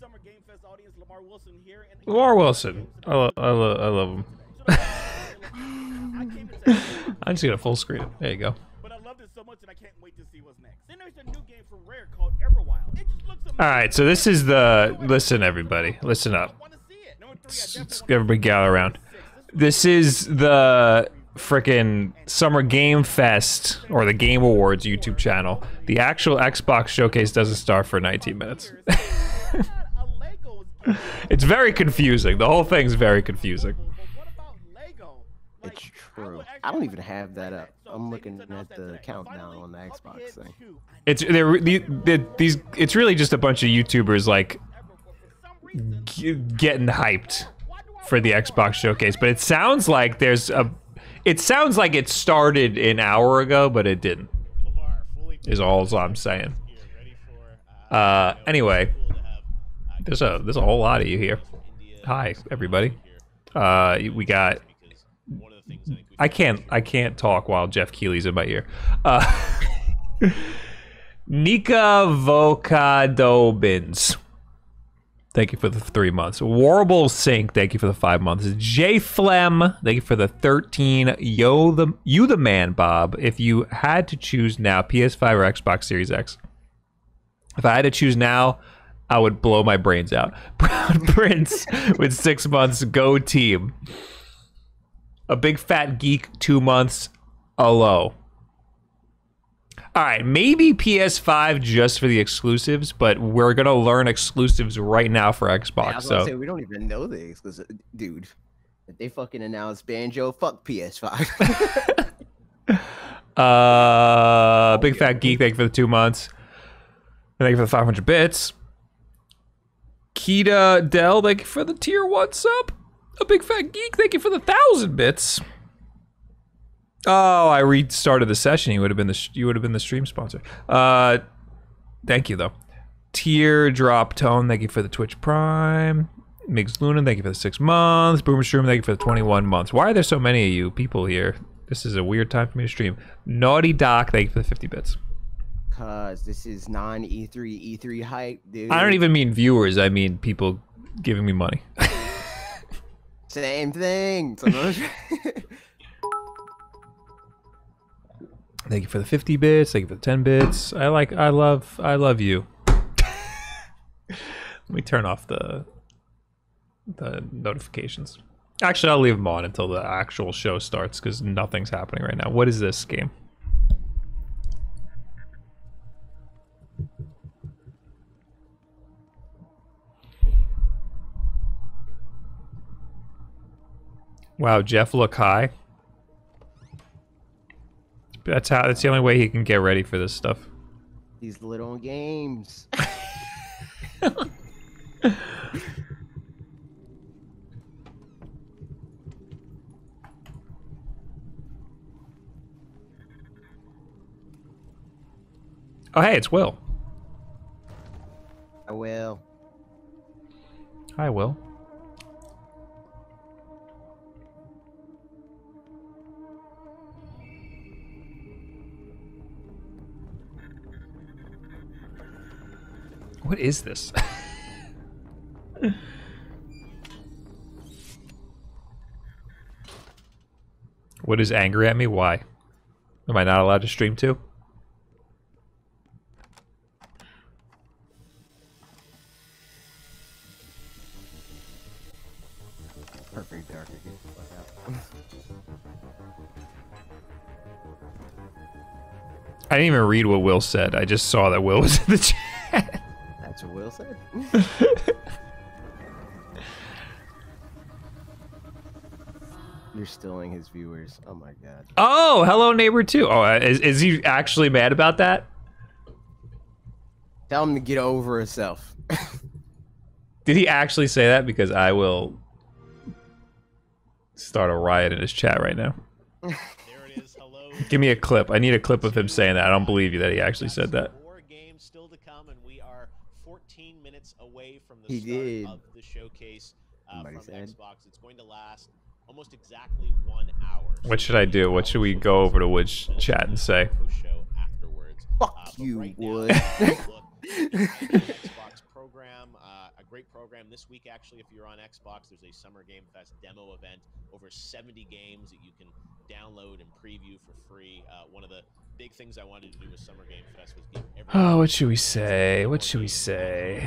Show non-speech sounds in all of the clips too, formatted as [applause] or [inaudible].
Summer Game Fest audience, Lamarr Wilson here. And Lamarr Wilson. I, lo- I, lo- I love him. I came to say, I'm [laughs] just gonna full screen it. There you go. but I loved it so much that I can't wait to see what's next. Then there's a new game from Rare called Everwild. It just looks amazing. All right, so this is the listen, everybody, listen up. I want to see it. Number three, I Let's everybody gather around. This is the frickin' Summer Game Fest or the Game Awards YouTube channel. The actual Xbox showcase doesn't start for 19 minutes. [laughs] want to see it. a Lego is it's very confusing. The whole thing's very confusing. What about Lego? It's true. I don't even have that up. I'm looking at the countdown on the Xbox thing. It's they're, the, the, these. It's really just a bunch of YouTubers like Ever, but for some reason, g- getting hyped why do I for the Xbox showcase, but it sounds like there's a. It sounds like it started an hour ago, but it didn't. Is all I'm saying. here, ready for. Uh, anyway, cool to have, uh, there's a there's a whole lot of you here. Hi, everybody. Uh, we got. I can't I can't talk while Jeff Keighley's in my ear. Uh, [laughs] Nika Vocadobins. Thank you for the three months. Warble Sync, thank you for the five months. J Flem, thank you for the 13. Yo the you the man, Bob. If you had to choose now, PS5 or Xbox Series X. If I had to choose now, I would blow my brains out. [laughs] Brown Prince with six months, go team. A big fat geek, two months, a low. All right, maybe PS5 just for the exclusives, but we're gonna learn exclusives right now for Xbox. So say we don't even know the exclusive, dude. If they fucking announced Banjo, fuck PS5. [laughs] Uh, big fat geek, thank you for the two months. And thank you for the 500 bits. Kita Dell, thank you for the tier one sub. A big fat geek, thank you for the thousand bits. Oh, I restarted the session. You would have been the you would have been the stream sponsor. Uh, thank you though. Teardrop Tone, thank you for the Twitch Prime. Migs Luna, thank you for the six months. Boomer thank you for the 21 months. Why are there so many of you people here? This is a weird time for me to stream. Naughty Doc, thank you for the 50 bits. Cause this is non E E3 E3 hype, dude. I don't even mean viewers, I mean people giving me money. [laughs] Same thing. [laughs] Thank you for the 50 bits, thank you for the 10 bits. I like I love I love you. [laughs] Let me turn off the the notifications. Actually, I'll leave them on until the actual show starts because nothing's happening right now. What is this game? Wow, Jeff look high. That's how. That's the only way he can get ready for this stuff. These little games. [laughs] Oh, hey, it's Will. I will. Hi, Will. What is this? [laughs] what is angry at me? Why? Am I not allowed to stream too? Perfect dark. I didn't even read what Will said. I just saw that Will was in the chat. That's what Will said. [laughs] You're stealing his viewers. Oh my god. Oh, hello, neighbor two. Oh, uh, is, is he actually mad about that? Tell him to get over himself. [laughs] Did he actually say that? Because I will start a riot in his chat right now. There it is. Hello. Give me a clip. I need a clip of him saying that. I don't believe you that he actually said that. More games still to come, and we are 14 minutes away from the He start did. of the showcase uh, from said. Xbox. It's going to last almost exactly one hour. What should I do? What should we go over to which chat and say? Show afterwards. Fuck Uh, you, right Wood. let's look [laughs] at the Xbox program program, uh, a great program. This week, actually, if you're on Xbox, there's a Summer Game Fest demo event. Over 70 games that you can download and preview for free. Uh, one of the big things I wanted to do with Summer Game Fest was give everyone Oh, what should we say? What should we say?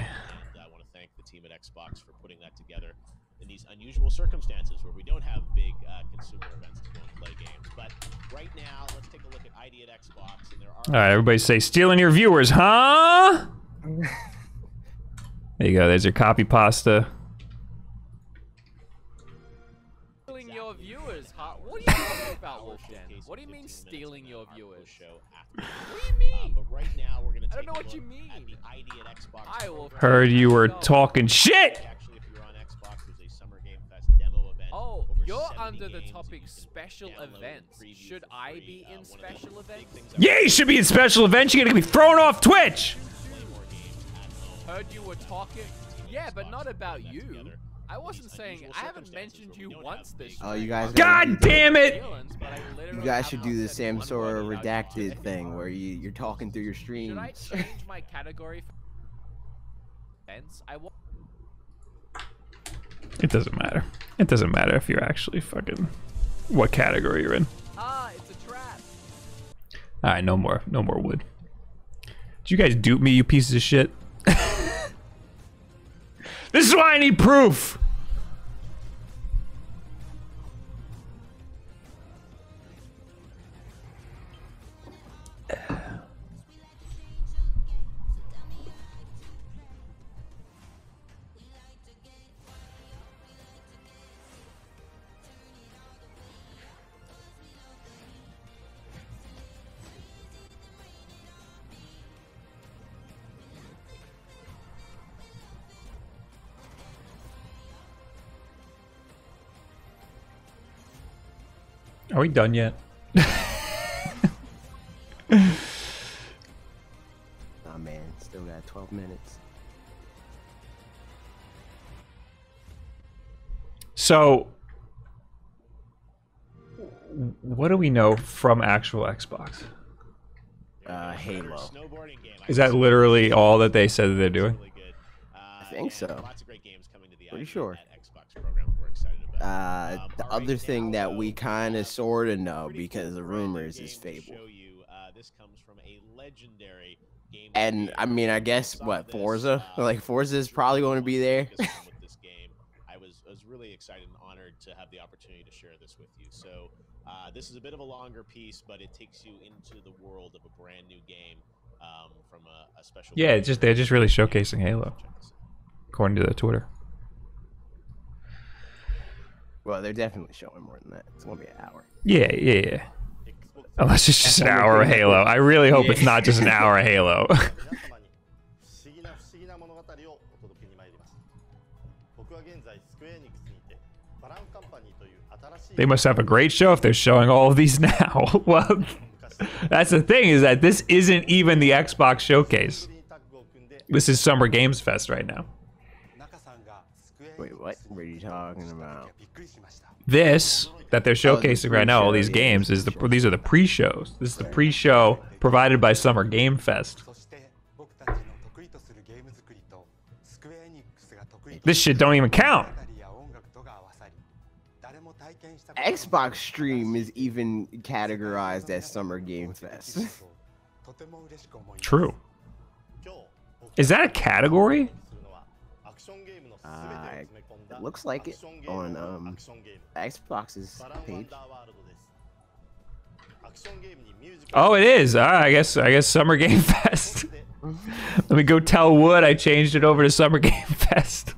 And I want to thank the team at Xbox for putting that together in these unusual circumstances where we don't have big uh, consumer events to go and play games. But right now, let's take a look at ID at Xbox, and there are. All right, everybody say stealing your viewers, huh? [laughs] There you go. There's your copy pasta. Stealing your viewers, huh? What are you [laughs] talking about, Wolfden? What do you mean stealing your viewers? Show. What do you mean? Uh, but right now, we're gonna I don't know what you mean. At the ID at Xbox I will program. Heard you were talking shit. You're on Xbox, there's a Summer Game Fest demo event. Oh, you're under the topic special events. Should I be Uh, in one of the special events? Yeah, you should be in special events. You're gonna be thrown off Twitch. play more games at home. Heard you were talking. Yeah, but not about you. I wasn't saying. I haven't mentioned you once this. Oh, you guys God damn it! Feelings, but I You guys should do the said same sort of redacted thing where you, you're talking through your streams. Should I change my category [laughs] for events? I wa- It doesn't matter. It doesn't matter if you're actually fucking what category you're in. Ah, it's a trap. All right, no more, no more wood. Did you guys dupe me, you pieces of shit? [laughs] this is why I need proof. Are we done yet? [laughs] Oh man, still got 12 minutes. So, what do we know from actual Xbox? Uh, Halo. Is that literally all that they said that they're doing? Really good. I think so. Lots of great games coming to the Pretty sure. at Xbox program. We're excited about. Uh, Um, the all right, other thing that we kind uh, of sort of know because cool the rumors is Fable. show you. Uh, this comes from a legendary game. And. I mean, I guess what Forza? [laughs] uh, Like Forza is probably going to be there. with this [laughs] game. I was I was really excited and honored to have the opportunity to share this with you. So uh, this is a bit of a longer piece, but it takes you into the world of a brand new game um, from a, a special. Yeah, it's just they're just really showcasing Halo, Check this out. according to the Twitter. Well, they're definitely showing more than that. It's gonna be an hour. Yeah, yeah, yeah. Unless it's just an hour of Halo. I really hope it's not just an hour of Halo. [laughs] they must have a great show if they're showing all of these [laughs] now. [laughs] well, that's the thing is that this isn't even the Xbox showcase. This is Summer Games Fest right now. Wait, what? What are you talking about? This that they're oh, showcasing right now, all these games, is the these are the pre-shows. This is the pre-show provided by Summer Game Fest. This shit don't even count. Xbox stream is even categorized as Summer Game Fest. [laughs] True. Is that a category? Looks like it on um, Xbox's page. Oh, it is. Ah, I guess I guess Summer Game [laughs] Fest. [laughs] Let me go tell Wood I changed it over to Summer Game [laughs] Fest.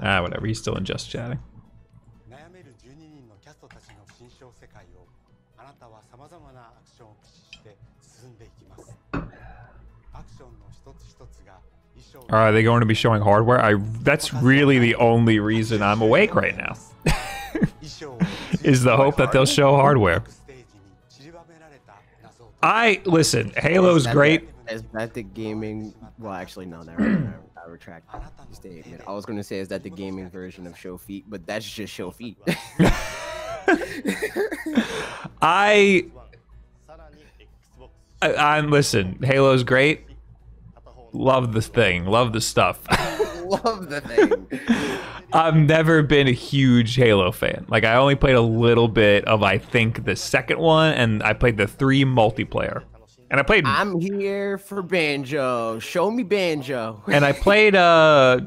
ah, whatever. He's still in just chatting. Are they going to be showing hardware? I that's really the only reason I'm awake right now. [laughs] is the hope that they'll show hardware. I listen, Halo's great. Is that the gaming well actually no, never mind. I retract the statement. I was gonna say is that the gaming version of show feet, but that's just show feet. [laughs] [laughs] I I, I'm listen. Halo's great. Love this thing. Love the stuff. [laughs] Love the thing. I've never been a huge Halo fan. Like I only played a little bit of I think the second one, and I played the three multiplayer. And I played I'm here for banjo. Show me banjo. and I played uh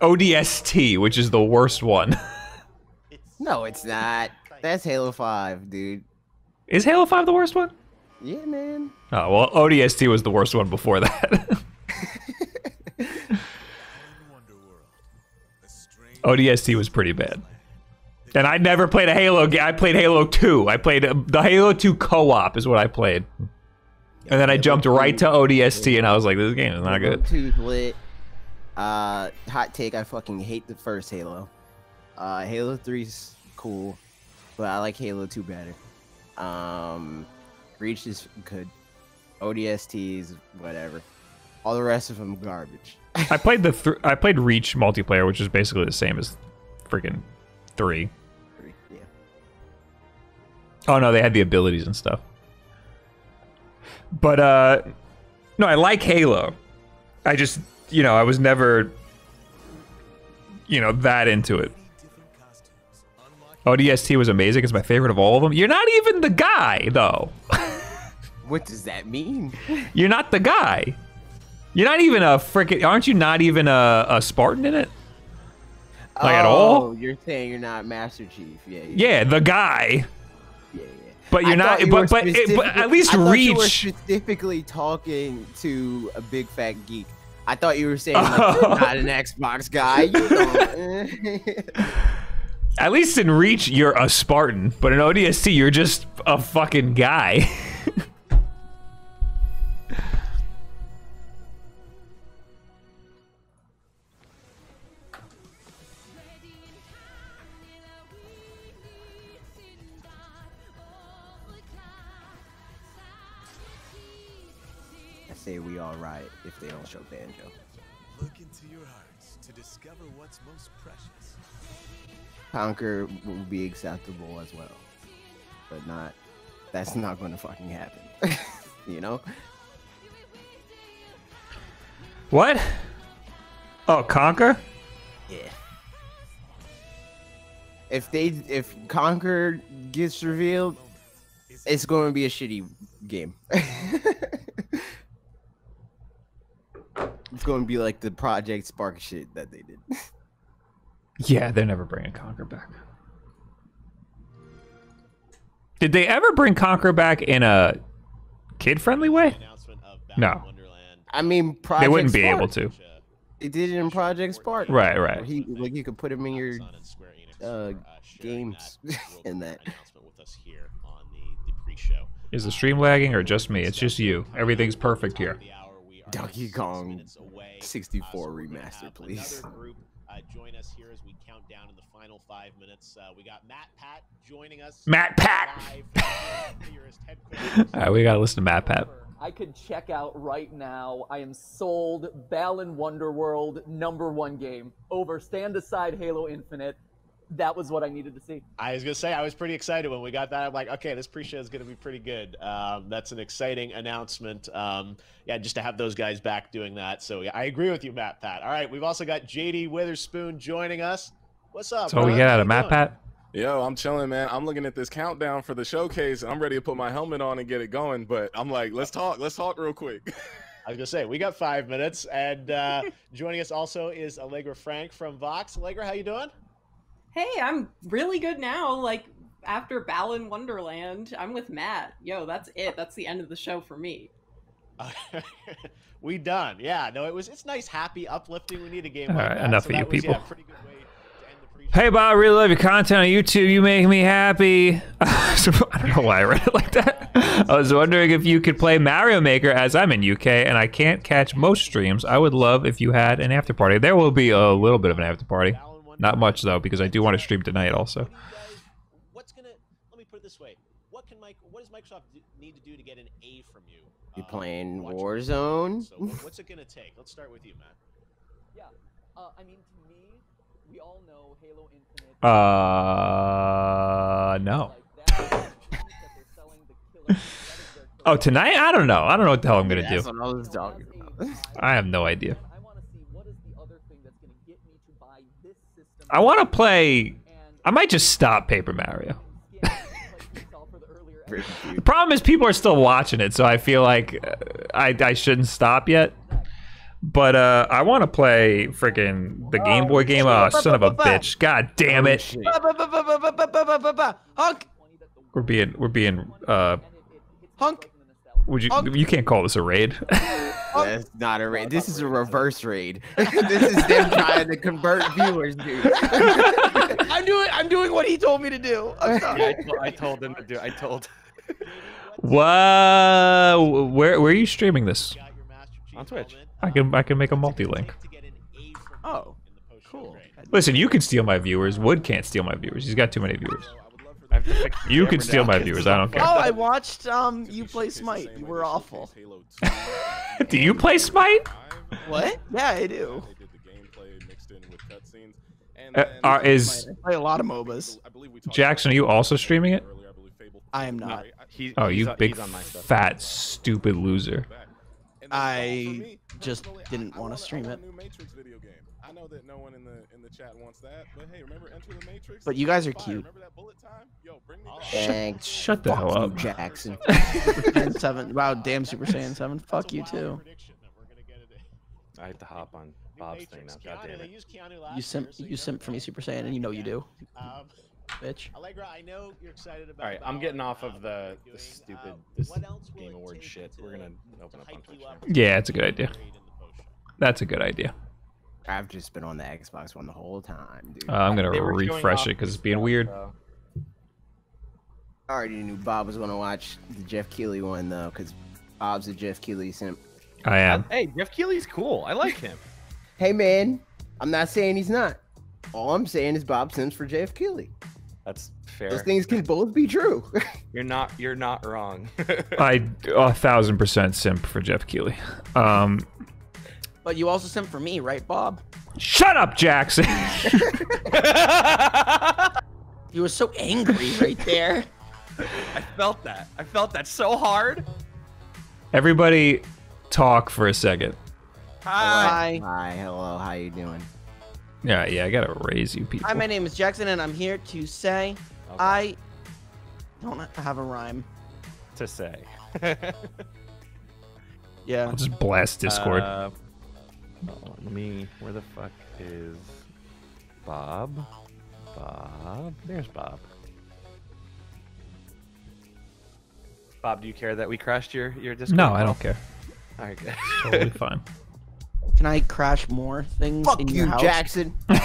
ODST, which is the worst one. No, it's not. That's Halo Five, dude. is Halo 5 the worst one? Yeah, man. Oh, well, ODST was the worst one before that. [laughs] ODST was pretty bad. And I never played a Halo game. I played Halo 2. I played uh, the Halo 2 co-op is what I played. And then I jumped right to ODST and I was like, this game is not good. Lit. Uh, hot take. I fucking hate the first Halo. Uh, Halo 3's cool, but I like Halo 2 better. Um, Reach is good. ODSTs, whatever. All the rest of them garbage. I [laughs] played the th- I played Reach multiplayer, which is basically the same as freaking 3. Yeah. Oh no, they had the abilities and stuff. But uh no, I like Halo. I just, you know, I was never you know, that into it. ODST was amazing. It's my favorite of all of them. You're not even the guy, though. What does that mean? [laughs] You're not the guy. You're not even a freaking. Aren't you not even a, a Spartan in it? Like, at all? Oh, You're saying you're not Master Chief. Yeah. Yeah. Yeah, the guy. yeah, yeah. But you're I not. you But but, it, but at least I thought you were Reach. specifically talking to a big fat geek. I thought you were saying like, you're [laughs] not an Xbox guy. You. [laughs] At least in Reach, you're a Spartan, but in ODST, you're just a fucking guy. Conker will be acceptable as well, but not. That's not going to fucking happen. [laughs] you know. what? Oh, Conker? Yeah. If they if Conker gets revealed, it's going to be a shitty game. [laughs] it's going to be like the Project Spark shit that they did. [laughs] Yeah, they're never bringing Conker back. Did they ever bring Conker back in a kid-friendly way? No. I mean, Project They wouldn't be Spark. able to. which, uh, They did it in Project Spark. Right, right. He like you could put him in your Amazon and Square Enix uh, games in [laughs] World that. Announcement with us here on the, the pre-show. Is the stream lagging or just me? It's just you. Everything's perfect here. Donkey Kong 64 Uh, so we're gonna remaster, please. Another group uh, join us here as we count down in the final five minutes. Uh, we got Matt Pat joining us. Matt Pat! live from the Theorist headquarters. [laughs] All right, we gotta listen to Matt Pat. I could check out right now. I am sold. Balan Wonderworld, number one game. Over Stand Aside Halo Infinite. That was what I needed to see. I was gonna say I was pretty excited when we got that. I'm like, okay, this pre-show is gonna be pretty good. Um, that's an exciting announcement. Um, yeah, just to have those guys back doing that. So yeah, I agree with you, Matt Pat. All right, we've also got JD Witherspoon joining us. What's up? So we get out of Matt doing? Pat. Yo, I'm chilling, man. I'm looking at this countdown for the showcase. I'm ready to put my helmet on and get it going. But I'm like, let's talk. Let's talk real quick. [laughs] I was gonna say we got five minutes, and uh, joining us also is Allegra Frank from Vox. Allegra, how you doing? Hey, I'm really good now. Like after Balan Wonderland, I'm with Matt. Yo, that's it. That's the end of the show for me. [laughs] we done. Yeah, no, it was. It's nice, happy, uplifting. We need a game All like right, that. enough so of you was, people. a pretty good way to end the pre-show. Hey Bob, I really love your content on YouTube. You make me happy. [laughs] I don't know why I read it like that. I was wondering if you could play Mario Maker as I'm in UK and I can't catch most streams. I would love if you had an after party. There will be a little bit of an after party. Balan Wonderland. Not much though, because I do want to stream tonight also. What's gonna? Let me put it this way. What can Mike? What does Microsoft need to do to get an A from you? You uh, playing watching this Warzone? So what's it gonna take? Let's start with you, Matt. Yeah. Uh, I mean, to me, we all know Halo Infinite. Uh, no. Like that, that they're selling the killer. [laughs] that is their killer. Oh, tonight? I don't know. I don't know what the hell I'm gonna That's do. what I was talking about. I have no idea. I want to see what is the other thing that's going to get me to buy this system. I want to play. I might just stop Paper Mario. yeah, like we saw for the earlier Very episode. The cute. problem is people are still watching it, so I feel like uh, I I shouldn't stop yet. But uh, I want to play freaking the Game Boy game. Oh, son of a bitch! God damn Oh, it! Hunk! We're being we're being uh. Hunk! Would you Hunk. you can't call this a raid? [laughs] That's not a raid. This is a reverse raid. [laughs] this is [laughs] them trying to convert viewers, dude. I'm doing I'm doing what he told me to do. I'm sorry. Yeah, I, told, I told him to do. I told. Whoa! Where where are you streaming this? Got your Master Chief On Twitch. I can I can make a multi gonna link. take to get an A from you Oh, in the post-show cool. Listen, you can steal my viewers. Wood can't steal my viewers. He's got too many viewers. I have to fix You can steal now my 'cause viewers, I don't care. Oh. I watched um you play Smite. You were awful. [laughs] Do you play Smite? What? Yeah, I do. They did the gameplay mixed in with cutscenes. And Uh, are- is I play a lot of MOBAs. I believe we talked Jackson? Are you also streaming it? I believe Fable I am not. right? He, Oh, you on- big he's on my stuff. fat stupid loser. back. And then, I just didn't wanna stream it. A new Matrix video game. I know that no one in the in the chat wants that, but hey, remember Enter the Matrix? But you guys are cute. Remember that bullet time? Yo, bring me back. Thanks. Shut the Fuck hell up. Jackson. [laughs] Super [laughs] Saiyan Seven. Wow, damn Super Saiyan Seven. Fuck you too. prediction that we're gonna get it. I have to hop on Bob's thing now. God damn they it. used Keanu You simp. so You simp for me. Super Saiyan, and you know you do, Um, bitch. Allegra, I know you're excited about. All right, I'm getting off of the, the stupid uh, this what else will Game it Award shit. to- We're gonna to open up on Twitch you up Yeah, it's a good idea. grade in the post show? That's a good idea. I've just been on the Xbox One the whole time, dude. Uh, I'm gonna They refresh off it because it's being stuff, weird. so- I already knew Bob was gonna watch the Jeff Keighley one though, because Bob's a Jeff Keighley simp. I am. Hey, Jeff Keighley's cool. I like him. [laughs] Hey man, I'm not saying he's not. All I'm saying is Bob simps for Jeff Keighley. That's fair. Those things can both be true. [laughs] You're not. You're not wrong. [laughs] I a thousand percent simp for Jeff Keighley. Um, But you also sent for me, right, Bob? shut up, Jackson. [laughs] [laughs] You were so angry right there. I felt that. I felt that so hard. Everybody, talk for a second. Hi. Hi, hello, how you doing? Yeah, yeah, I gotta raise you people. Hi, my name is Jackson, and I'm here to say I don't have a rhyme. To say. [laughs] Yeah. I'll just blast Discord. Uh, oh, let me. Where the fuck is Bob? Bob. There's Bob. Bob, do you care that we crashed your your Discord? no, I don't care. All right, good. Totally [laughs] fine. Can I crash more things Fuck in you, your house? Jackson. [laughs] All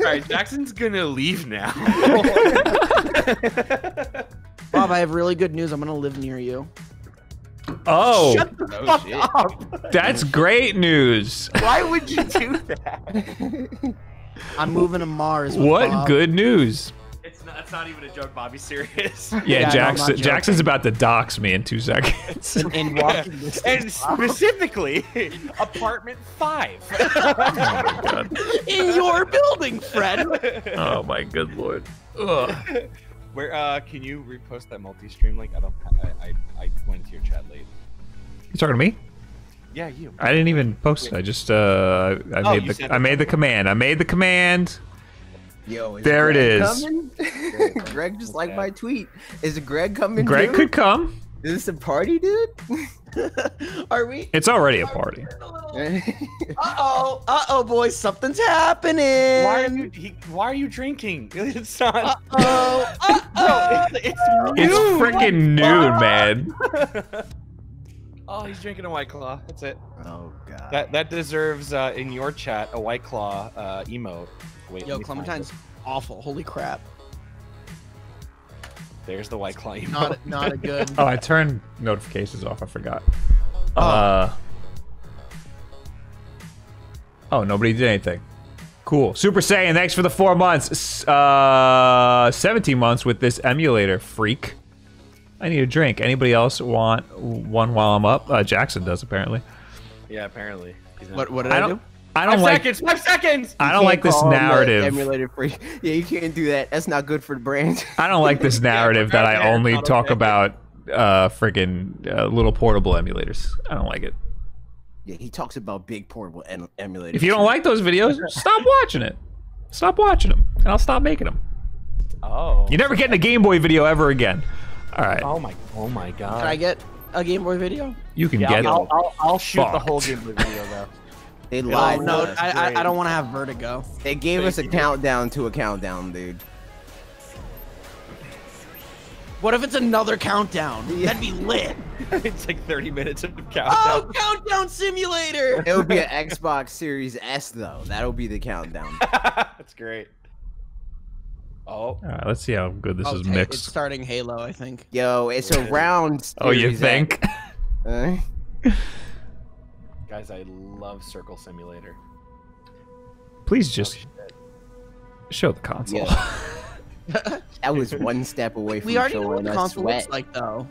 right, Jackson's gonna leave now. [laughs] Bob, I have really good news. I'm gonna live near you. Oh, Shut the Oh, fuck shit. up! that's great news. Why would you do that? I'm moving to Mars. What Bob. good news? it's not. It's not even a joke, Bobby. Serious. [laughs] Yeah, Yeah, no, I'm not Jackson. joking. Jackson's about to dox me in two seconds. In, in walking distance. and specifically, [laughs] apartment five. [laughs] oh in your building, Fred. Oh my good lord. Ugh. Where uh, can you repost that multi-stream link? I don't. I I, I went to your chat late. You talking to me? Yeah, you. I didn't even post it. I just uh I Oh, made you the I it. made the command. I made the command. Yo, is There it Greg is. coming? [laughs] Greg just liked my tweet. Is Greg coming? Greg too? could come. Is this a party, dude? [laughs] Are we? It's already a party. [laughs] Uh oh. Uh oh, boys. Something's happening. Why are you? He, why are you drinking? [laughs] It's not. Uh oh. Uh oh. Bro, it's, it's It's freaking noon, man. Oh, he's drinking a white claw. That's it. oh god. That that deserves uh, in your chat a white claw uh, emote. Wait, Yo, let me find Clementine's awful. Holy crap. There's the white claw emote. Not not a good. [laughs] Oh, I turned notifications off. I forgot. Oh. Uh. Oh, nobody did anything. Cool. Super Saiyan, thanks for the four months. Uh, 17 months with this emulator, freak. I need a drink. Anybody else want one while I'm up? Uh, Jackson does apparently. Yeah, apparently. What what did I I, do? I don't Five like. seconds. Five seconds. I don't like this call him the narrative. Emulator free. [laughs] Yeah, you can't do that. That's not good for the brand. [laughs] I don't like this narrative [laughs] that I only talk okay. about uh friggin' uh, little portable emulators. I don't like it. yeah, he talks about big portable em- emulators. If you don't like those videos, stop watching it. Stop watching them, and I'll stop making them. Oh. You're never getting a Game Boy video ever again. All right, Oh my. Oh my God. Can I get a Game Boy video? you can Yeah, get. I'll, I'll, I'll shoot the whole Game Boy video though. They Oh lied. no, to us. I, I I don't want to have vertigo. They gave us a countdown to a countdown, dude. What if it's another countdown? That'd be lit. [laughs] it's like 30 minutes of Oh, countdown. Oh, countdown simulator. [laughs] It would be an [laughs] Xbox Series S though. That'll be the countdown. That's great. Oh. All right, let's see how good this Oh, is mixed. It's starting Halo, I think. Yo, it's a round. Oh, you think? Uh, Guys, I love Circle Simulator. Please just oh, show the console. Yeah. [laughs] that was one step away from We already know what the console sweat. looks like, though.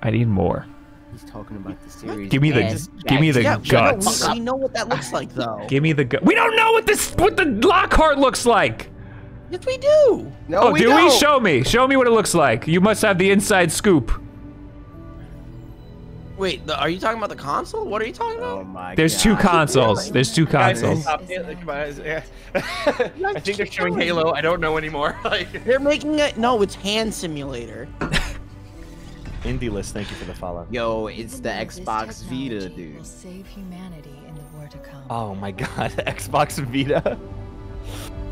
I need more. He's talking about the series. Give me the- S give me the Yeah, know- guts. We know what that looks like, though. Give me the. Gu- we don't know what this what the Lockhart looks like. Yes, we do. No, oh, we do we? don't. Show me. Show me what it looks like. You must have the inside scoop. Wait, the, are you talking about the console? What are you talking about? Oh my There's two consoles. There's two consoles. stop it. Come on. Yeah. [laughs] I think they're showing Halo. I don't know anymore. [laughs] Like They're making it. No, it's hand simulator. [laughs] Indie list. Thank you for the follow. Yo, it's the Xbox Vita, dude. Save humanity in the war to come. Oh my God, Xbox Vita.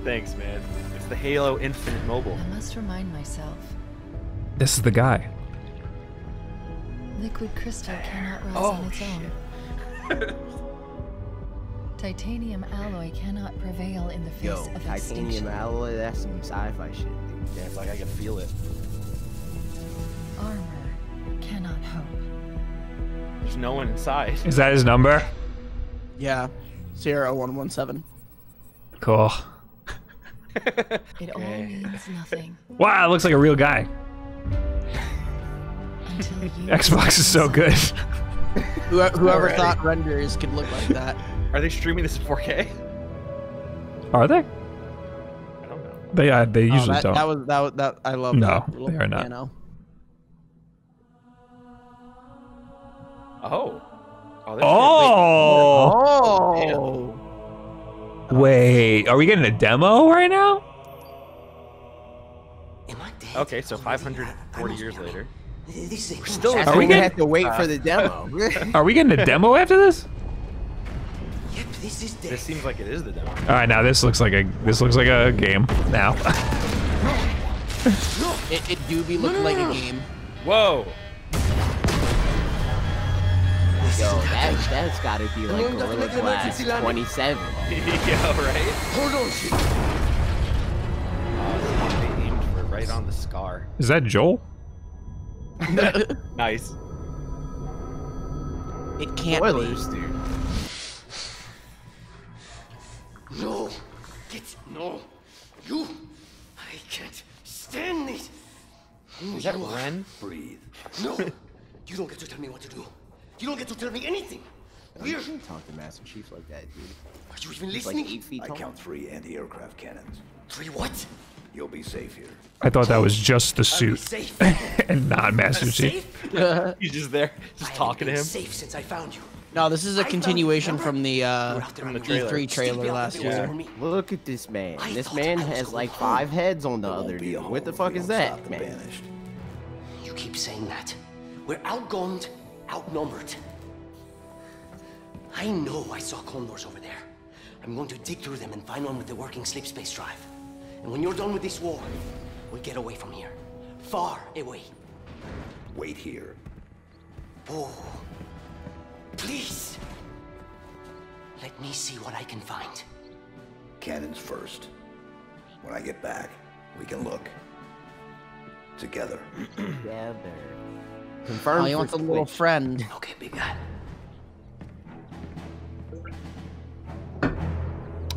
Thanks, man. It's the Halo Infinite Mobile. I must remind myself, This is the guy. Liquid crystal cannot rise Oh, on its own. [laughs] Titanium alloy cannot prevail in the face Yo, of titanium extinction. alloy. That's some sci-fi shit, dude. Yeah, it's like I can feel it. Armor cannot hope. There's no one inside. Is that his number? Yeah, Sierra one one seven. Cool. [laughs] It all means nothing Wow, it looks like a real guy. Until [laughs] you. Xbox is so good. Whoever, whoever Already. thought renders could look like that. Are they streaming this in 4K? Are they? I don't know. They uh, they Oh, usually that, don't. that was that was that. I love No, that. they are not. piano. Oh. Oh. oh. Oh. Wait, are we getting a demo right now? Okay, so 540 years later. We're Still, still. are we gonna have to wait for uh, the demo? [laughs] Are we getting a demo after this? Yep, This is. The... This seems like it is the demo. All right, now this looks like a this looks like a game now. [laughs] It, it do be looking like a game. Whoa. Yo, [laughs] that that's gotta be like Gorilla Glass 27. yeah, right? Hold on. Oh, they aimed for right on the scar. Is that Joel? [laughs] Nice. It can't Spoilers, be. dude. No, get no, you. I can't stand this. Is that Ren? Breathe. No, you don't get to tell me what to do. You don't get to tell me anything. You We're. can't talk to Master Chief like that, dude. Are you even He's listening? like I count three anti-aircraft cannons. three. What? You'll be safe here. I thought that was just the suit [laughs] and not Master Chief. [laughs] He's just there, just talking to him. Safe since I found you. No, this is a continuation from the uh, From the trailer. E3 trailer last year. Look at this man. This man has like five heads on the other dude. What the fuck is that, man? You keep saying that. We're outgunned, outnumbered. I know I saw condors over there. I'm going to dig through them and find one with the working slipspace drive. And when you're done with this war, we'll get away from here. Far away. Wait here. Oh. Please. Let me see what I can find. Cannons first. When I get back, we can look. Together. [clears throat] Together. Oh, Confirmed. you for want the little friend. Okay, big guy.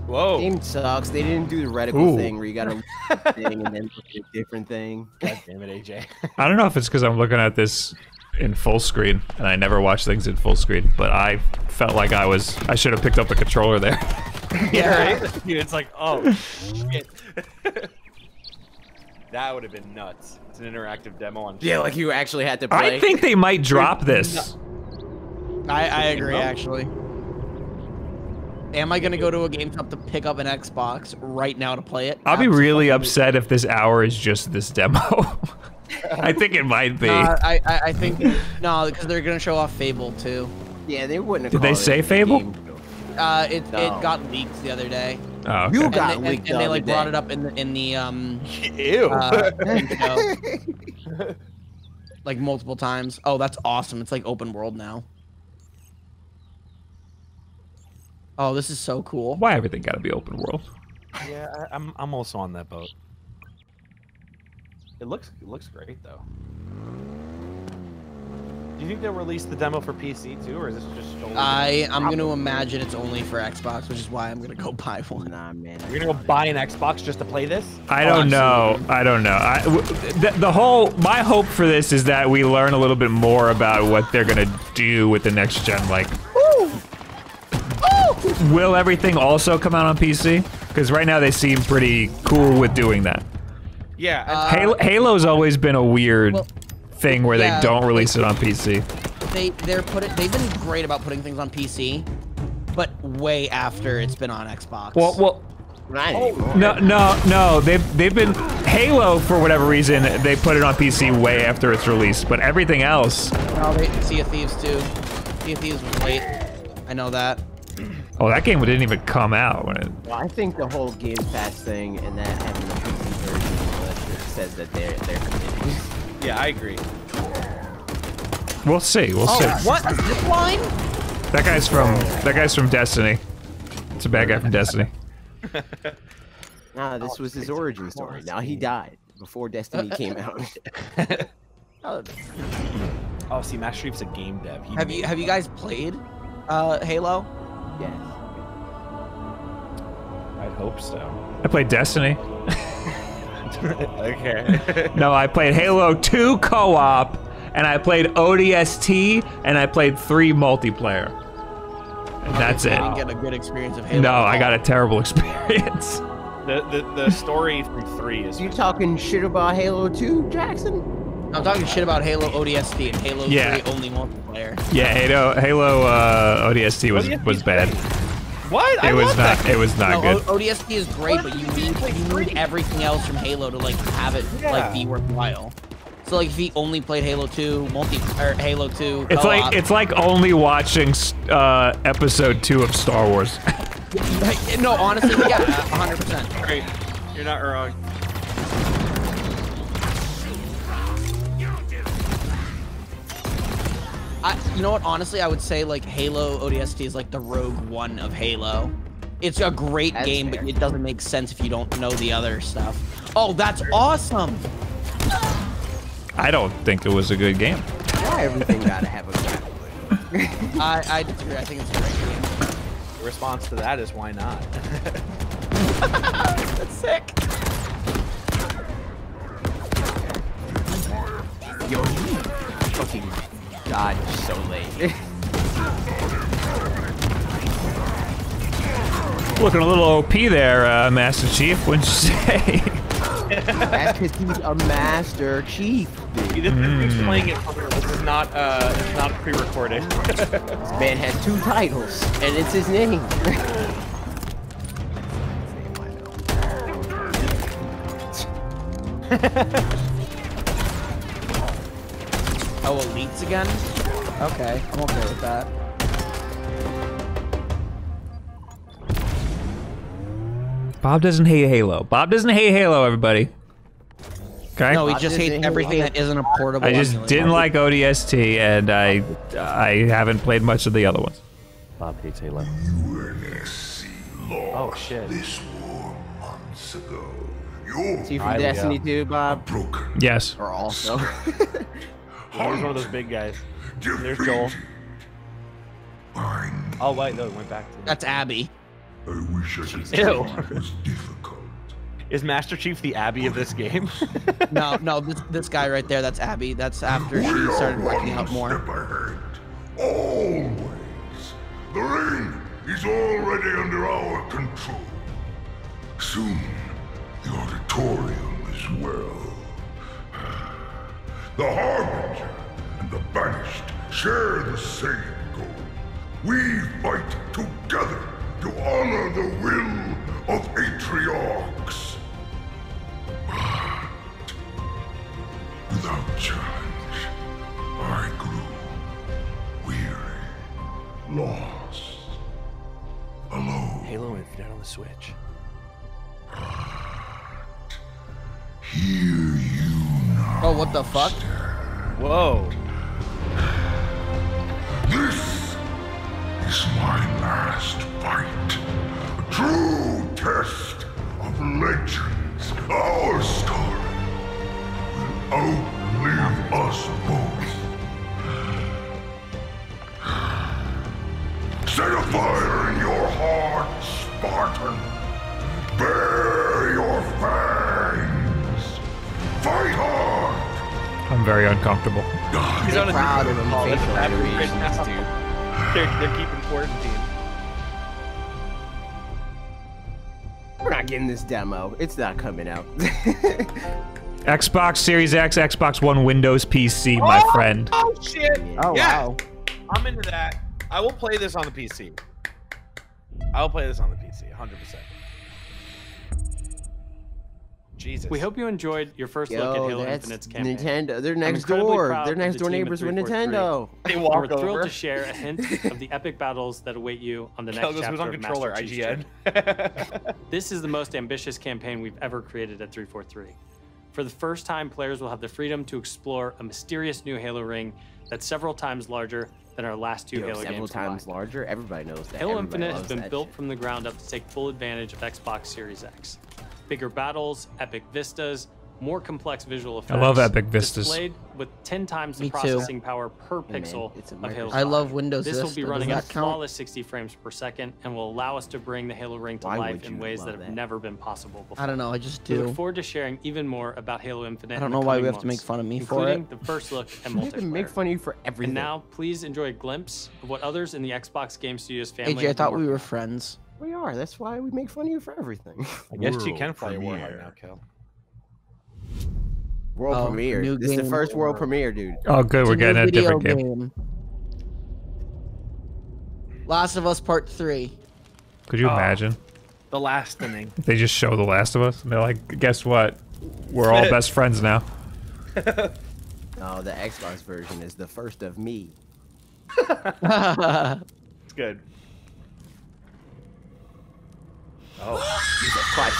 Whoa. Game sucks. They didn't do the reticle Ooh. thing where you gotta [laughs] look at the thing and then look at a different thing. God damn it, AJ. I don't know if it's because I'm looking at this in full screen, and I never watch things in full screen. But I felt like I was. I should have picked up the controller there. [laughs] yeah, right? Dude, it's like, oh, [laughs] shit. that would have been nuts. It's an interactive demo on. Yeah, like you actually had to play. I think they might drop this. I, I agree, No. actually. Am I gonna go to a GameStop to pick up an Xbox right now to play it? I'll be really upset if this hour is just this demo. [laughs] I think it might be. Uh, I, I I think no, because they're gonna show off Fable too. Yeah, they wouldn't. Did they say Fable? Uh, it No. it got leaked the other day. Oh, okay. You And got they, leaked and the they other like brought it up in the in the um [laughs] Ew. uh, show, [laughs] like multiple times. Oh, that's awesome! It's like open world now. Oh, this is so cool. Why everything got to be open world? Yeah, I, I'm I'm also on that boat. It looks it looks great though. Do you think they'll release the demo for PC too, or is this just? solely- I I'm gonna imagine it's only for Xbox, which is why I'm gonna go buy one. Nah, man. You're gonna go buy an Xbox just to play this? I Oh, don't know. I don't know. I, w- the, the whole my hope for this is that we learn a little bit more about what they're gonna do with the next gen. Like, will everything also come out on PC? Because right now they seem pretty cool with doing that. Yeah. Uh, Halo, Halo's always been a weird well, thing where yeah, they don't release it on PC. They they're putting they've been great about putting things on PC, but way after it's been on Xbox. Well, well, Not anymore. no, no, no. They've they've been Halo for whatever reason they put it on PC way after it's released, but everything else. Oh, they Sea of Thieves too. Sea of Thieves was late. I know that. Oh, that game didn't even come out when it. Well, I think the whole Game Pass thing and that having a PC version says that they're they're committed. yeah, I agree. We'll see. We'll see. Oh, what? Zip line? That guy's from that guy's from Destiny. It's a bad guy from Destiny. [laughs] Nah, this was his origin story. Now he died before Destiny came out. [laughs] Oh, see, Matt Streep's a game dev. He have you have you guys played uh, Halo? Yes. I'd hope so. I played Destiny. [laughs] okay. [laughs] No, I played Halo 2 co-op, and I played ODST, and I played three multiplayer. And that's I it. didn't get a good experience of Halo. No, I got a terrible [laughs] experience. The, the the story from three is You talking shit about Halo 2, Jackson? I'm talking shit about Halo ODST and Halo Yeah. 3 only multiplayer. Yeah, Halo Halo uh, ODST was was bad. What? I It was love not. that. It was not No, good. O- ODST is great, but you need you need everything else from Halo to like have it like be worthwhile. So like if he only played Halo 2 multi or Halo 2 It's like it's like only watching uh, episode two of Star Wars. [laughs] [laughs] no, honestly, yeah, 100%. Great. You're not wrong. I, you know what? Honestly, I would say like Halo ODST is like the Rogue One of Halo. It's a great That's game, fair. but it doesn't make sense if you don't know the other stuff. Oh, that's awesome! I don't think it was a good game. Why everything gotta have a grapple? [laughs] I, I disagree. I think it's a great game. The response to that is why not? [laughs] That's sick. Yo, you fucking dodged so late. [laughs] Looking a little OP there, uh, Master Chief. Wouldn't you say? [laughs] That's because he's a master chief, dude. This is Mm. playing it. This is not. Uh, it's not pre-recorded. [laughs] This man has two titles, and it's his name. Oh, elites again? Okay, I'm okay with that. Bob doesn't hate Halo. Bob doesn't hate Halo, everybody. Okay. No, he Bob just hates everything Halo. that isn't a portable. I just emulator. didn't like ODST, and I I haven't played much of the other ones. Bob hates Halo. Oh shit. This war months ago. Is he from uh, Destiny yeah. 2, Bob? Broken. Yes. Or also? [laughs] Yeah, he's one of those big guys. There's Joel. Bind Oh wait, no, it went back to. That's Abby. I wish I could Ew. tell was difficult. Is Master Chief the Abby of this game? [laughs] no, no, this this guy right there, that's Abby. That's after she started working out more. Always. The ring is already under our control. Soon, the auditorium as well. The Harbinger and the Banished share the same goal. We fight together to honor the will of Atriox. But without challenge, I grew weary, lost, alone. Halo Infinite on the Switch. But Here you Oh, what the fuck? Whoa. This is my last fight. A true test of legends. Our story will outlive us both. Set a fire in your heart, Spartan. Bear your fangs. Fight hard. I'm very uncomfortable. He's on a proud of different him, call. That's facial Abby right animations, now. They're, they're keeping quarantine. We're not getting this demo. It's not coming out. [laughs] Xbox Series X, Xbox One, Windows, PC, my Oh, friend. Oh shit! Oh, yeah. wow. I'm into that. I will play this on the PC. I will play this on the PC, 100. percent Jesus. We hope you enjoyed your first look at Halo that's Infinite's campaign. Nintendo. They're next door. They're next the door neighbors with Nintendo. They We're walk thrilled to share a hint of the epic battles that await you on the next Kelgos, chapter who's on of controller? Master Chief's IGN. [laughs] this is the most ambitious campaign we've ever created at 343. For the first time, players will have the freedom to explore a mysterious new Halo ring that's several times larger than our last two Yo, Halo several games times larger. Everybody knows that. Halo Everybody Infinite has been built shit. from the ground up to take full advantage of Xbox Series X. Bigger battles, epic vistas, more complex visual effects. I love epic vistas. Displayed with 10 times the Me too. processing power per man, pixel it's a of Halo I love Windows This will be running at count? flawless 60 frames per second and will allow us to bring the Halo ring to Why life in ways that have that? never been possible before. I don't know. I just We do. look forward to sharing even more about Halo Infinite. I don't in know the why we coming have to make fun of me for including it. the first look [laughs] and You have to make multiplayer. fun of you for everything. And now, please enjoy a glimpse of what others in the Xbox Game Studios family. AJ, I thought we were on. friends. We are. That's why we make fun of you for everything. [laughs] I guess you can fly your Warthog premiere. now, Kel. World Oh, premiere. new This is the game. first world premiere, dude. Oh, good. It's We're a getting a different game. Last of Us Part 3. Could you Oh. imagine? The last inning. They just show The Last of Us. And they're like, guess what? We're all [laughs] best friends now. [laughs] No, the Xbox version is the first of me. It's good. Oh, Jesus Christ.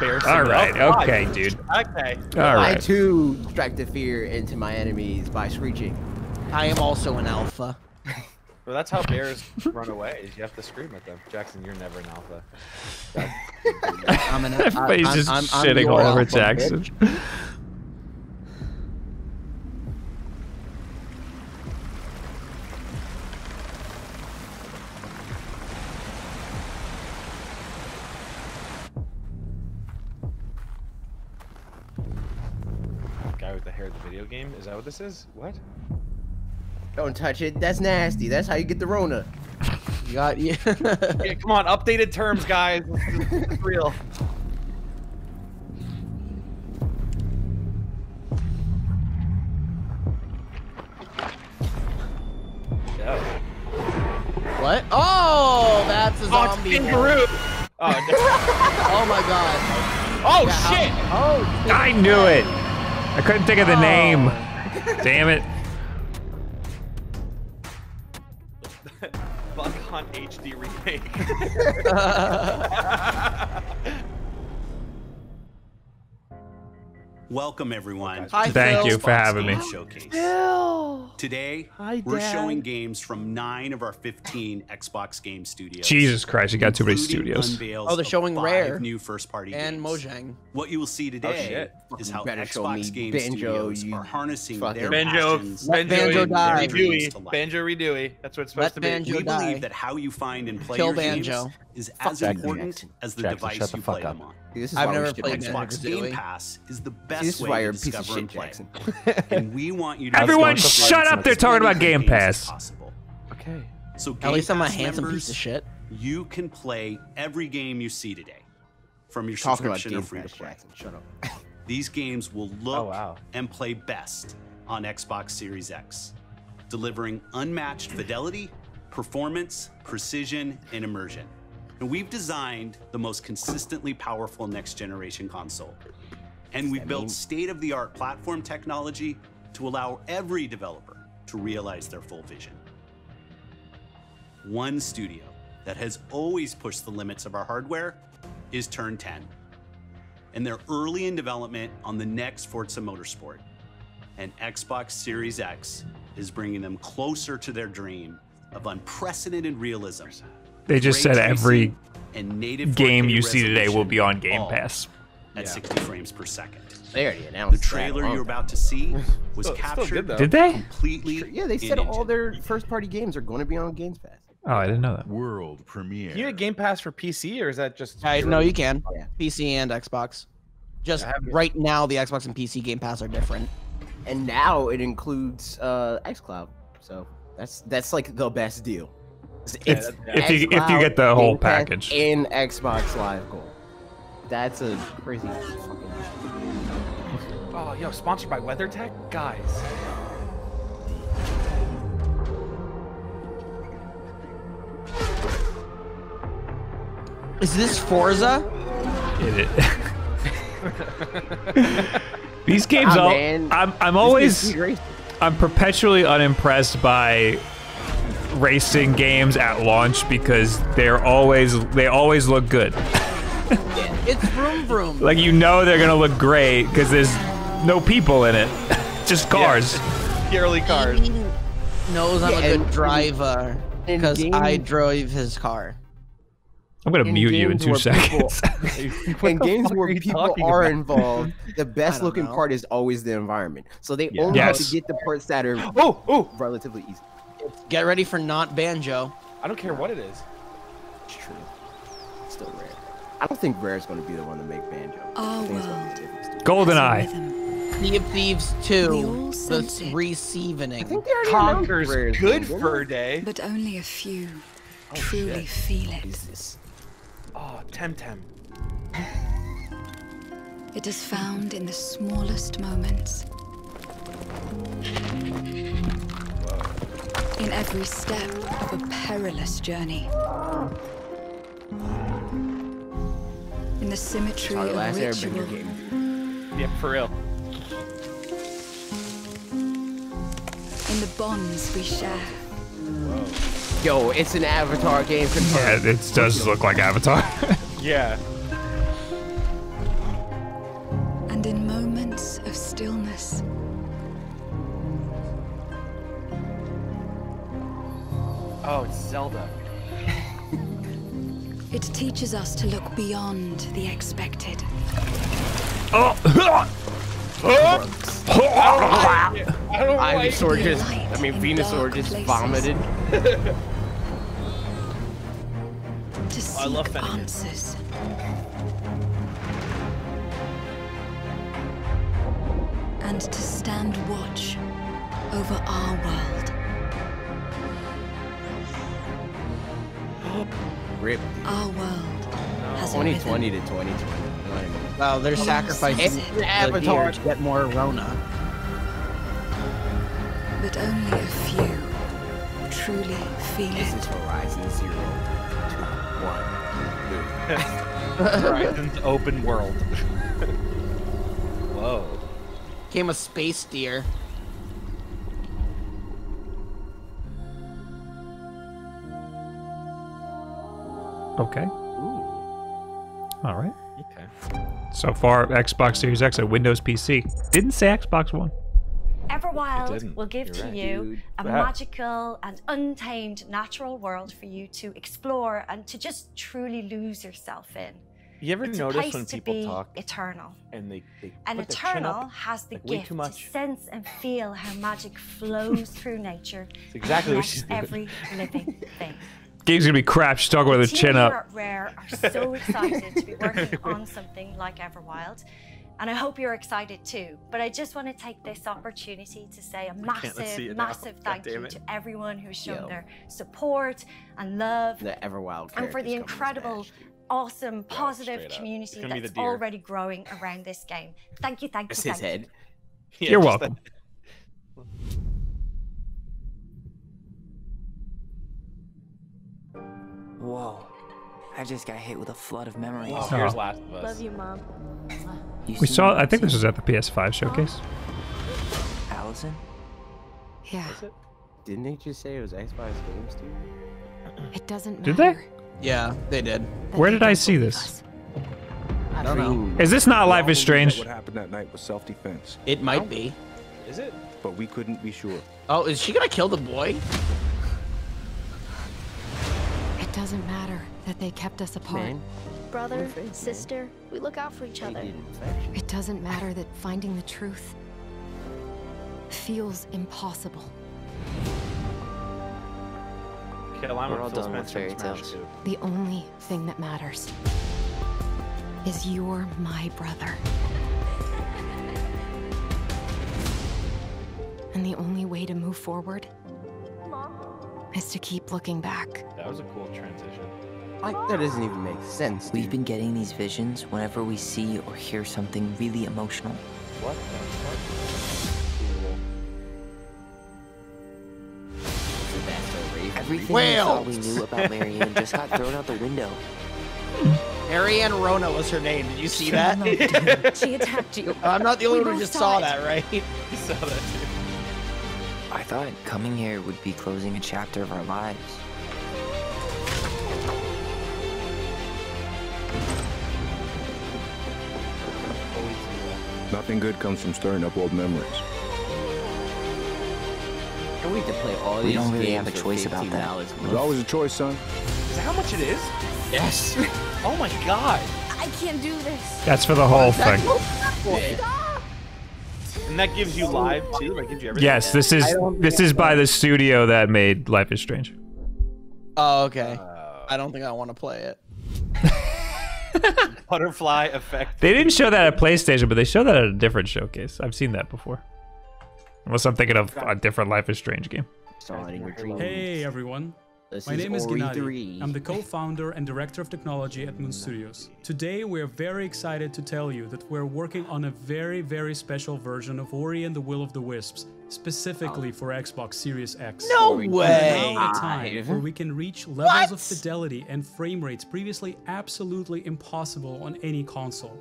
Bear All signal. Oh, Okay, dude. Okay. All right. I too strike the fear into my enemies by screeching. I am also an alpha. Well, that's how bears [laughs] run away. Is you have to scream at them. Jackson, you're never an alpha. I'm an [laughs] Everybody's I'm- just I'm- I'm shitting all over alpha, Jackson. Is that what this is? What? Don't touch it. That's nasty. That's how you get the Rona. You got you. [laughs] Yeah, come on, updated terms, guys. This is- this is real. Yeah. what? Oh, that's a Oh, zombie. one. kangaroo. [laughs] Oh, no. Oh my god. oh Yeah, how- shit! Oh, I knew it. I couldn't think of the oh. name. Damn it. Bug Hunt HD remake. [laughs] Welcome everyone. Hi, Thank Phil. you for having me. Showcase. Phil. Today, Hi, we're showing games from nine of our 15 Xbox game studios. Jesus Christ, you got too many studios. Oh, they're showing Rare new first-party and games. Mojang. What you will see today oh, is how Xbox me game Banjo, studios are harnessing fucking- their Banjo, passions Banjo, Banjo and die. dreams Redewey. Banjo Redewey. That's what it's supposed Let to be. Banjo we die. believe that how you find and play Kill your Banjo. games is Fuck as Jackson. important as the Jackson, device you play them on. This is I've never played. Xbox Game Pass is the See, best This is why you're a piece of discover and shit, play. Jackson. [laughs] and we want you to [laughs] Everyone shut up, they're talking about Game Pass. possible. Okay. So At Game least I'm a handsome members, piece of shit. You can play every game you see today from your Talking about subscription or Game free to play. Jackson. Shut up. [laughs] These games will oh, look Oh, wow. and play best on Xbox Series X, delivering unmatched fidelity, performance, precision, and immersion. And we've designed the most consistently powerful next generation console. And we've built state of the art platform technology to allow every developer to realize their full vision. One studio that has always pushed the limits of our hardware is Turn 10 and they're early in development on the next Forza Motorsport. And Xbox Series X is bringing them closer to their dream of unprecedented realism. They just ray said every and native game you see today will be on Game all Pass. At 60 frames per second. They already The announced that trailer long you're about to see [laughs] was Still- still captured good, though. Did they? completely. Yeah, they said all their first party games are going to be on Games Pass. Oh, I didn't know that. World premiere. Can you get Game Pass for PC or is that just? I, no, you can. Yeah. PC and Xbox. Just I right now, the Xbox and PC Game Pass are different. And now it includes uh, XCloud. So that's that's like the best deal. It's, If- it's if you- if you get the whole Game package. in Xbox Live Gold. That's a crazy fucking. Oh, yo, sponsored by WeatherTech, guys. Is this Forza? It is. [laughs] These games, Ah, all, man. I'm, I'm always. I'm perpetually unimpressed by racing games at launch because they're always, they always look good. It's Vroom Vroom. Like you know they're gonna look great because there's no people in it, [laughs] just cars. Purely cars. He knows I'm Yeah, a good driver because game- I drove his car. I'm gonna in mute you in two where people- seconds. in games where people are about? involved, the [laughs] best looking know. part is always the environment. So they Yeah. only have to get the parts that are [gasps] Oh, oh! relatively easy. Get ready for not banjo. I don't care what it is. It's true. It's still rare. I don't think Rare's going to be the one to make Banjo. Our I think it's gonna be a different studio. Goldeneye. Sea of Thieves We 2. all The sense it. receiving. I think they already Conker's good game, for a day. But only a few Oh, truly shit. feel they? it. What is this? Oh, Temtem. [laughs] It is found in the smallest moments. In every step of a perilous journey. In the symmetry Our of last ritual. Airbender game. Yep, for real. In the bonds we share. Yo, it's an Avatar game. yeah, it does look like Avatar. [laughs] Yeah. And in moments of stillness. Oh, it's Zelda. It teaches us to look beyond the expected. oh. I don't like sort just, I mean, Venusaur just places. vomited. [laughs] To seek I love Fennekin. answers. And to stand watch over our world. [gasps] [gasps] [gasps] Rip. Our world has 2020 to 2020. You know what I mean? Wow, they're Yes. sacrificing It's the Avatar. to get more Rona. But only a few truly feel This it. is Horizon Zero Two One. [laughs] Horizon's open world. Whoa. Came a space deer. Okay. All right. Okay. So far, Xbox Series X and Windows PC. Didn't say Xbox One. Everwild will give You're to right. you Dude. a Wow. magical and untamed natural world for you to explore and to just truly lose yourself in. You ever it's a notice place when to people be talk eternal. and they, they And put their chin eternal up, has the like, gift too to sense and feel how magic flows through nature. [laughs] It's exactly what she's doing. every living [laughs] thing. Game's gonna be crap. She's talking with her The chin up. at Rare are so [laughs] excited to be working on something like Everwild. And I hope you're excited too. But I just want to take this opportunity to say a can't let's see massive, now. massive thank you to everyone who's shown Yo. their support and love The Everwild and for the characters come in incredible, awesome, positive straight community It's gonna be that's already growing around this game. Thank you, thank you, It's thank his you. head. You're [laughs] welcome. Whoa. I just got hit with a flood of memories. Whoa, here's. Last of Us. Love you, Mom. You We saw. I think this was at the PS5 showcase. Allison? Yeah. Didn't they just say it was Xbox Games too? [clears throat] It doesn't matter. Did they? Yeah, they did. Where did I see this? I don't know. Is this not Life is Strange? What happened that night was self-defense. It might be. Is it? But we couldn't be sure. Oh, is she gonna kill the boy? It doesn't matter that they kept us apart. Man. Brother, sister, we look out for each other. It doesn't matter that finding the truth feels impossible. Kill, I'm We're all done with fairy tales. The only thing that matters is you're my brother. And the only way to move forward is to keep looking back. That was a cool transition. Like that doesn't even make sense. We've been getting these visions whenever we see or hear something really emotional. What the Everything we thought we knew about Marianne [laughs] just got thrown out the window. Marianne Rona was her name. Did you see that? She attacked you. [laughs] I'm not the only We one who just saw saw it. that, right? I [laughs] saw that too. I thought coming here would be closing a chapter of our lives. Nothing good comes from stirring up old memories. And we have to play all We don't really games have a choice about that. a There's always a choice, son. Is that how much it is? Yes. [laughs] Oh my god. I can't do this. That's for the whole thing. [laughs] And that gives you live too? That gives you everything? Yes, this is this is by the studio that made Life is Strange. Oh, okay. Oh. I don't think I want to play it. [laughs] Butterfly effect. They didn't show that at PlayStation, but they showed that at a different showcase. I've seen that before. Unless I'm thinking of a different Life is Strange game. Starting with dreams. Hey everyone. This My is name is Ori Gennady. 3. I'm the co-founder and director of technology at Moon Studios. Today we're very excited to tell you that we're working on a very very special version of Ori and the Will of the Wisps, specifically for Xbox Series X. No We're way! now at a time where we can reach levels of fidelity and frame rates previously absolutely impossible on any console.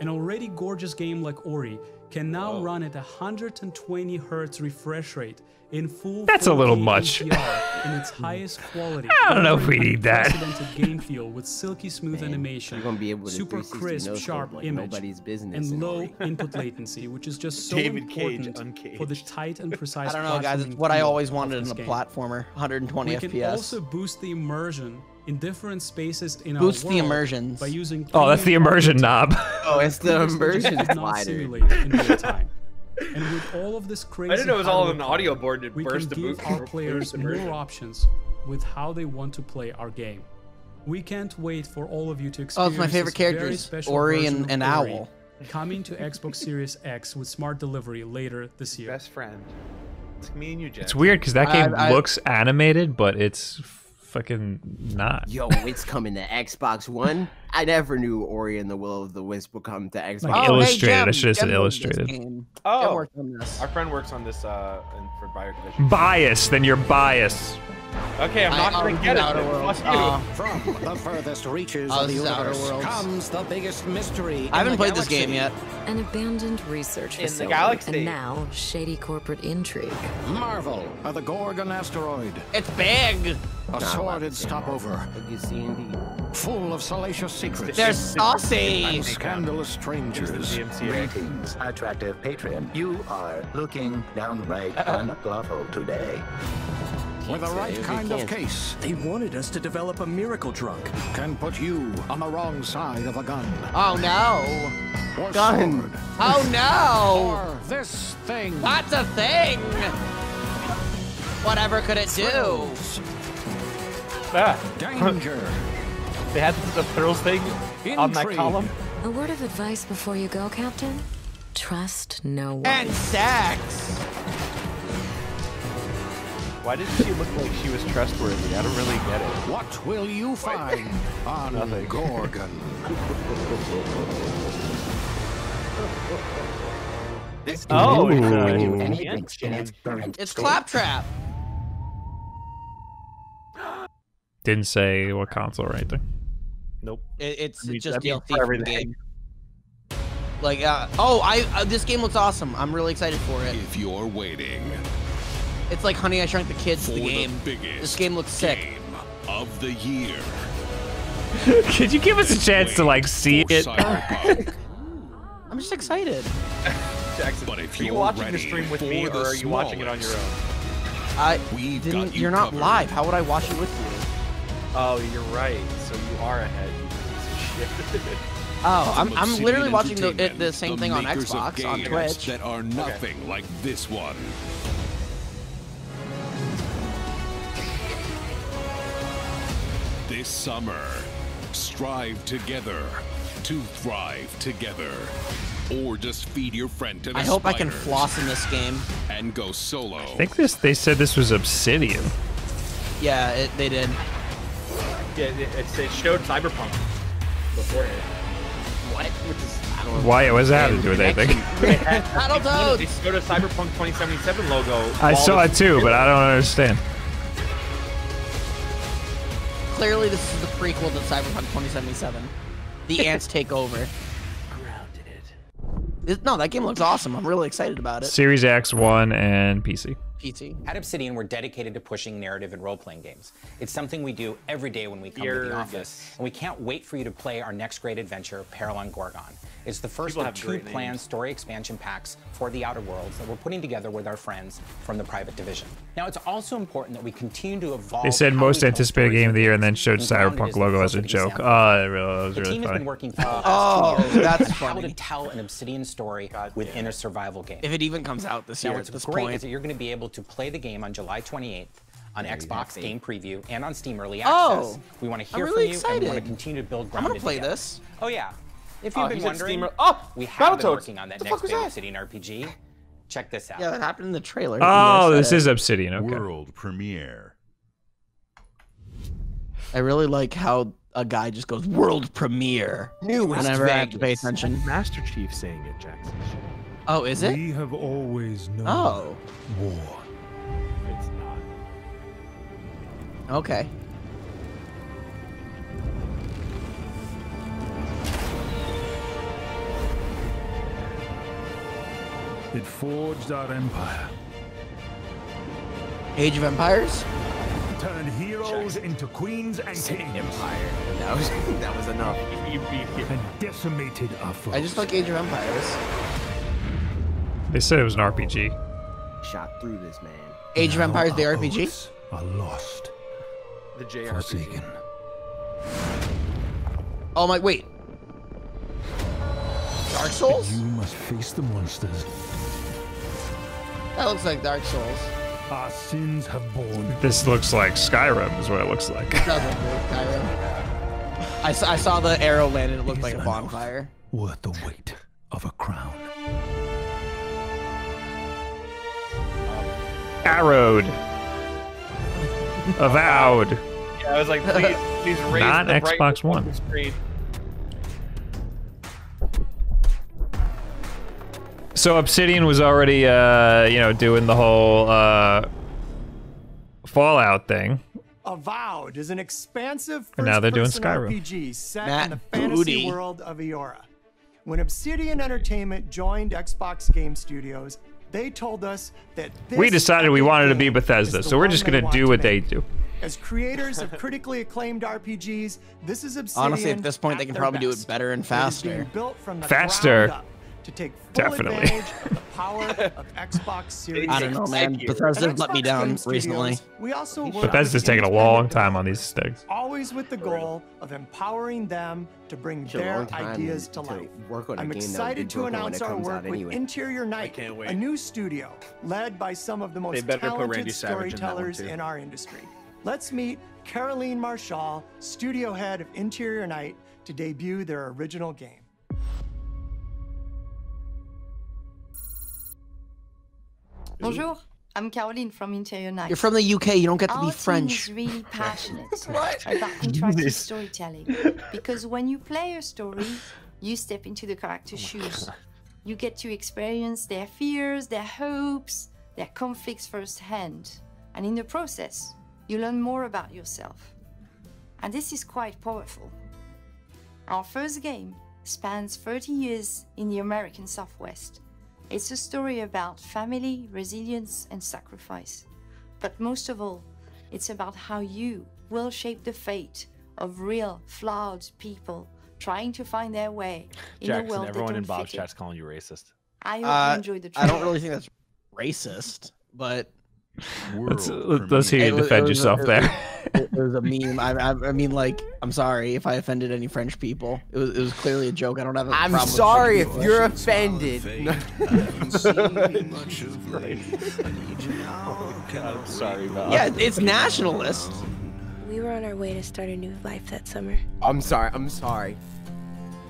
An already gorgeous game like Ori can now run at 120 Hz refresh rate in full That's a little much. HDR in its [laughs] highest quality. I don't know if we need that. game feel with silky smooth animation, You're gonna be able to super 360 crisp, no scope sharp like image, nobody's business and low [laughs] input latency, which is just so David Cage important for the tight and [laughs] precise. I don't know, guys. It's what I always wanted in a game. platformer. 120 We FPS. can also boost the immersion in different spaces in Boost our the world immersions. by using. Oh, that's the immersion knob. Oh, it's the immersion just did not slider. in real time. And with all of this crazy I didn't know it was all an audio board to we burst can the give boot our [laughs] players more options with how they want to play our game. We can't wait for all of you to experience Oh, it's my favorite characters, special Ori and- of and Ori Owl. Coming to Xbox [laughs] Series X with smart delivery later this year. Best friend. It's me and you, Jack. It's weird because that game I- I- looks animated, but it's fucking not. Yo, it's coming to Xbox One. [laughs] I never knew Ori and the Will of the Wisp would come to Xbox. Like Oh, illustrated. I should have said illustrated. Oh, on this. our friend works on this uh, for Bio Division. Bias, then you're biased. Okay, I'm not gonna this get is it. Outer then. Worlds. Fuck you. Uh, From the furthest reaches of the this is Outer universe Worlds. comes the biggest mystery. I haven't in the played this game yet. An abandoned research In the facility. galaxy. And now, shady corporate intrigue. Marvel of the Gorgon asteroid. It's big. A sordid stopover. Look at C&D. full of salacious secrets. They're saucy. And scandalous strangers. Greetings, attractive patron. You are looking downright unlawful today. With the right kind of case. They wanted us to develop a miracle drug. Can put you on the wrong side of a gun. Oh no. Or Gun. sword. Oh no. Or this thing. That's a thing. Whatever could it do? Ah. Danger. They had the thrills thing on that column. A word of advice before you go, Captain. Trust no one. And sex. Why did she look like she was trustworthy? I don't really get it. What will you find on Nothing. Gorgon? This Oh, it's, uh, bring it's any the drinks in its It's. Claptrap. Didn't say what console or anything. Nope. It, it's Means- just that DLC for for the everything. game. Like, uh, oh, I uh, this game looks awesome. I'm really excited for it. If you're waiting It's like Honey I Shrunk the Kids. for The the game. biggest This game looks sick. game of the year, [laughs] Could you give us a chance to like see it? [laughs] I'm just excited. [laughs] Jackson, But if are you you're watching the stream with me, or are you watching it on your own? I We've didn't. you You're not live. How would I watch it with you? Oh, you're right. So you are ahead, you piece of shit. Oh, [laughs] I'm, I'm literally watching the, it, the same the thing on Xbox on Twitch. That are nothing like this one. This summer, strive together to thrive together. Or just feed your friend to the I hope I can floss in this game. and go solo. I think this. They said this was Obsidian. Yeah, it, they did. Yeah, it, it's, it showed Cyberpunk beforehand. What? Which is I don't know. Why? What does that have to do with anything? It had- [laughs] Battletoads! They showed a Cyberpunk 2077 logo. I saw it too, but I don't understand. Clearly, this is the prequel to Cyberpunk 2077. The [laughs] ants take over. It- no, that game looks awesome. I'm really excited about it. Series X, One, and PC. PT. At Obsidian, we're dedicated to pushing narrative and role-playing games. It's something we do every day when we come to You're the office, and we can't wait for you to play our next great adventure, Peril on Gorgon. It's the first People of have two planned names. story expansion packs for the Outer Worlds that we're putting together with our friends from the Private Division. Now, it's also important that we continue to evolve. They said most anticipated game of the year, and then showed Cyberpunk logo as a joke. example. Oh, that really- that was The really team has funny. been working for the [laughs] last Oh, two years that's on how to tell an Obsidian story within a survival game. If it even comes out this Now, year what's at this great point. is that you're going to be able to play the game on July 28th on Xbox Game Preview and on Steam Early Access. Oh, Access. we want to I'm hear really from you and we want to continue to build I'm gonna play together. this. Oh yeah. If Oh, you've been wondering, Steam- oh, we have been Battletoads. working on that The next big that? Obsidian RPG. Check this out. Yeah, that happened in the trailer. Oh, You this said is. Obsidian. Okay. World premiere. I really like how a guy just goes world premiere. Whenever I have to pay attention. Master Chief saying it, Jackson. Oh, is it? We have always known Oh, war. It's not. okay. It forged our empire, Age of Empires. turned heroes into queens and kings, Empire. That was [laughs] that was enough. [laughs] And decimated our foes. I just like Age of Empires. They said it was an RPG. Shot through this man. Age of Empires, the our RPG. Are lost, the JRPG. forsaken. Oh my, wait. Dark Souls? You must face the monsters That looks like Dark Souls. our sins have borne. This looks like Skyrim, is what it looks like. It does look like Skyrim. I saw, I saw the arrow land and it looked like a bonfire. Worth the weight of a crown. Arrowed. Avowed. Yeah, I was like, please, please raise Not the Xbox brightness One. screen. So Obsidian was already, uh, you know, doing the whole uh, Fallout thing. Avowed is an expansive And now they're doing first-person Skyrim. RPG set Matt in the fantasy Booty. world of Eora. When Obsidian Entertainment joined Xbox Game Studios, they told us that this We decided we wanted to be Bethesda, so we're just gonna do to what they do. As creators of critically acclaimed RPGs, this is Obsidian. Honestly, at this point, they can their probably do it better and It is being faster. built from the Faster. Ground up to take full Definitely. advantage of the power [laughs] of Xbox Series. I don't know, X. man. Bethesda's At let me Xbox down Game Studios, recently. We also work Bethesda's with taking a independent long time on these sticks. always with the goal of empowering them to bring Took a their long time ideas to to life. work on a I'm game that would be excited to announce our work out with anyway. Interior Night, a new studio led by some of the most talented Randy Savage in storytellers in our industry. Let's meet Caroline Marshall, studio head of Interior Night, to debut their original game. Bonjour, I'm Caroline from Interior Night. You're from the UK. You don't get to Our be team French. is really passionate about interactive Jesus. storytelling because when you play a story, you step into the Oh character's shoes. You get to experience their fears, their hopes, their conflicts firsthand, and in the process, you learn more about yourself. And this is quite powerful. Our first game spans 30 years in the American Southwest. It's a story about family, resilience, and sacrifice. But most of all, it's about how you will shape the fate of real, flawed people trying to find their way in a Jackson, world that everyone don't in Bob's fit chat's it. calling you racist. I hope Uh, you enjoyed the I don't really think that's racist, but Let's, let's hear It you was- defend it was a- yourself it there. was- It was a [laughs] meme. I, I, I mean, like, I'm sorry if I offended any French people. It was, it was clearly a joke. I don't have a I'm problem with sorry if you're offended. I'm sorry, Bob. Yeah, it's nationalist. We were on our way to start a new life that summer. I'm sorry. I'm sorry.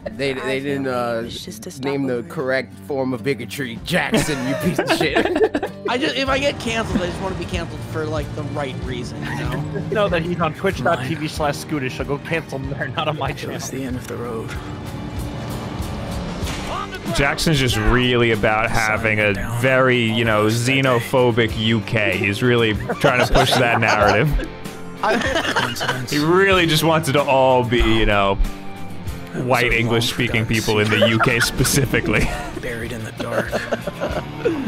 They they didn't feel like it uh, just name the correct form of bigotry. Jackson, you piece of shit. [laughs] I just, if I get canceled, I just want to be canceled for like the right reason, you know. [laughs] know that he's on twitch.tv slash scootish, so go cancel him there, not on my channel. It's the end of the road. Jackson's just really about having a very, you know, xenophobic UK. He's really trying to push that narrative. [laughs] He really just wants it to all be, you know, white English speaking people in the UK specifically. [laughs] Buried in the dark. [laughs]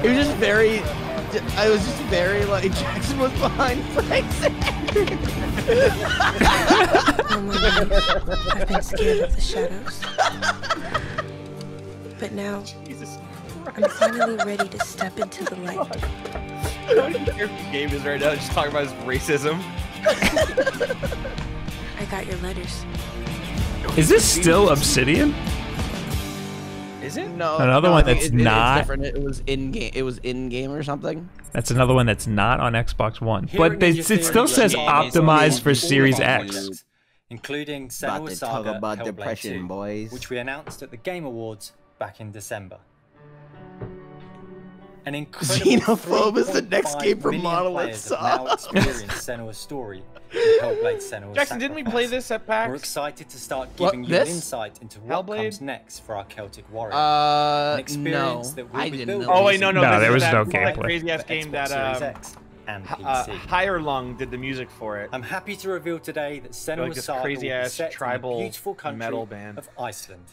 It was just very. I was just very like Jackson was behind Frank's [laughs] Oh my God. I've been scared of the shadows. But now, I'm finally ready to step into the light. I don't even care if the game is right now. Just talking about his racism. I got your letters. Is this still Obsidian? Is it? No. Another no, one I think that's it- it- it's not- different. It was in game. It was in game or something. That's another one that's not on Xbox One. Here But they, it still says optimized for Series X. including About Senua Saga about Hellblade depression, 2, boys. which we announced at the Game Awards back in December. An incredible Xenophobe is the next game from million Monolith players now Soft. Senua's story in Hellblade Senua's Jackson, didn't we play this at PAX? We're excited to start What, giving you this? an insight into what Hellblade? comes next for our Celtic warrior. Uh, An experience no, that we'll I didn't building know Oh wait, no, no. No, this there is was that, no that crazy ass game Xbox that um, X and H- uh, Heilung did the music for it. I'm happy to reveal today that They're Senua's like Saga will be crazy-ass set tribal in the beautiful country metal band. of Iceland.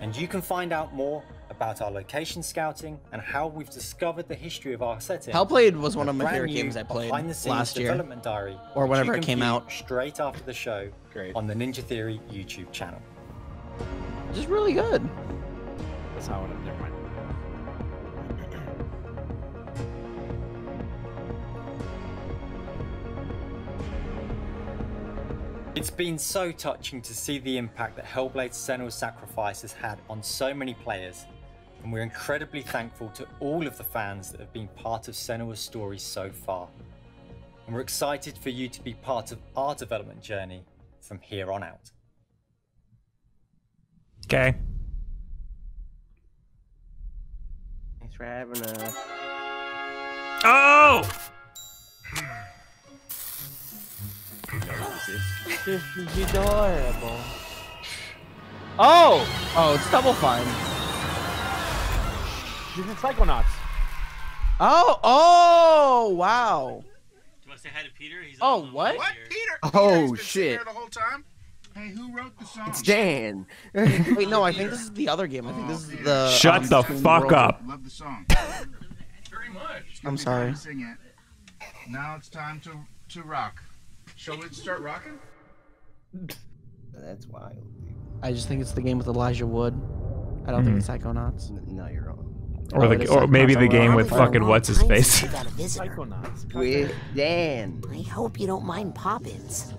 And you can find out more about our location scouting and how we've discovered the history of our setting. Hellblade was one of my favorite games I played behind-the-scenes last year. development diary, Or whenever it came out. straight after the show on the Ninja Theory YouTube channel. Just really good. That's not what I'm. Never It's been so touching to see the impact that Hellblade Senua's Sacrifice has had on so many players, and we're incredibly thankful to all of the fans that have been part of Senua's story so far. And we're excited for you to be part of our development journey from here on out. Okay. Thanks for having us. Oh! This is adorable. Oh! Oh, it's Double Fine. This is Psychonauts. Oh, oh, wow. Do you want to say hi to Peter? He's Oh, what? What, Peter? Oh shit! the whole time? Hey, who wrote the song? It's Dan. [laughs] Wait, no, I think this is the other game. I think this is the. Shut um, the fuck World. up. Love the song. [laughs] Very much. I'm sorry. Sing it. Now it's time to to rock. Shall we start rocking? That's wild. I just think it's the game with Elijah Wood. I don't think hmm. it's Psychonauts. No, you're wrong. Or Oh, the or maybe the game with fucking what's his face. Psychonauts. [laughs] With Dan. I hope you don't mind Poppins.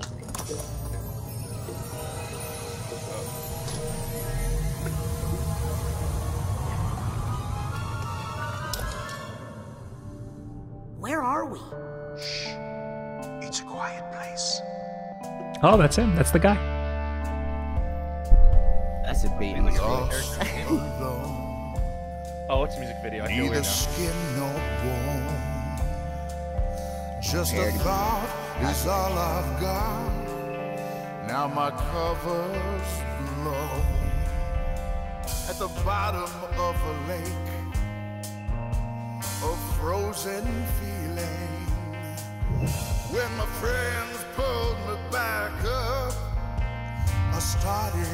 Where are we? Oh, that's him. That's the guy. That's a baby. [laughs] Oh, it's a music video. I feel Neither weird skin nor bone. Just a Parody. thought is all I've got. Now my cover's blown. At the bottom of a lake, a frozen feeling. When my friends pulled me back up, I started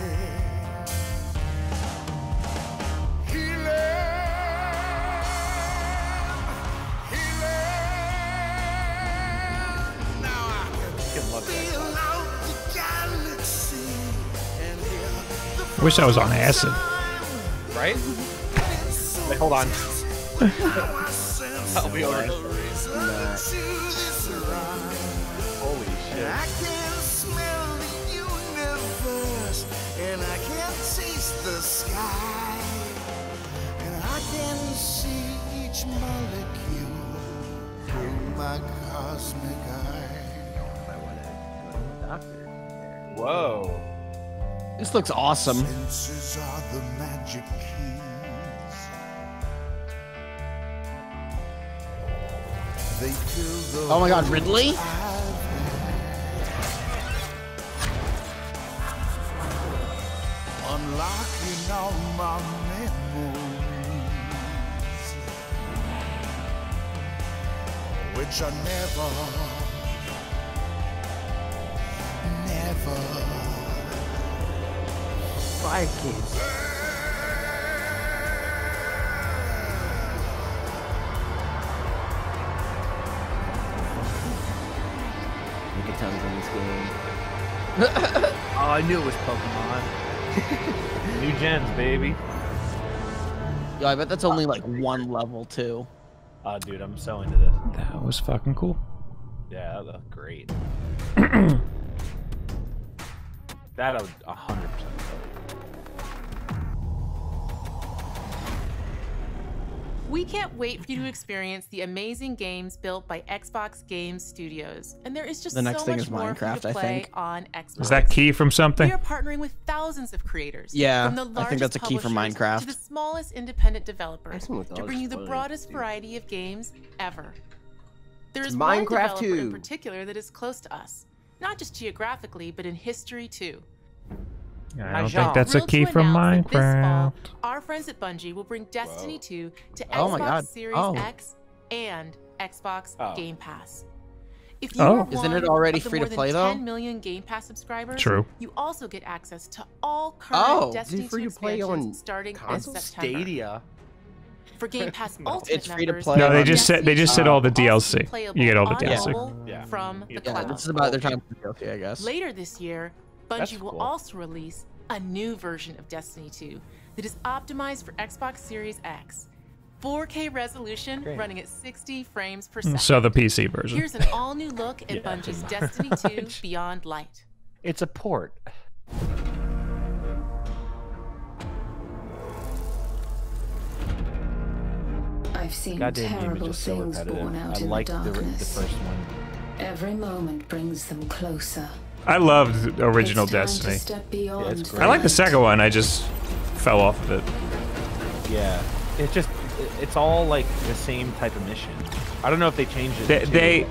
healing. Feel out the galaxy and Wish I was on acid. Right? Wait, hold on. [laughs] I'll be alright. Holy. I can smell the universe, and I can taste the sky, and I can see each molecule through my cosmic eye. Whoa. This looks awesome. Senses are the magic keys. They fill the Oh my God, Ridley? My memories, which I never, never. Fire Kids. Look at tons in this game. [laughs] Oh, I knew it was Pokemon. [laughs] New gens, baby. Yo, I bet that's only like one level too. Oh, dude, I'm so into this. That was fucking cool. Yeah, that looked great. [clears throat] that I would 100% We can't wait for you to experience the amazing games built by Xbox Game Studios. And there is just The next so thing much is more for you Minecraft, to I play think. on Xbox. Is that key from something? We are partnering with thousands of creators. Yeah, from the I think that's a key for Minecraft. To the smallest independent developers to bring you the broadest dude. variety of games ever. There is It's is one Minecraft developer in particular that is close to us, not just geographically, but in history too. I don't think that's a key to from announce that this fall, Minecraft. Our friends at Bungie will bring Destiny 2 to Oh my Xbox God. Series Oh. X and Xbox Oh. Game Pass. If you Oh. Isn't it already free to more than play, though? 10 million Game Pass subscribers, True. you also get access to all current Oh, Destiny 2 free to play expansions on starting in? September. Stadia. For Game [laughs] Pass No. Ultimate It's free to play No, they just said they just said all the Destiny 2 will also DLC. You get all the DLC. Yeah. from the Yeah, Yeah, cloud. this is about their time talking about DLC, I guess. Later this year, That's Bungie will cool. also release a new version of Destiny 2 that is optimized for Xbox Series X. 4K resolution Great. running at 60 frames per mm, second. So the PC version. Here's an all new look at Yeah, Bungie's [laughs] Destiny 2. Beyond Light. It's a port. I've seen Goddamn terrible things born out I in like the the, the darkness. first one. Every moment brings them closer. I loved original Destiny. To step beyond it's the I like the second one. I just fell off of it. Yeah, it's just it's all like the same type of mission. I don't know if they changed it. They, they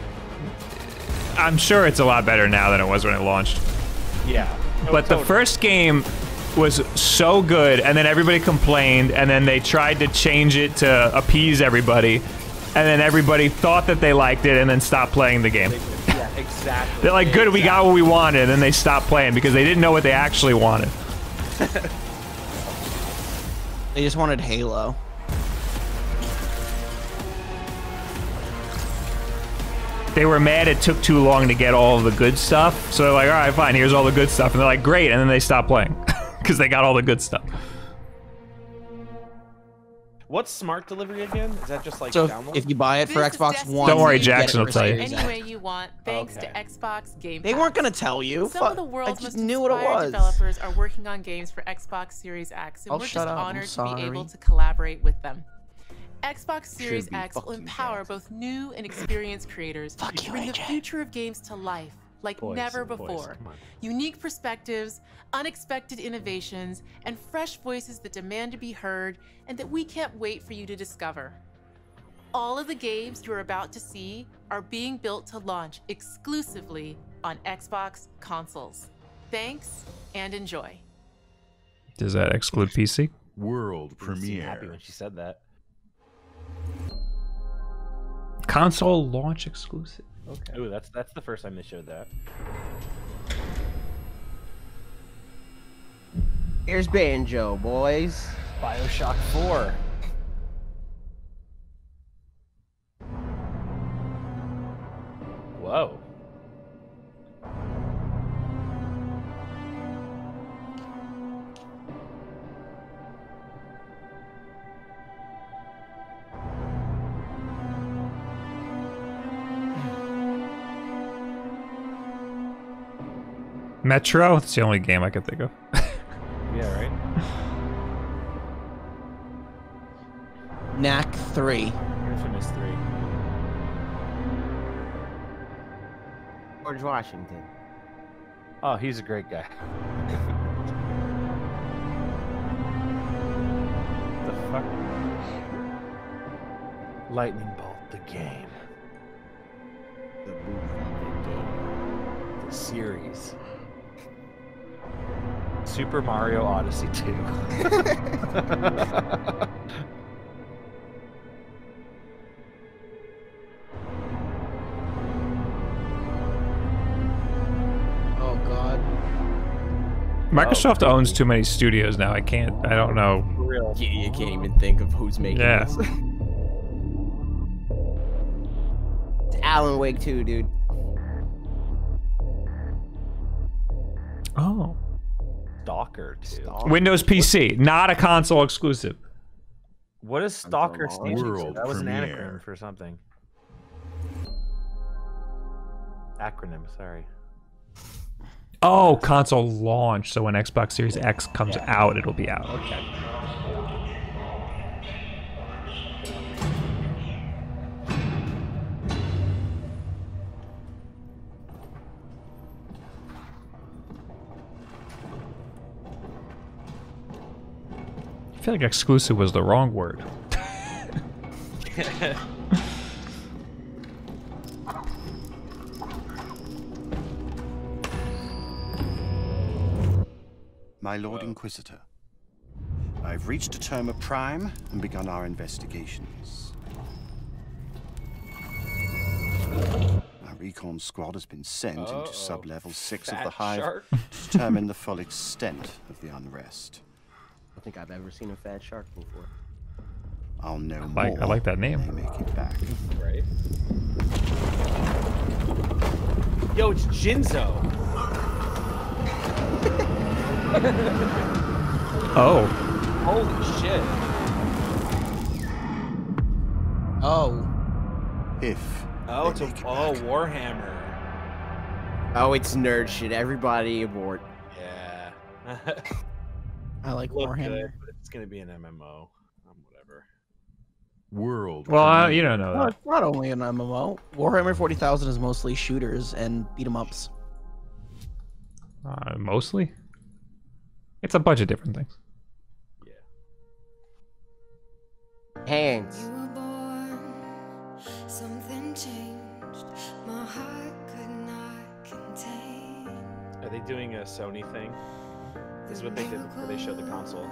I'm sure it's a lot better now than it was when it launched. yeah, Oh, But the first game was so good, and then everybody complained, and then they tried to change it to appease everybody, and then everybody thought that they liked it, and then stopped playing the game. Yeah, exactly. They're like, good, exactly. we got what we wanted, and then they stopped playing because they didn't know what they actually wanted. they just wanted Halo. They were mad it took too long to get all the good stuff, so they're like, all right, fine, here's all the good stuff. And they're like, great, and then they stopped playing [laughs] because they got all the good stuff. What's smart delivery again? Is that just like So download? if you buy it for This Xbox One, Don't worry, you get it Jackson will tell you. Series Any way you want, thanks Okay. to Xbox Game They weren't gonna tell you. Some Fuck, of the world's I just most knew what it inspired was. developers are working on games for Xbox Series X, and I'll we're shut just up, honored to be able to collaborate with them. Xbox Series X will fucking empower both new and experienced creators [laughs] to bring the future of games to life like Boys, never before. come on. Unique perspectives, unexpected innovations, and fresh voices that demand to be heard and that we can't wait for you to discover. All of the games you're about to see are being built to launch exclusively on Xbox consoles. Thanks and enjoy. Does that exclude PC? World Didn't happy premiere. when she said that. Console launch exclusive. Okay. Ooh, that's that's the first time they showed that. Here's Banjo, boys. Bioshock 4. Whoa. Metro? That's the only game I could think of. [laughs] Knack three. Infamous 3. George Washington. Oh, he's a great guy. [laughs] the fuck? Lightning Bolt, the game. The movie, The series. Super Mario Odyssey 2. [laughs] [laughs] Microsoft owns too many studios now. I can't. I don't know. real. You, you can't even think of who's making Yeah. this. [laughs] It's Alan Wake 2, dude. Oh. Stalker 2. Windows PC, not a console exclusive. What is does Stalker stand for? World That was an premiere. acronym for something. Acronym, sorry. Oh, console launch. So when Xbox Series X comes out, it'll be out. Okay. I feel like exclusive was the wrong word. [laughs] My Lord Inquisitor, I've reached Atoma Prime and begun our investigations. Our recon squad has been sent Uh-oh. into sub-level 6 of the Hive shark. to [laughs] determine the full extent of the unrest. I don't think I've ever seen a fat shark before. I'll know I like- more I like that name. they make it back. Right? Yo, it's Jinzo. [laughs] Oh. Holy shit. Oh. If Oh, it's a oh Warhammer. Oh, it's nerd shit. Everybody aboard. Yeah. [laughs] I like Look Warhammer. good, but it's gonna be an MMO. Um, whatever. World Well, uh, you don't know No, that. it's not only an MMO. Warhammer 40,000 is mostly shooters and beat 'em ups. Uh, mostly. It's a bunch of different things. Yeah. Hands. Something changed. My heart could not contain. Are they doing a Sony thing? This is what they did before they showed the console.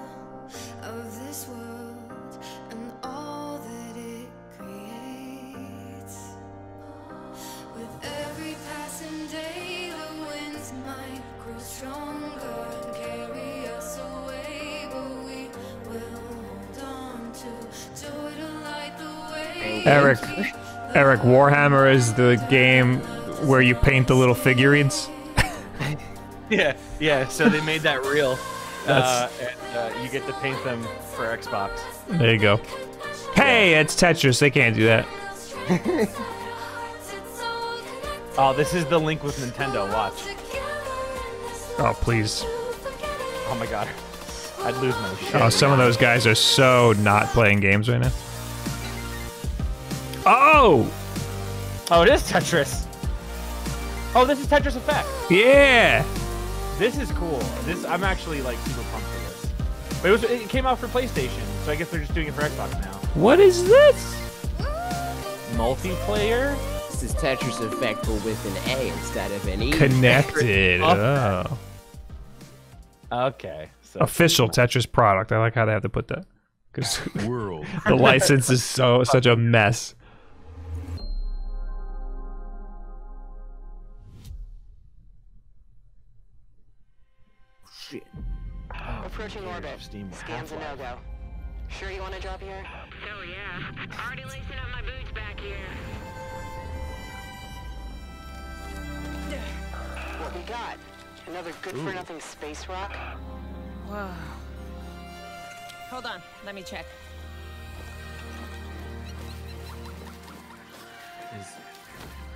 Eric. Eric, Warhammer is the game where you paint the little figurines. [laughs] Yeah, yeah. So they made that real, [laughs] uh, and uh, you get to paint them for Xbox. There you go. Hey, it's Tetris. They can't do that. [laughs] Oh, this is the link with Nintendo. Watch. Oh, please. Oh my god, I'd lose my shit. Oh, some of those guys are so not playing games right now. Oh! Oh, it is Tetris. Oh, this is Tetris Effect. Yeah! This is cool. This I'm actually like super pumped for this. But it was it came out for PlayStation, so I guess they're just doing it for Xbox now. What is this? Multiplayer? This is Tetris Effect, but with an A instead of an E. Connected. [laughs] Oh. Okay. So Official Tetris product. I like how they have to put that. Because [laughs] the license is so such a mess. Shit. Approaching orbit. Steam Scans a no-go. Sure you want to drop here? Oh yeah. Already lacing up my boots back here. What we got? Another good-for-nothing space rock? Whoa. Hold on, let me check. This,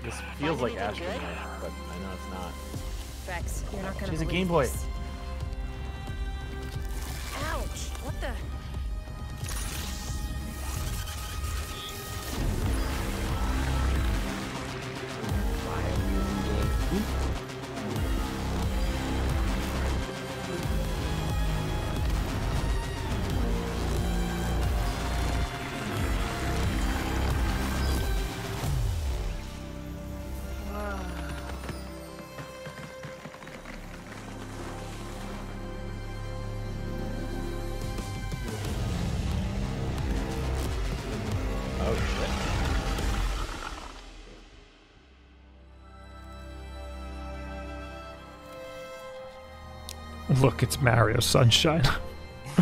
this feels like anything good? astronaut, but I know it's not. Vex, you're not gonna She's a believe Game Boy. this. What the? Look, it's Mario Sunshine.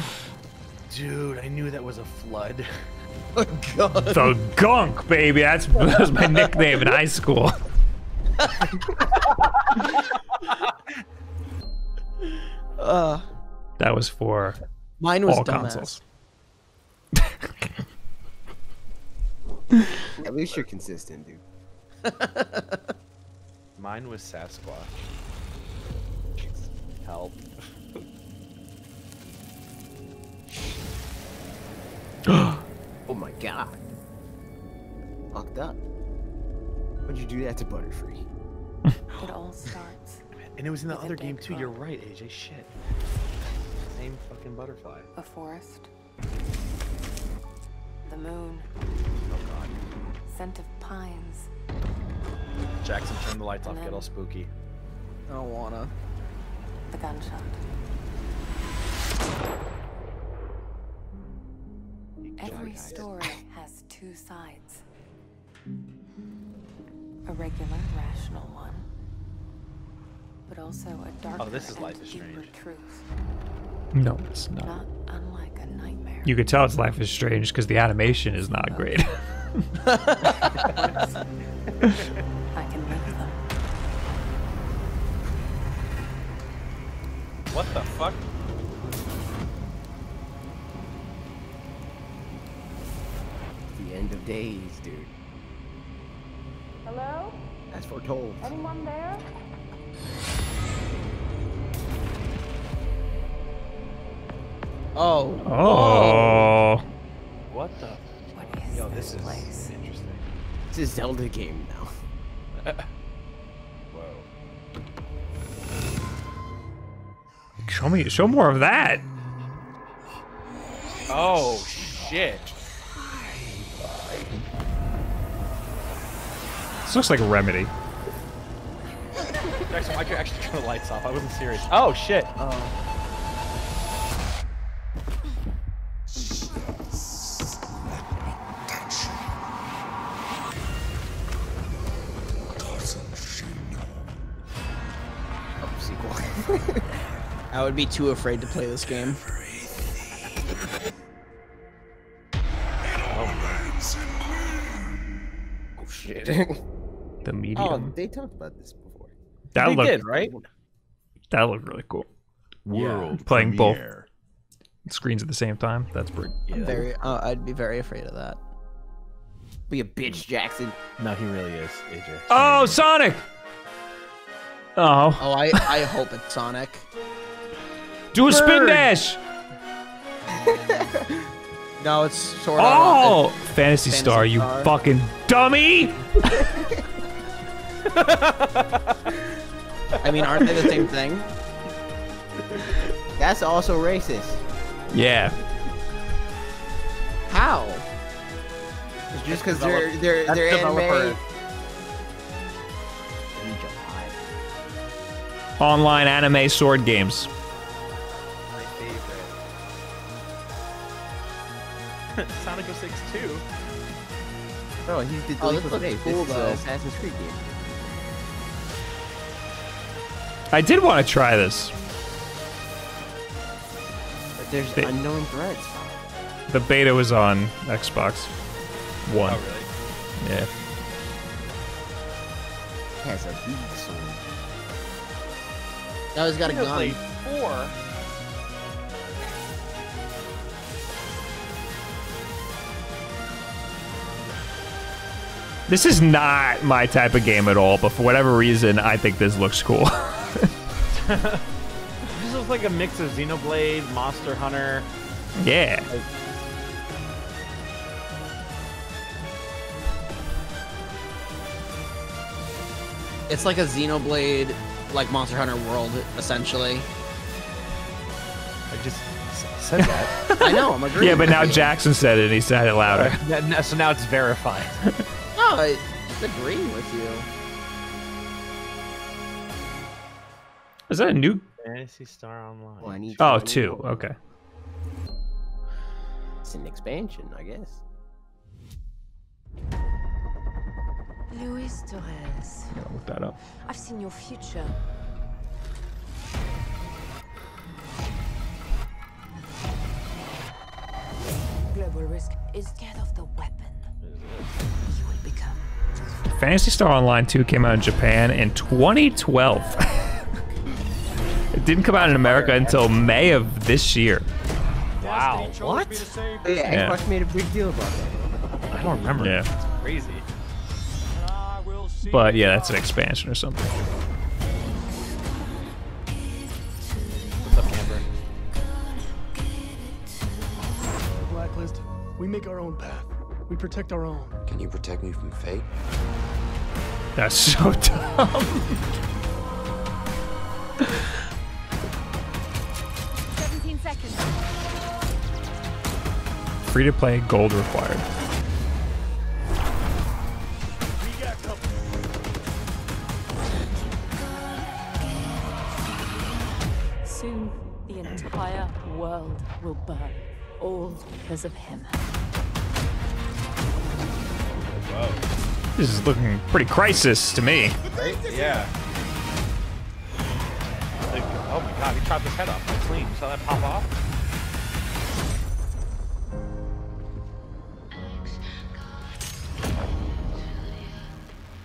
[laughs] Dude, I knew that was a FLUDD. [laughs] the gunk, baby. That's [laughs] that was my nickname in high school. Uh, That was for Mine was all dumbass. consoles. At least you're consistent, dude. Mine was Sasquatch. Help. [gasps] oh my god. Fucked up. Why'd you do that to Butterfree? It all starts [laughs] And it was in the other game dead too. You're right, AJ. Shit. Same fucking butterfly. a forest. The moon. Oh god. Scent of pines. Jackson, turn the lights off. Get all spooky. I don't wanna. The gunshot. Every story has two sides. A regular, rational one, but also a darker Oh, this is and Life is deeper Strange. truth. No, it's not. Not unlike a nightmare. You could tell it's Life is Strange because the animation is not great. Oh. [laughs] I can live them. What the fuck? End of days, dude. Hello? That's foretold. Anyone there? Oh. Oh. What the? Yo, this is interesting. It's a Zelda game now. [laughs] Whoa. Show me, show more of that. Oh shit. This looks like a remedy. Jackson, I could actually turn the lights off. I wasn't serious. Oh shit. Oh, sequel. [laughs] I would be too afraid to play this game. oh it. [laughs] The oh, they talked about this before. that They looked did, right? That looked really cool. World Playing premiere. both screens at the same time. That's pretty. I'm very. Uh, I'd be very afraid of that. Be a bitch, Jackson. No, he really is, AJ. Oh, Sonic! Oh. Oh, I I hope it's Sonic. Do a spin dash! [laughs] No, it's sort of. Oh! it's Phantasy, Star, you fucking dummy! [laughs] [laughs] I mean, aren't they the same thing? That's also racist. Yeah. How? It's just because they're they're they're developer- anime. Online anime sword games. My favorite. [laughs] Sonic 06 too. Oh, he did Oh, the this Leap of looks cool, This is though. a Assassin's Creed game. I did want to try this. But there's They- unknown threats. The beta was on Xbox One. Oh, really? Yeah. Has a bead sword. Now he's got a gun. Xenoblade This is not my type of game at all, but for whatever reason, I think this looks cool. [laughs] This looks like a mix of Xenoblade, Monster Hunter. yeah. Like, It's like a Xenoblade, like Monster Hunter World, essentially. I just said that. [laughs] I know. I'm agreeing. Yeah, but now. Jackson said it and he said it louder. N- n- so now it's verified. [laughs] Oh. No, I just agreeing with you. Is that a new? Phantasy Star Online. Well, I need Oh, I need two. more. Okay. It's an expansion, I guess. Luis Torres. Yeah, look that up. I've seen your future. Global risk is scared of the weapon. You become. Phantasy Star Online 2 came out in Japan in 2012. [laughs] it didn't come out in America until May of this year. Wow. What? Yeah, Yeah. Xbox made a big deal about that. I don't remember. Yeah. It's crazy. But yeah, that's an expansion or something. What's up, Camber? Blacklist, we make our own path. We protect our own. Can you protect me from fate? That's so [laughs] dumb. Seventeen seconds. Free to play, gold required. Soon, the entire world will burn. All because of him. This is looking pretty crisis to me. Right? Yeah. Like, oh my god, he chopped his head off. Like, clean. Saw that pop off?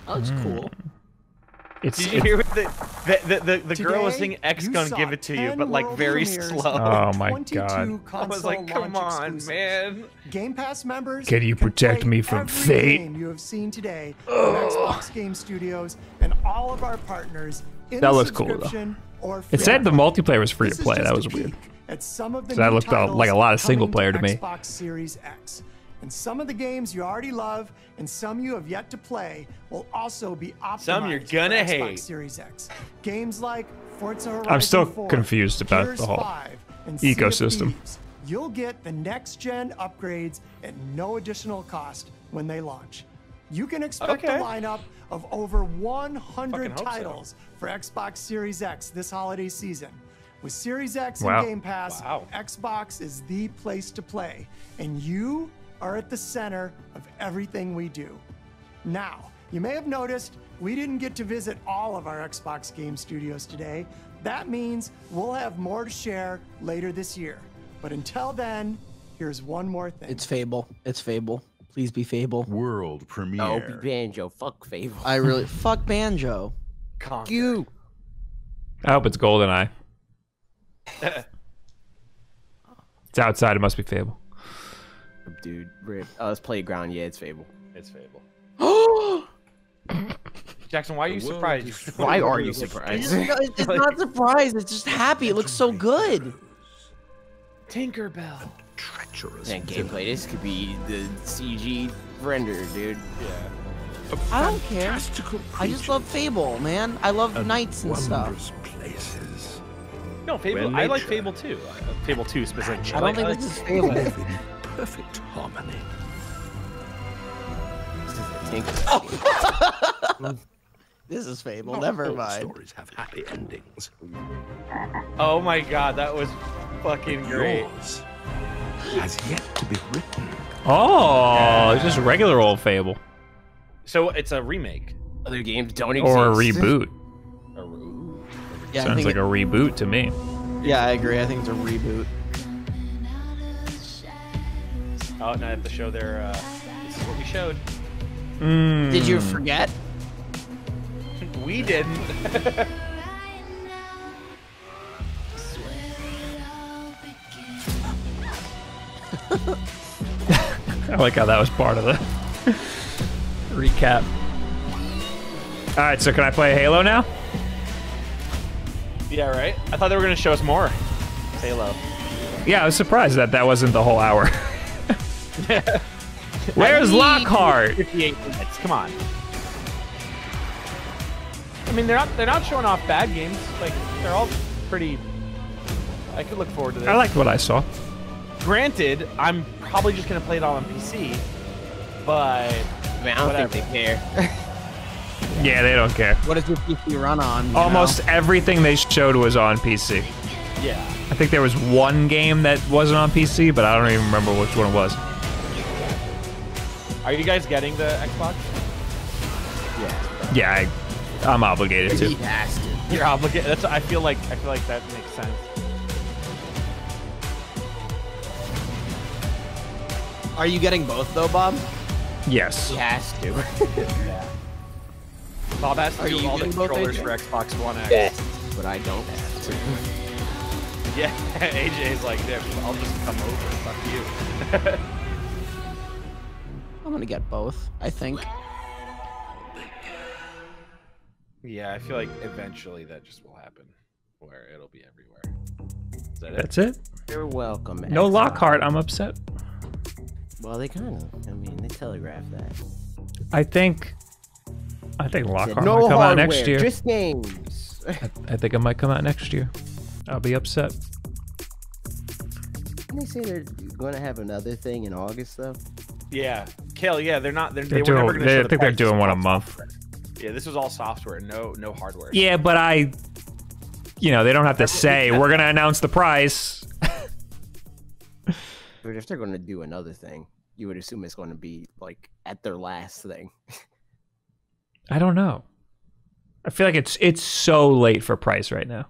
That looks cool. Hmm. It's, Did you it's- hear what the the the, the, the girl was saying X you gonna give it to you, but like very slow. Oh my God. I was like, come on, exclusives. man. Game Pass members Can you protect play me from fate? game you have seen today from Xbox Game Studios and all of our partners in That the looks cool, though. or It said the multiplayer was free to This is play. That was weird. peek At some of the So that new looked like a lot of single coming player to me. Xbox Series X. And some of the games you already love and some you have yet to play will also be optimized Some you're for gonna Xbox hate. Series X. Games like Forza Horizon I'm still 4, confused about Gears the whole 5, and ecosystem. Thieves. You'll get the next gen upgrades at no additional cost when they launch. You can expect Okay. a lineup of over 100 Fucking hope so. titles for Xbox Series X this holiday season. With Series X Wow. and Game Pass, Wow. Xbox is the place to play, and you are at the center of everything we do. Now, you may have noticed we didn't get to visit all of our Xbox game studios today. That means we'll have more to share later this year. But until then, here's one more thing. It's Fable. It's Fable. Please be Fable. World premiere. Oh, be Banjo, fuck Fable. I really fuck Banjo. Fuck you. I hope it's GoldenEye. [laughs] it's outside. It must be Fable. Dude, rip. Oh, it's Playground. Yeah, it's Fable. It's Fable. [gasps] Jackson, why are you [laughs] surprised? Why are you surprised? It's, it's [laughs] not surprised. It's just happy. It looks so good. Tinkerbell. Treacherous. Man, gameplay. This could be the CG render, dude. Yeah. I don't care. I just love Fable, man. I love knights and stuff. places. No, Fable. When I they like Fable 2. Uh, Fable 2 specifically. I don't think like, this is Fable. [laughs] Live in perfect harmony. [laughs] This is Fable. Not Never all mind. stories have happy endings. Oh my god, that was fucking great. Yours has yet to be written. Oh, it's just regular old Fable. So it's a remake. Other games don't exist. Or a reboot. Yeah, Sounds like it- a reboot to me. Yeah, I agree. I think it's a reboot. Oh, now I have to show their. Uh, this is what we showed. Did you Mm. forget? we didn't. [laughs] [laughs] I like how that was part of the [laughs] recap. All right, so can I play Halo now? yeah, right. I thought they were gonna show us more. Halo. Yeah, I was surprised that that wasn't the whole hour. [laughs] Where's Lockhart? 58 minutes. Come on. I mean, they're not they're not showing off bad games. Like they're all pretty. I could look forward to this. I liked what I saw. Granted, I'm probably just gonna play it all on PC, but Man, I don't whatever. think they care. [laughs] Yeah, they don't care. What does your PC run on? you Almost know? everything they showed was on PC. Yeah. I think there was one game that wasn't on PC, but I don't even remember which one it was. Are you guys getting the Xbox? Yeah. Yeah, I, I'm obligated to. He to. has to. You're obligated. That's. I feel like. I feel like that makes sense. Are you getting both though, Bob? Yes. He has to. [laughs] Yeah. Bob has to Are do all the controllers for Xbox One X. Yes. But I don't have to. [laughs] Yeah, [laughs] AJ's like, yeah, I'll just come over. Fuck you. I'm gonna get both. I think. yeah, I feel like eventually that just will happen, where it'll be everywhere. Is that? That's it. You're welcome. No Xbox. Lockhart. I'm upset. Well, they kind of. I mean, they telegraphed that. I think. I think Lockhart no might come hardware, out next year. just games. [laughs] I, I think it might come out next year. I'll be upset. Didn't they say they're going to have another thing in August though? Yeah, Kale. Yeah, they're not. They're, They're they were never doing. gonna They, show I the think they're doing one a month. software. Yeah, this was all software, no no hardware. Yeah, but I. You know, they don't have to say we're gonna announce the price. [laughs] But if they're going to do another thing, you would assume it's going to be like at their last thing. [laughs] I don't know. I feel like it's it's so late for price right now.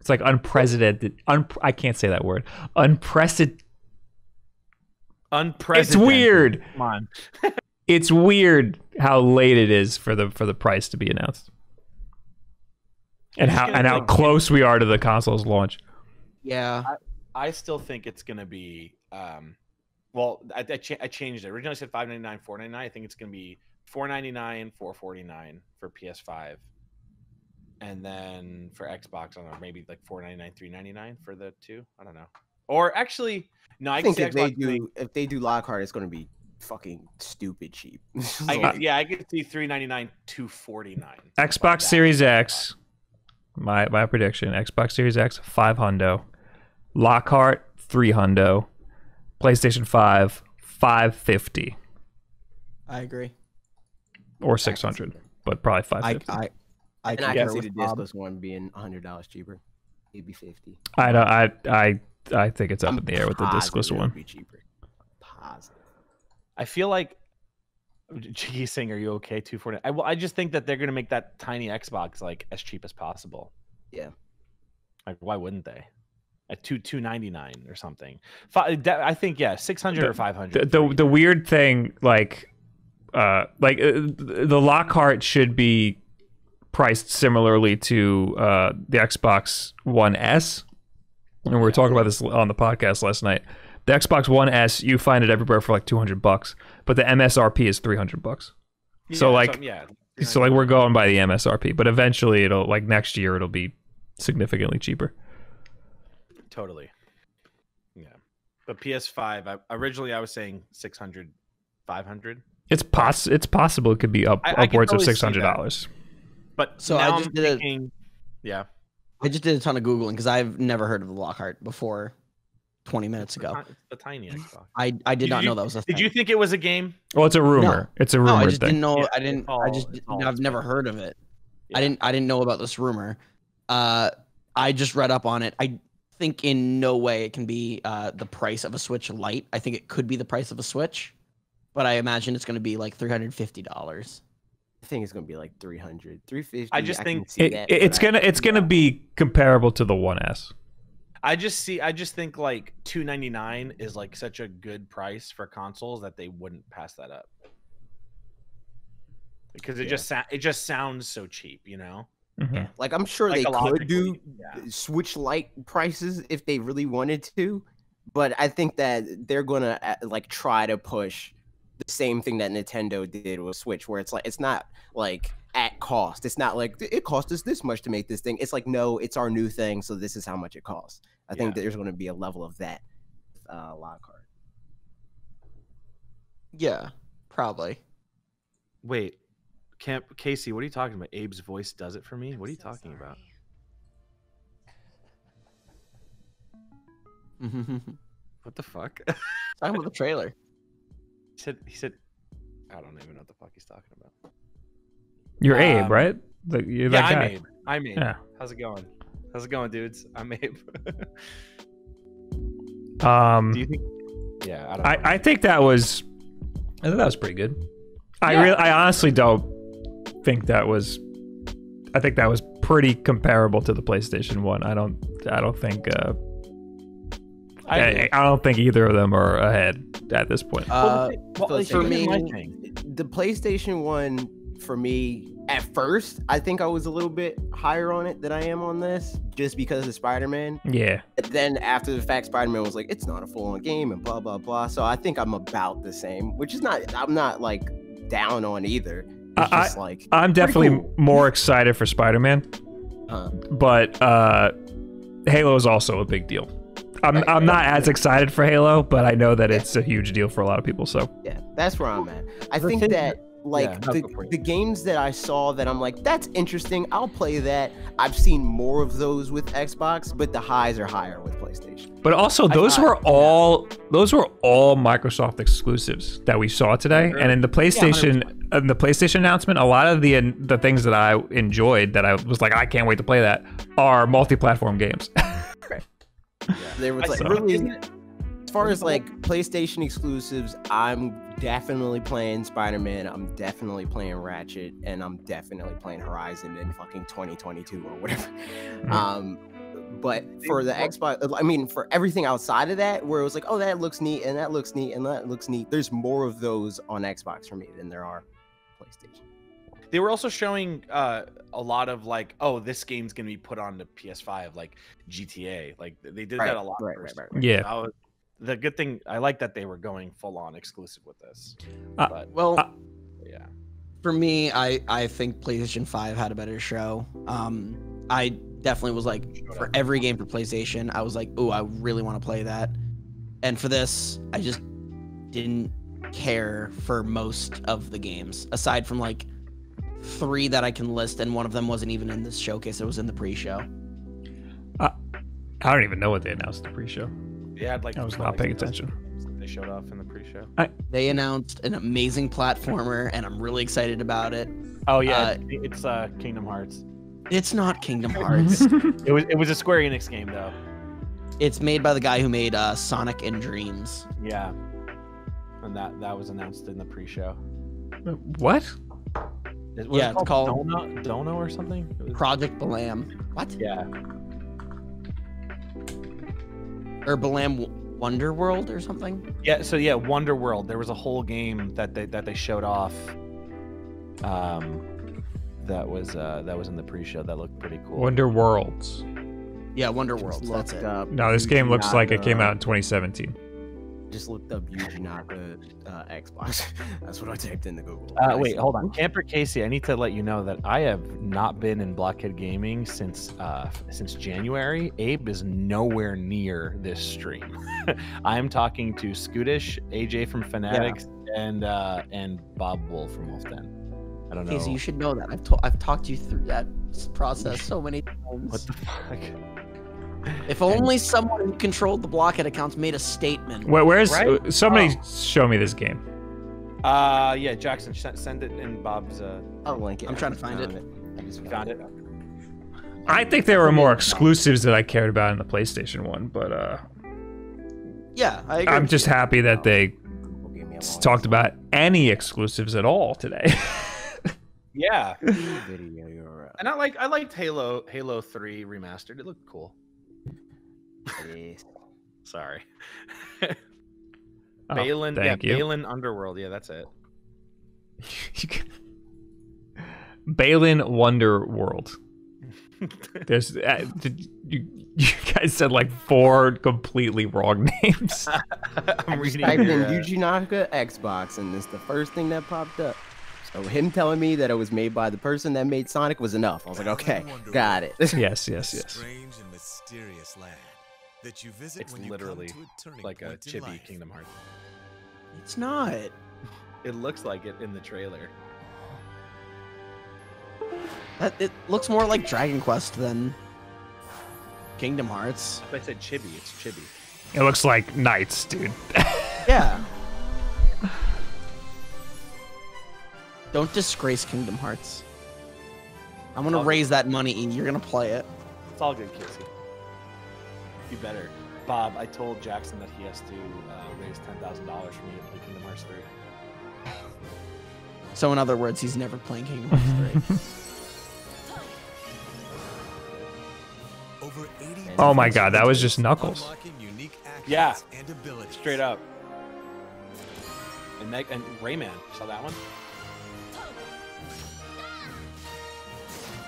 It's like unprecedented. Un, I can't say that word. Unprecedented. Unprecedented. It's weird. Come on. [laughs] It's weird how late it is for the for the price to be announced, and how and how close we are to the console's launch. Yeah. I still think it's gonna be. Um, well, I, I, cha- I changed it. Originally, I said five ninety nine, four ninety nine. I think it's gonna be four ninety nine, four forty nine for PS five, and then for Xbox, I don't know, maybe like four ninety nine, three ninety nine for the two. I don't know. Or actually, no, I, I think if they Xbox doing- do if they do Lockhart, it's going to be fucking stupid cheap. [laughs] I Like, could, yeah, I could see three ninety nine, two forty nine. Xbox Series X. My my prediction: Xbox Series X five hundo, Lockhart three hundo, PlayStation five five fifty I agree. or six hundred, but probably five fifty. I. I I I can see the Bob. discless one being hundred dollars cheaper. It'd be fifty. I don't. I I I think it's up I'm in the air with the discless positive one. Be cheaper. Positive. I feel like [laughs] He's saying, "Are you okay?" Two forty. I well, I just think that they're gonna make that tiny Xbox like as cheap as possible. Yeah. Like, why wouldn't they? at two two ninety nine or something. Fi- de- I think yeah, six hundred or five hundred. The, the the weird thing, like, uh, like uh, the Lockhart should be priced similarly to uh the Xbox One S. And we were talking about this on the podcast last night. The Xbox One S, you find it everywhere for like two hundred bucks, but the MSRP is three hundred bucks. so like, so- yeah, so like we're going by the MSRP, but eventually it'll like next year it'll be significantly cheaper. Totally. Yeah. But PS5, I, originally I was saying 600, 500. It's poss it's possible it could be up I- I upwards of six hundred dollars. But So now I just I'm did a- thinking, yeah. I just did a ton of googling because I've never heard of the Lockhart before 20 minutes ago. It's a tiny Xbox. I I did not you, know that was a Did thing. you think it was a game? Well, it's a rumor. It's a rumor No, I just thing. didn't know. Yeah, I didn't. it's all- I just. I've never heard of it. I didn't. I didn't know about this rumor. Uh, I just read up on it. I think in no way it can be uh, the price of a Switch Lite. I think it could be the price of a Switch, but I imagine it's going to be like three hundred fifty dollars. I think it's gonna be like 300, 350. I just can think- It, that, it's gonna it's gonna be comparable to the One S. I just see. I just think like two ninety nine is like such a good price for consoles that they wouldn't pass that up. Because it Yeah. just sa- it just sounds so cheap, you know. Mm-hmm. Like I'm sure they could do yeah. Switch Lite prices if they really wanted to, but I think that they're gonna uh, like try to push the same thing that Nintendo did with Switch, where it's like it's not like at cost. It's not like it cost us this much to make this thing. It's like no, it's our new thing, so this is how much it costs. I think Yeah. there's going to be a level of that. with, Uh, Lockhart. Yeah, probably. Wait, Camp Casey, what are you talking about? Abe's voice does it for me. What are you talking about? [laughs] What the fuck? Talking about the trailer. He said. He said. I don't even know what the fuck he's talking about. You're Abe, Um, right? The, you're yeah, that I'm. Abe. I'm Abe. Yeah. How's it going? How's it going, dudes? I'm Abe. [laughs] Um, Do you think? Yeah, I don't. I, I think that was I think that was pretty good. I really I honestly don't think that was I think that was pretty comparable to the PlayStation 1. I don't I don't think uh I I. I don't think either of them are ahead at this point. Uh, Well, like, for me, the PlayStation One for me at first, I think I was a little bit higher on it than I am on this, just because of Spider Man. yeah. Then after the fact, Spider Man was like, it's not a full on game and blah blah blah. So I think I'm about the same, which is not. I'm not like down on either. It's I, just like I'm definitely cool. [laughs] more excited for Spider-Man. Uh, but uh Halo is also a big deal. I'm I'm not as excited for Halo, but I know that it's a huge deal for a lot of people. So yeah, that's where I'm at. I think that like Yeah, the, go for it. the games that I saw that I'm like, that's interesting. I'll play that. I've seen more of those with Xbox, but the highs are higher with PlayStation. But also, those were all those were all Microsoft exclusives that we saw today. And in the PlayStation, in the PlayStation announcement, a lot of the the things that I enjoyed that I was like, I can't wait to play that, are multi-platform games. There was I like saw- really as far as like PlayStation exclusives, I'm definitely playing Spider-Man. I'm definitely playing Ratchet, and I'm definitely playing Horizon in fucking 2022 or whatever. [laughs] Um, but for the Xbox, I mean, for everything outside of that, where it was like, oh, that looks neat, and that looks neat, and that looks neat. There's more of those on Xbox for me than there are PlayStation. They were also showing uh, a lot of like, oh, this game's gonna be put on the PS5, like GTA. Like they did Right, that a lot. right, first. right, right. Yeah. I was- the good thing, I like that they were going full on exclusive with this. Uh, but Well, yeah. for me, I I think PlayStation Five had a better show. Um, I definitely was like for every game for PlayStation, I was like, oh, I really want to play that. And for this, I just didn't care for most of the games, aside from like three that I can list, and one of them wasn't even in this showcase; it was in the pre-show. I don't even know what they announced in the pre-show. They had like I was not like, paying attention. They showed off in the pre-show. They announced an amazing platformer, and I'm really excited about it. Oh yeah, Uh, it's uh Kingdom Hearts. it's not Kingdom [laughs] Hearts. it was it was a Square Enix game though. it's made by the guy who made uh, Sonic and Dreams. Yeah. And that that was announced in the pre-show. What? Is- was Yeah, it it's called- Dono, Dono or something. Was- Project Balan. What? Yeah. or Balan Wonder World or something. Yeah, so yeah, Wonder World. There was a whole game that they that they showed off. Um, that was uh that was in the pre-show. That looked pretty cool. Wonder Worlds. Yeah, Wonder World. That's looked it. up No, this game looks like it came out in 2017. Just looked up Yuji Naka uh, Xbox. [laughs] That's what I typed into Google. Uh, wait, saw- hold on, Camper Casey. I need to let you know that I have not been in Blockhead Gaming since uh, since January. Abe is nowhere near this stream. [laughs] I am talking to Scootish, AJ from Fanatics, and uh, and Bob Wulff from Wulff Den. I don't know. Casey, you should know that. I've to- I've talked you through that process so many times. What the fuck? If only someone who controlled the blockhead accounts made a statement. Where, where's Right? uh, somebody Oh. show me this game? Uh, yeah, Jackson, send, send it in Bob's. Uh, I'll link it. I'm trying to find it. I just found it. I think there were more exclusives that I cared about in the PlayStation one, but uh, Yeah, I agree. I'm just you. happy that they s- talked about any exclusives at all today. Yeah, Video, you're, and I like I liked Halo Halo Three remastered. It looked cool. Yes. Sorry. Oh, Balin, yeah, you. Balin Underworld. Yeah, that's it. [laughs] Balin Wonder World. [laughs] There's uh, did, you, you guys said like four completely wrong [laughs] names. I'm I just reading. typed in your, Yuji Naka Xbox, and it's the first thing that popped up. So him telling me that it was made by the person that made Sonic was enough. I was like, okay, got it. yes, yes, yes. Strange and mysterious land that you visit It's when you literally come to a turning like a point in chibi life. Kingdom Hearts. It's not. [laughs] It looks like it in the trailer. That it looks more like Dragon Quest than Kingdom Hearts. If I said chibi, it's chibi. It looks like Knights, dude. [laughs] Yeah. Don't disgrace Kingdom Hearts. I'm gonna I'll- raise that money and you're gonna play it. It's all good, Casey. You better. Bob, I told Jackson that he has to uh, raise ten thousand dollars for me to play Kingdom Hearts three. So in other words, he's never playing Kingdom Hearts 3. [laughs] Over 80 Oh my god, that was just Knuckles. unlocking unique actions Yeah, and abilities. straight up. And Meg and Rayman, saw that one?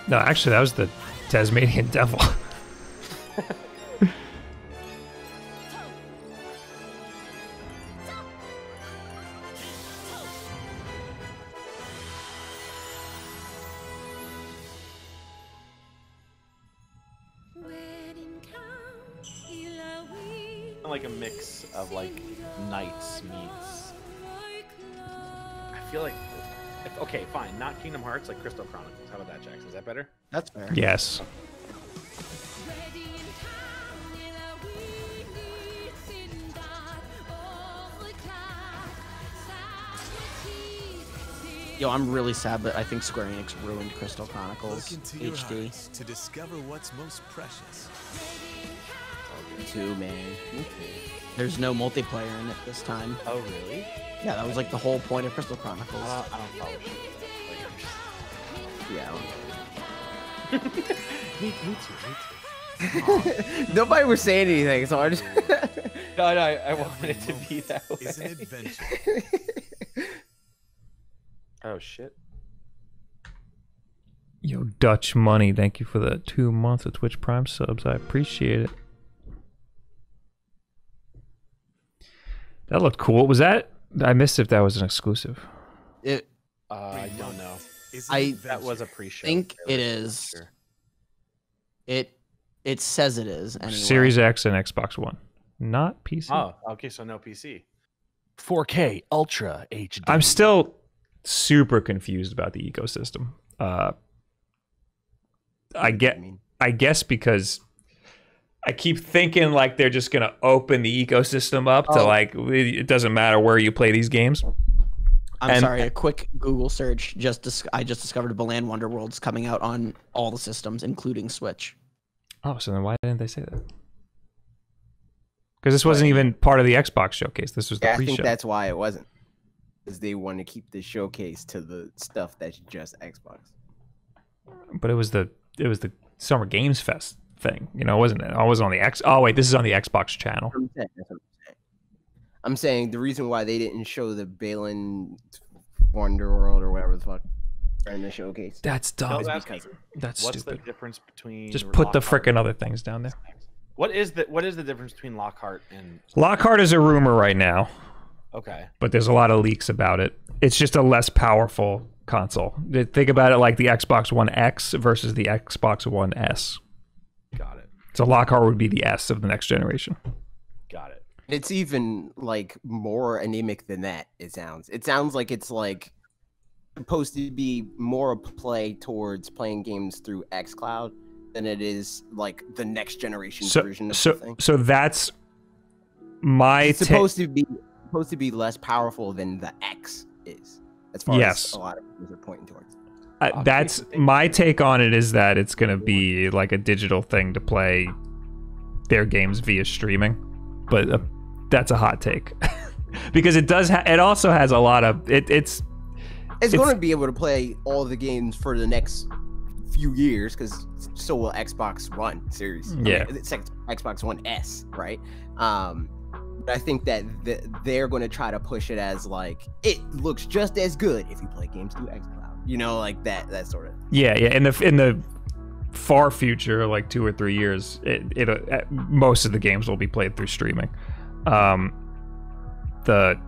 No, actually, that was the Tasmanian [laughs] Devil. [laughs] of like Knights meets. I feel like. Okay, fine. Not Kingdom Hearts, like Crystal Chronicles. How about that, Jackson? Is that better? That's fair. yes. Yo, I'm really sad that I think Square Enix ruined Crystal Chronicles Look into HD. hearts to discover what's most precious. Too man. Me too. There's no multiplayer in it this time. Oh, really? Yeah, that was like the whole point of Crystal Chronicles. I don't, I don't follow shit. Yeah. Like, me, me too. Me too. [laughs] Nobody was saying anything, so I just. [laughs] No, no, I, I wanted it to be that way. Is an adventure. [laughs] Oh shit. Yo, Dutch Money, thank you for the two months of Twitch Prime subs. I appreciate it. That looked cool. Was that? I missed if that was an exclusive. It, Uh, I don't know. Is an I That was a adventure. pre-show. think it is. it I'm not is. sure. it it says it is anyway. Series X and Xbox One, not PC. Oh, okay, so no PC. 4K Ultra HD. I'm still super confused about the ecosystem. Uh, I get, I guess because I keep thinking like they're just gonna open the ecosystem up to Oh. like it doesn't matter where you play these games. I'm And- sorry, a quick Google search just dis- I just discovered Balan Wonder Worlds coming out on all the systems, including Switch. Oh, so then why didn't they say that? Because this wasn't even part of the Xbox showcase. This was the Yeah, pre-show. I think that's why it wasn't. Because they want to keep the showcase to the stuff that's just Xbox. but it was the it was the Summer Games Fest thing. You know, wasn't it? I was on the X. Oh wait, this is on the Xbox channel. I'm saying, that's what I'm saying. I'm saying the reason why they didn't show the Balan Wonderworld or whatever the fuck in the showcase. That's dumb. is That's- because That's What's stupid. the difference between Just put the Lockhart- frickin' other things down there. What is the what is the difference between Lockhart and Lockhart is a rumor right now, okay? but there's a lot of leaks about it. It's just a less powerful console. Think about it like the Xbox One X versus the Xbox One S. Got. So Lockhart would be the S of the next generation. Got it. It's even like more anemic than that. It sounds. It sounds like it's like supposed to be more a play towards playing games through XCloud than it is like the next generation So version of so the thing. so that's my It's supposed to be supposed to be less powerful than the X is, as far Yes. as a lot of things are pointing towards. Uh, that's my take on it is that it's going to be like a digital thing to play their games via streaming but uh, that's a hot take [laughs] because it does ha- it also has a lot of it it's It's, going to be able to play all the games for the next few years because so will Xbox One series. I mean, Yeah. it's X- Xbox One S, right? Um, but I think that th- they're going to try to push it as like it looks just as good if you play games through XCloud. You know, like that that sort of. yeah yeah in the in the far future like 2 or 3 years it, it uh, most of the games will be played through streaming. Um the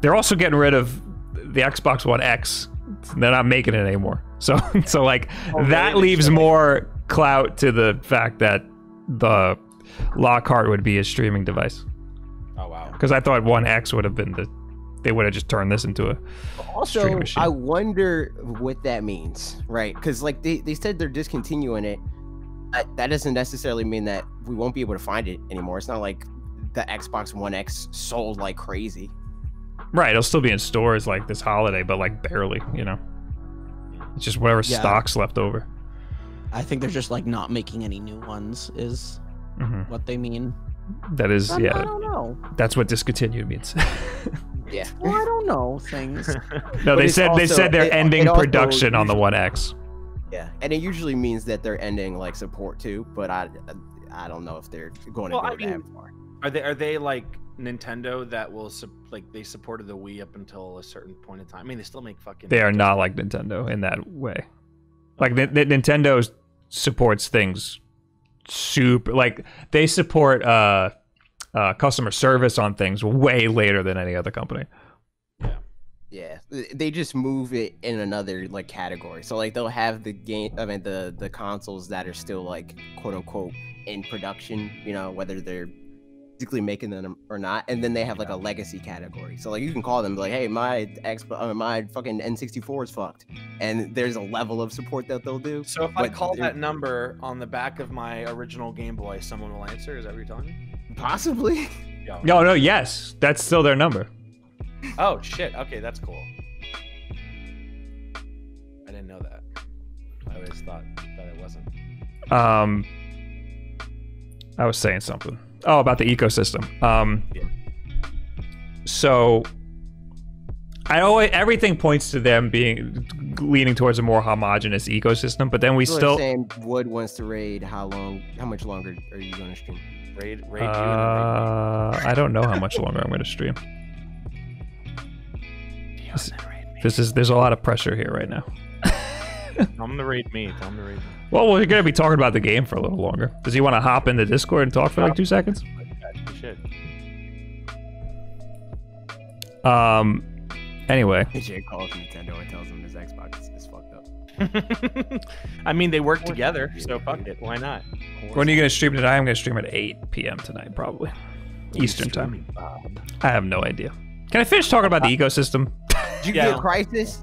they're also getting rid of the Xbox One X. They're not making it anymore. So [laughs] so like Oh, that leaves more clout to the fact that the Lockhart would be a streaming device. Oh wow. because I thought One X would have been the they would have just turned this into a Also. I wonder what that means, right? Because like they, they said they're discontinuing it. Uh, that doesn't necessarily mean that we won't be able to find it anymore. It's not like the Xbox One X sold like crazy. Right, it'll still be in stores like this holiday, but like barely, you know. It's just whatever Yeah. stocks left over. I think they're just like not making any new ones is Mhm. what they mean. That is, I- yeah. I don't know. That's what discontinued means. [laughs] Yeah. Well, I don't know things. [laughs] no, But they it's said they said they're it- ending it also production on the One X. Yeah, and it usually means that they're ending like support too. But I I don't know if they're going to Well, go I that mean, far. Are they are they like Nintendo that will sup- like they supported the Wii up until a certain point in time? I mean, they still make fucking. They are not like Nintendo in that way. Like Ni- Ni- Nintendo supports things super like they support uh uh customer service on things way later than any other company. Yeah, th- they just move it in another like category. So like they'll have the game, I mean the the consoles that are still like quote unquote in production. You know whether they're physically making them or not, and then they have like a legacy category. So like you can call them like, hey, my X, uh, my fucking N64 is fucked, and there's a level of support that they'll do. So if I call that number on the back of my original Game Boy, someone will answer. Is that what you're telling me? Possibly. No, no, yes, that's still their number. Oh shit. Okay, that's cool. I didn't know that. I always thought that it wasn't. Um, I was saying something. Oh, about the ecosystem. Um, so I always everything points to them being leaning towards a more homogenous ecosystem, but then we People still. saying Wood wants to raid. How long? How much longer are you going to stream? Raid, raid Uh, I don't know how much longer I'm going to stream. This, this is there's a lot of pressure here right now. [laughs] Tell him to raid me. Tell him to raid me. Well, we're going to be talking about the game for a little longer. Does he want to hop into Discord and talk for like two seconds? You should. Um. Anyway, AJ calls Nintendo and tells them his Xbox [laughs] I mean, they work together, so fuck it. Why not? when are you going to stream tonight? I'm going to stream at 8 p.m. tonight, probably Eastern time. I have no idea. Can I finish talking about the uh, ecosystem? Did you Yeah. get Crysis?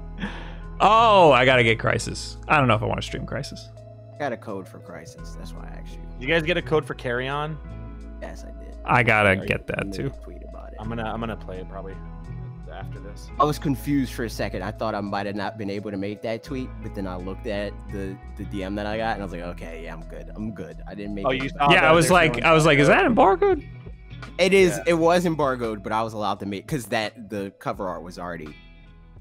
Oh, I gotta get Crysis. I don't know if I want to stream Crysis. I got a code for Crysis. That's why I actually. You guys get a code for Carry On? Yes, I did. I gotta get that too. Tweet about it. I'm gonna I'm gonna play it probably after this. I was confused for a second. I thought I might have not been able to make that tweet, but then I looked at the the DM that I got and I was like, okay, yeah, I'm good. I'm good. I didn't make. Oh, it. you saw Yeah, I was like, I was like, is that embargoed? It is. Yeah. It was embargoed, but I was allowed to make because that the cover art was already.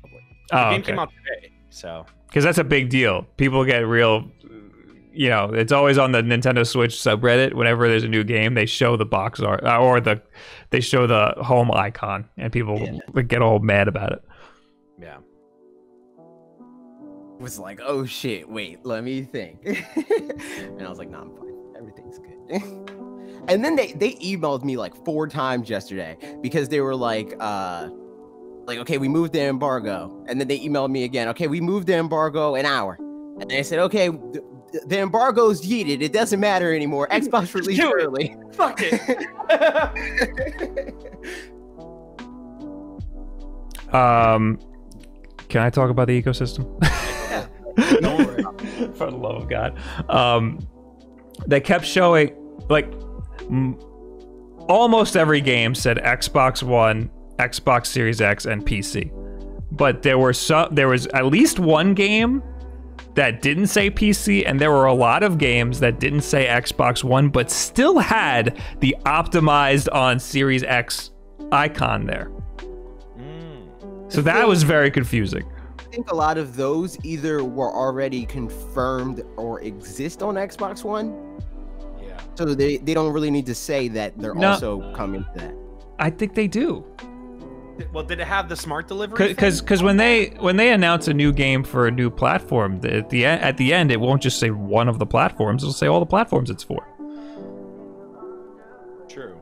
Oh, the Oh, game okay. came out today, so Because that's a big deal. People get real you know, it's always on the Nintendo Switch subreddit. Whenever there's a new game, they show the box art uh, or the they show the home icon, and people would get all mad about it. Yeah. It Was like, oh shit, wait, let me think. [laughs] and I was like, nah, I'm fine. Everything's good. [laughs] and then they they emailed me like four times yesterday because they were like, uh, like, okay, we moved the embargo. And then they emailed me again, okay, we moved the embargo an hour. And they said, okay, the, the embargo's yeeted. It doesn't matter anymore. [laughs] Xbox released do early. [laughs] Fuck it. [laughs] Um, can I talk about the ecosystem? For the love of God. Um, they kept showing like m- almost every game said Xbox One, Xbox Series X, and PC. But there were some. There was at least one game that didn't say PC, and there were a lot of games that didn't say Xbox One, but still had the optimized on Series X icon there. So that was very confusing. I think a lot of those either were already confirmed or exist on Xbox One. Yeah. So they, they don't really need to say that they're No. also coming to that. I think they do. Well, did it have the smart delivery? because because when they when they announce a new game for a new platform the- at the at the end it won't just say one of the platforms it'll say all the platforms it's for True.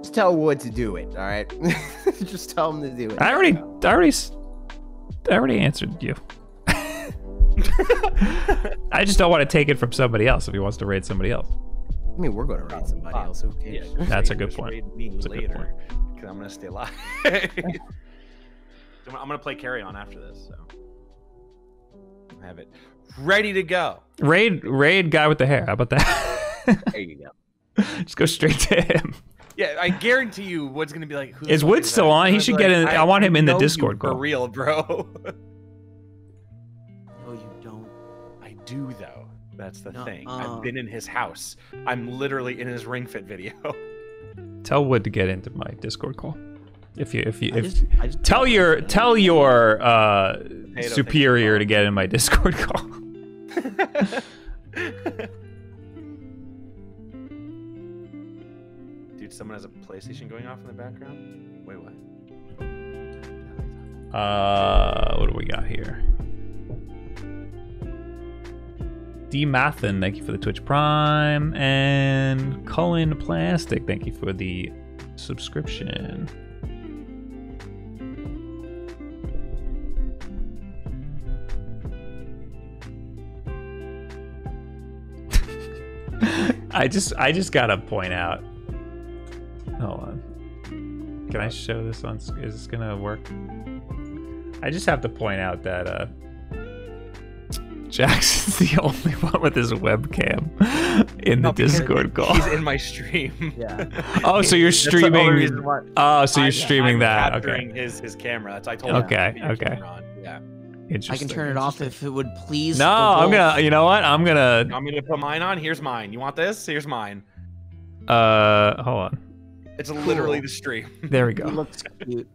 Just tell Wood to do it, all right? [laughs] Just tell him to do it. i already i already i already answered you [laughs] [laughs] i just don't want to take it from somebody else if he wants to raid somebody else I mean, we're going to raid somebody else. Who cares? Yeah, That's a good point. raid Me That's a good later, because I'm gonna stay alive. [laughs] I'm gonna play Carrion after this, so I have it ready to go. raid raid guy with the hair how about that there you go [laughs] just go straight to him Yeah, I guarantee you, Wood's gonna be like, Who the Is Wood still on? He should like, get in- I want him in the know you Discord for real, bro. [laughs] No, you don't. I do though. That's the thing. Nuh-uh. I've been in his house. I'm literally in his Ring Fit video. [laughs] tell wood to get into my discord call if you if you I if just- I just- tell your tell your uh superior to get in my discord call [laughs] [laughs] Dude, someone has a PlayStation going off in the background. Wait, what? Uh, what do we got here? D Mathin, thank you for the Twitch Prime, and Cullen Plastic, thank you for the subscription. [laughs] I just I just gotta point out. Hold on. Can I show this on? Is this gonna work? I just have to point out that uh, Jackson's the [laughs] only one with his webcam in the No, Discord call. He's in my stream. Yeah. [laughs] Oh, so you're That's streaming- oh, so you're I'm- streaming I'm that, capturing okay. His his camera. That's I told him. Okay, keep your okay. camera on. Yeah. I can turn it off if it would please. No, I'm gonna. You know what? I'm gonna. I'm gonna put mine on? Here's mine. You want this? Here's mine. Uh, hold on. It's literally the stream. There we [laughs] go. looks cute.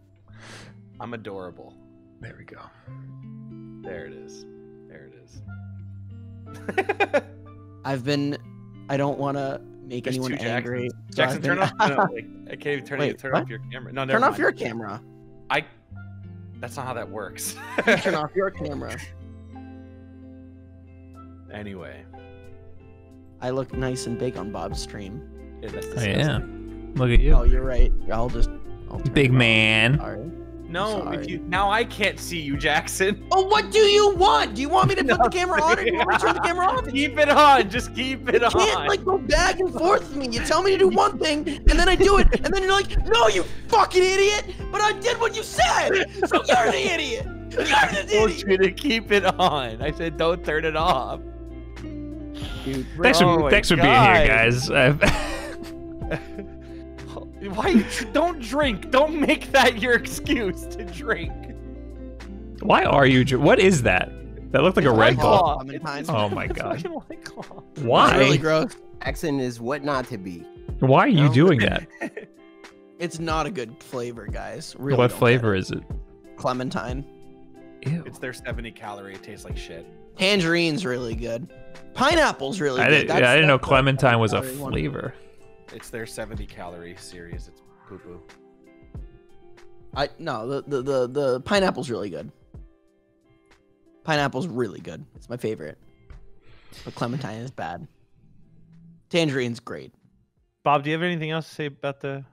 I'm adorable. There we go. There it is. There it is. I've been. I don't want to make There's anyone angry. Jacksons. so I've Jackson, turn off. No, [laughs] like, I can't even turn, Wait, it, turn what? off your camera. No, Turn never off your camera. I. That's not how that works. turn [laughs] off your camera. Anyway, I look nice and big on Bob's stream. yeah, that's Oh, yeah. disgusting. Look at you, Oh, you're right. I'll just. I'll big man. Sorry. No, if you now I can't see you, Jackson. [laughs] Oh, what do you want? Do you want me to [laughs] put the camera on or do you want me to turn the camera off? [laughs] Keep it on. Just keep it You on. can't like go back and forth with me. You tell me to do one thing, and then I do it, and then you're like, "No, you fucking idiot!" But I did what you said, so you're the idiot. You're the idiot! I told you to keep it on. I said don't turn it off. Dude, Thanks for Oh my thanks for being here, guys. Why don't drink? Don't make that your excuse to drink. why are you? What is that? That looked like a Red Bull. Claw. Oh my It's god. [laughs] fucking White Claw. It's Why? really gross. Jackson is what not to be. Why are you doing that? [laughs] It's not a good flavor, guys. Really what flavor get is it? it. Clementine. It's their 70 calorie. It tastes like shit. Tangerine's really good. Pineapple's really I good. didn't, yeah, I didn't know clementine was a flavor. one. Flavor. It's their 70 calorie series. It's poo poo. I no, the, the the the pineapple's really good. Pineapple's really good. It's my favorite. But clementine is bad. Tangerine's great. Bob, do you have anything else to say about the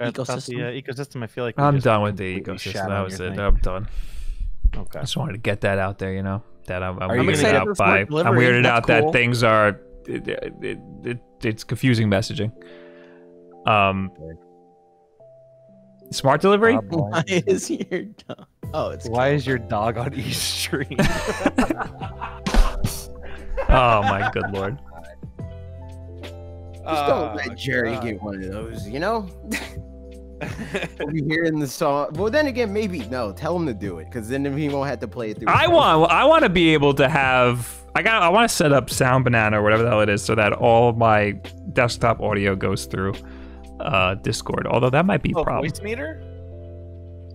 about the uh, Ecosystem? ecosystem? I feel like I'm done with the ecosystem. That was it. thing. I'm done. Okay. I just wanted to get that out there, you know. That I'm, I'm Are you weirded excited out for by. smart I'm weirded That's out that things are. It, it, it, it's confusing messaging. Um. Smart delivery. Why is your dog? Oh, it's Why is your dog on East Street? [laughs] oh my good lord. Just don't let Jerry get one of those, you know? [laughs] we'll be hearing the song. Well, then again, maybe no. Tell him to do it, because then he won't have to play it through. I want. I want to be able to have. I got. I want to set up Sound Banana or whatever the hell it is, so that all of my desktop audio goes through uh, Discord. Although that might be a Oh, problem. Voicemeeter?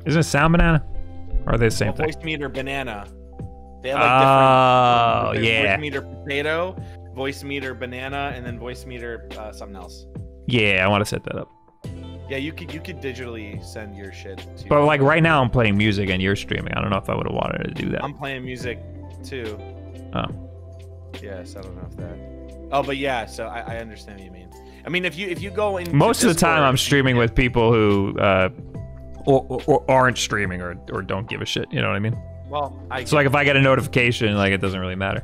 Isn't it Sound Banana? Or are they the same Oh, thing? voice meter banana. They have Oh, like different. there's yeah. Voicemeeter potato, Voicemeeter banana, and then Voicemeeter uh, something else. Yeah, I want to set that up. Yeah, you could you could digitally send your shit to. But like right now, I'm playing music and you're streaming. I don't know if I would have wanted to do that. I'm playing music too. Oh. Yes, I don't know if that. Oh, but yeah. So I, I understand what you mean. I mean, if you if you go in Most of the time, I'm streaming with people who uh, or, or, or aren't streaming or, or don't give a shit. You know what I mean? Well, I So like if I get a notification, like it doesn't really matter.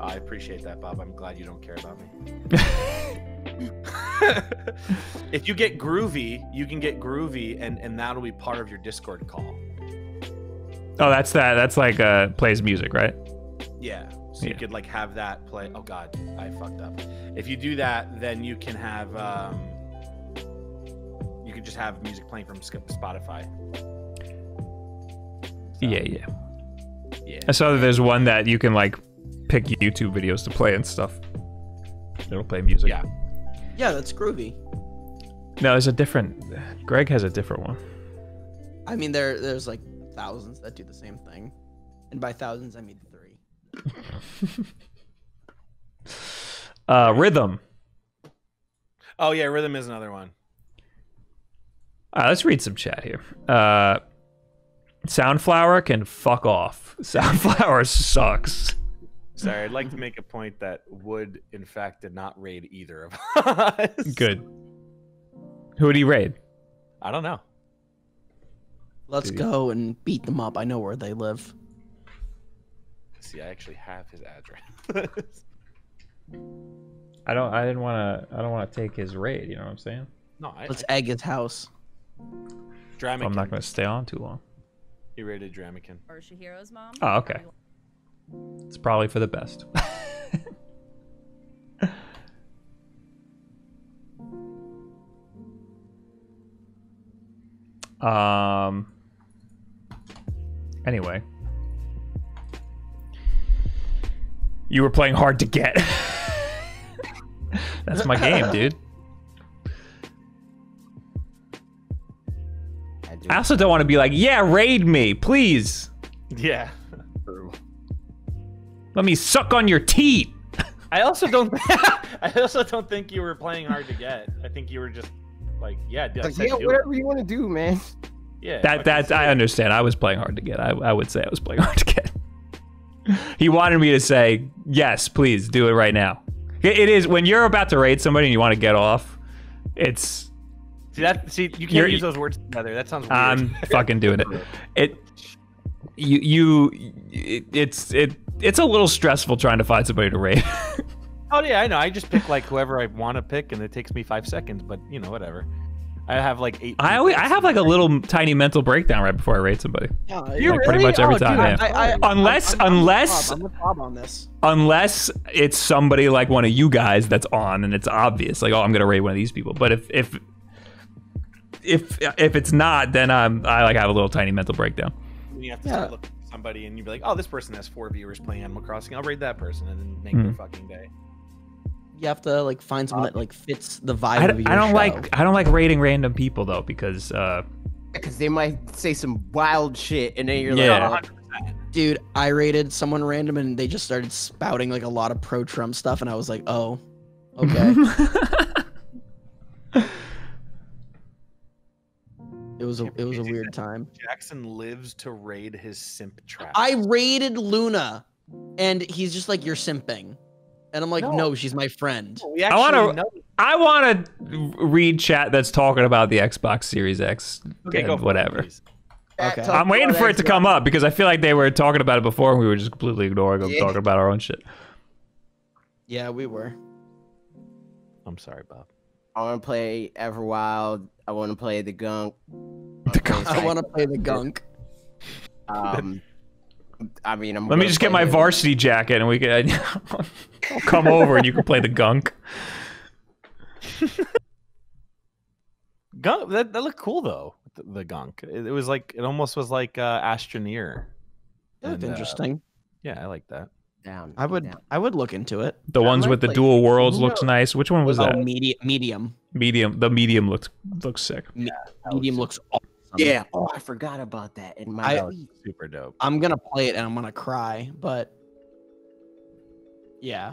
I appreciate that, Bob. I'm glad you don't care about me. [laughs] if you get groovy, you can get groovy, and and that'll be part of your Discord call. Oh, that's that. That's like uh, plays music, right? Yeah. So you could like have that play. Oh God, I fucked up. If you do that, then you can have um, you can just have music playing from Sp- Spotify. Yeah, yeah. Yeah. I saw that there's one that you can like pick YouTube videos to play and stuff. It'll play music. Yeah. Yeah, that's groovy. No, there's a different. Greg has a different one. I mean, there there's like thousands that do the same thing, and by thousands I mean three. [laughs] Uh, Rythm. Oh yeah, Rythm is another one. All right, let's read some chat here. Uh, Soundflower can fuck off. [laughs] Soundflower sucks. Sorry, I'd like to make a point that Wood, in fact, did not raid either of us. Good. Who would he raid? I don't know. Let's Dude. go and beat them up. I know where they live. See, I actually have his address. [laughs] I don't. I didn't want to. I don't want to take his raid. You know what I'm saying? no, I, Let's egg his house. Dramican. I'm not going to stay on too long. He raided Dramican. Or Shahiro's mom? Oh, okay. It's probably for the best. [laughs] um. Anyway, you were playing hard to get. [laughs] That's my game, dude. I also don't want to be like, yeah, raid me, please. Yeah. Let me suck on your teat. I also don't. [laughs] I also don't think you were playing hard to get. I think you were just like, yeah, I Like, said yeah, do it. whatever you want to do, man. Yeah. That that I understand. I was playing hard to get. I, I would say I was playing [laughs] hard to get. He wanted me to say yes, please do it right now. It, it is when you're about to raid somebody and you want to get off. It's See that? See, you can't use those words together. That sounds weird. I'm [laughs] fucking doing it. It you you it, it's it it's a little stressful trying to find somebody to raid. [laughs] oh yeah, I know. I just pick like whoever I want to pick, and it takes me five seconds. But you know, whatever. I have like eight. I always, I have like a little tiny mental breakdown right before I raid somebody. Yeah, Like, pretty much every time. yeah. I, I, unless I'm, I'm, I'm unless Bob. I'm with Bob on this. unless it's somebody like one of you guys that's on and it's obvious like oh i'm gonna raid one of these people but if if if if it's not then i'm i like have a little tiny mental breakdown You have to Yeah. start looking for somebody, and you'd be like, "Oh, this person has four viewers playing Animal Crossing. I'll raid that person, and then make their Mhm. fucking day." You have to like find someone that like fits the vibe I, of your I don't show. like i don't like raiding random people though because uh Because they might say some wild shit, and then you're Yeah. like, Dude, I rated someone random and they just started spouting like a lot of pro Trump stuff, and I was like, oh, okay. [laughs] it was a it was a weird time. Jackson lives to raid his simp trap. I raided Luna, and he's just like, you're simping, and I'm like, no, she's my friend. We I want to. I want to read chat that's talking about the Xbox Series X Okay, and go for it, whatever. Okay. I'm waiting for it to come up because I feel like they were talking about it before and we were just completely ignoring them, Yeah. talking about our own shit. Yeah, we were. I'm sorry, Bob. I want to play Everwild. I want to play the Gunk. The Gunk. I want to play the gunk. Um, I mean, I'm. Let me just get my varsity jacket and we can [laughs] I'll come over and you can play the gunk. Gunk that, that looked cool though. The, the gunk. It, it was like it almost was like uh, Astroneer. That looked And, uh, interesting. yeah, I like that. Down. I would I would look into it. The ones with the dual worlds looks nice. Which one was Oh, that? medium. Medium. Medium. The medium looks looks sick. Me- medium looks awesome. Yeah. Oh, I forgot about that. In my I- super dope. I'm gonna play it and I'm gonna cry, but yeah.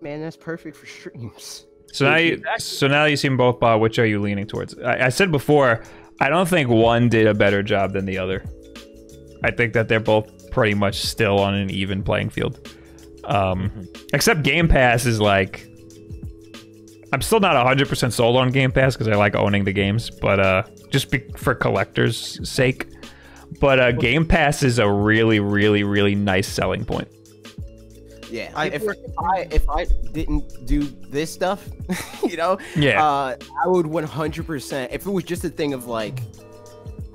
man, that's perfect for streams. So now you so now you seem both Bob, which are you leaning towards? I, I said before, I don't think one did a better job than the other. I think that they're both pretty much still on an even playing field. Um, except Game Pass is like I'm still not 100% sold on Game Pass because I like owning the games, but uh just be, for collectors' sake. But uh Game Pass is a really really really nice selling point. Yeah, if, if I if I didn't do this stuff, [laughs] you know, Yeah. uh, I would 100%. If it was just a thing of like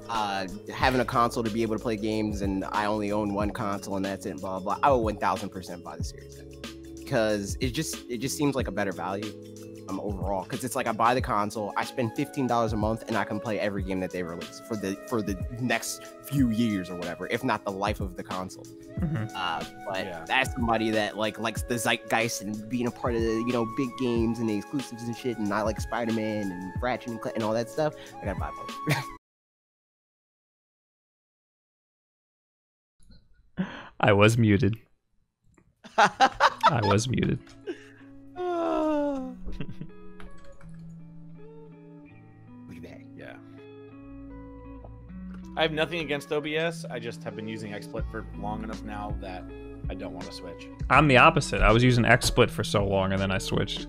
uh, having a console to be able to play games, and I only own one console, and that's it, blah blah. blah I would 1,000% buy the Series because it just it just seems like a better value um, overall. Because it's like I buy the console, I spend fifteen dollars a month, and I can play every game that they release for the for the next few years or whatever, if not the life of the console. Uh, but that's somebody that like likes the zeitgeist and being a part of the you know big games and the exclusives and shit. And I like Spider Man and Ratchet and Clank and all that stuff. I gotta buy both. [laughs] I was muted. [laughs] I was muted. Yeah. I have nothing against OBS. I just have been using XSplit for long enough now that I don't want to switch. I'm the opposite. I was using XSplit for so long and then I switched.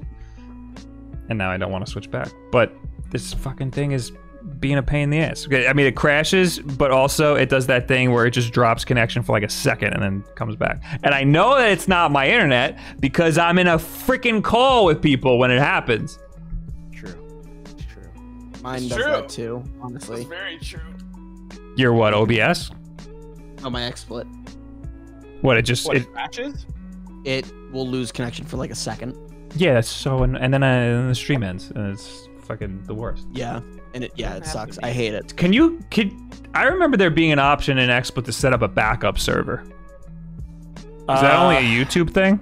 And now I don't want to switch back. But this fucking thing is being a pain in the ass. Okay, I mean, it crashes, but also it does that thing where it just drops connection for like a second and then comes back. And I know that it's not my internet because I'm in a freaking call with people when it happens. True. It's true. Mine It's does true. that too, honestly. very true. You're what, OBS? Oh, my XSplit. What, it just. What, It, it crashes? It will lose connection for like a second. yeah, that's so. And then, uh, and then the stream ends and it's fucking the worst. Yeah, and it yeah, it sucks. I hate it. Can you can I remember there being an option in XSplit to set up a backup server? Is that only a Uh, YouTube thing?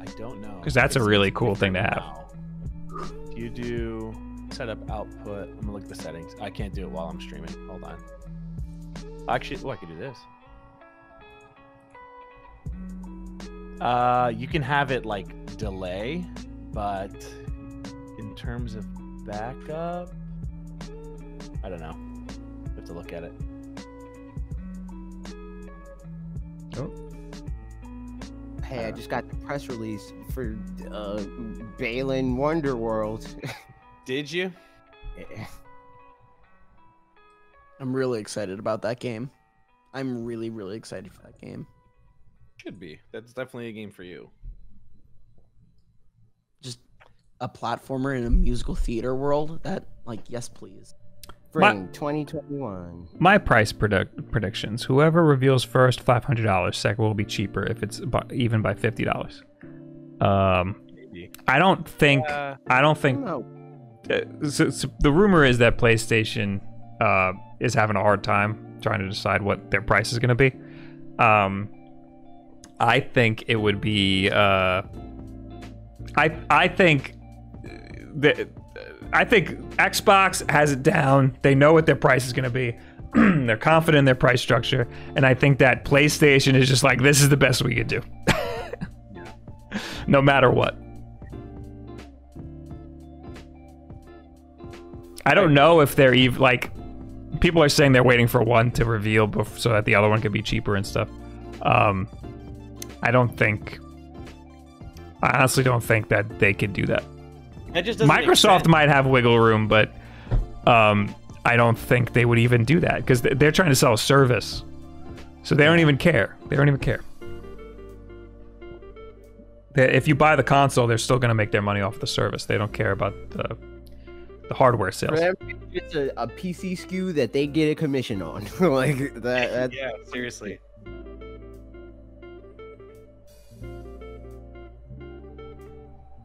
I don't know. Because that's a really cool thing to have. now. Do you do setup output? I'm gonna look at the settings. I can't do it while I'm streaming. Hold on. Actually, oh, I could do this. Uh, you can have it like delay, but in terms of backup, I don't know. You have to look at it. hey, I just got the press release for uh, Balan Wonderworld. [laughs] Did you? Yeah. I'm really excited about that game. I'm really, really excited for that game. Should be. That's definitely a game for you. Just a platformer in a musical theater world. That, like, yes, please. Spring 2021. My price predict- predictions: whoever reveals first, five hundred dollars. Second will be cheaper if it's by, even by fifty dollars. Um, I don't think. Uh, I don't think. Uh, so, so the rumor is that PlayStation uh, is having a hard time trying to decide what their price is going to be. Um, I think it would be. Uh, I I think that I think Xbox has it down. They know what their price is going to be. [clears throat] They're confident in their price structure, and I think that PlayStation is just like this is the best we could do, [laughs] no matter what. I don't know if they're even like people are saying they're waiting for one to reveal so that the other one can be cheaper and stuff. Um, I don't think. I honestly don't think that they could do that. Microsoft might have wiggle room, but um, I don't think they would even do that because they're trying to sell a service, so they don't even care. They don't even care. If you buy the console, they're still going to make their money off the service. They don't care about the the hardware sales. it's a, a PC SKU that they get a commission on. [laughs] like that. That's, Yeah, seriously.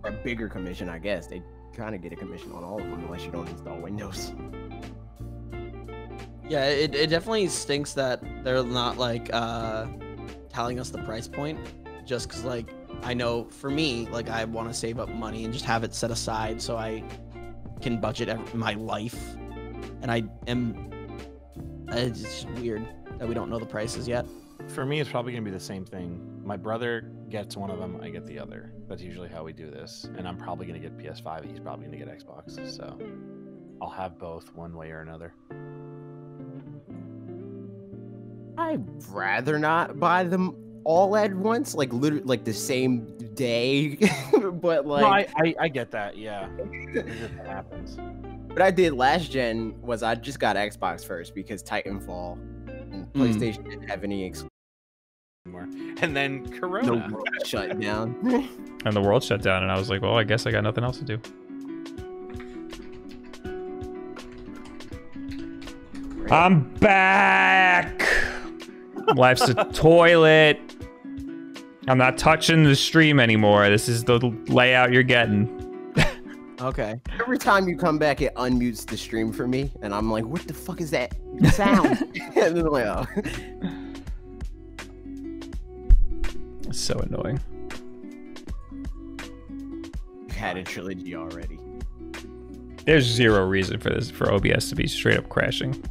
A bigger commission, I guess. They kind of get a commission on all of them unless you don't install Windows. Yeah, it, it definitely stinks that they're not like uh telling us the price point just because like I know for me like I want to save up money and just have it set aside so I can budget ev- my life and I am it's weird that we don't know the prices yet. For me, it's probably gonna be the same thing. My brother gets one of them, I get the other. That's usually how we do this. And I'm probably gonna get PS5. He's probably gonna get Xbox. So I'll have both one way or another. I'd rather not buy them all at once, like literally like the same day. [laughs] but like, no, I, I I get that. Yeah, happens. what I did last gen was I just got Xbox first because Titanfall and hmm. PlayStation didn't have any ex- More. [laughs] And then no Corona. world shut down. [laughs] And the world shut down, and I was like, well, I guess I got nothing else to do. I'm back. Life's a [laughs] toilet. I'm not touching the stream anymore. This is the layout you're getting. Okay. Every time you come back, it unmutes the stream for me, and I'm like, "What the fuck is that sound?" and then I'm like, "Oh." It's so annoying. You had a trilogy already. There's zero reason for this for OBS to be straight up crashing.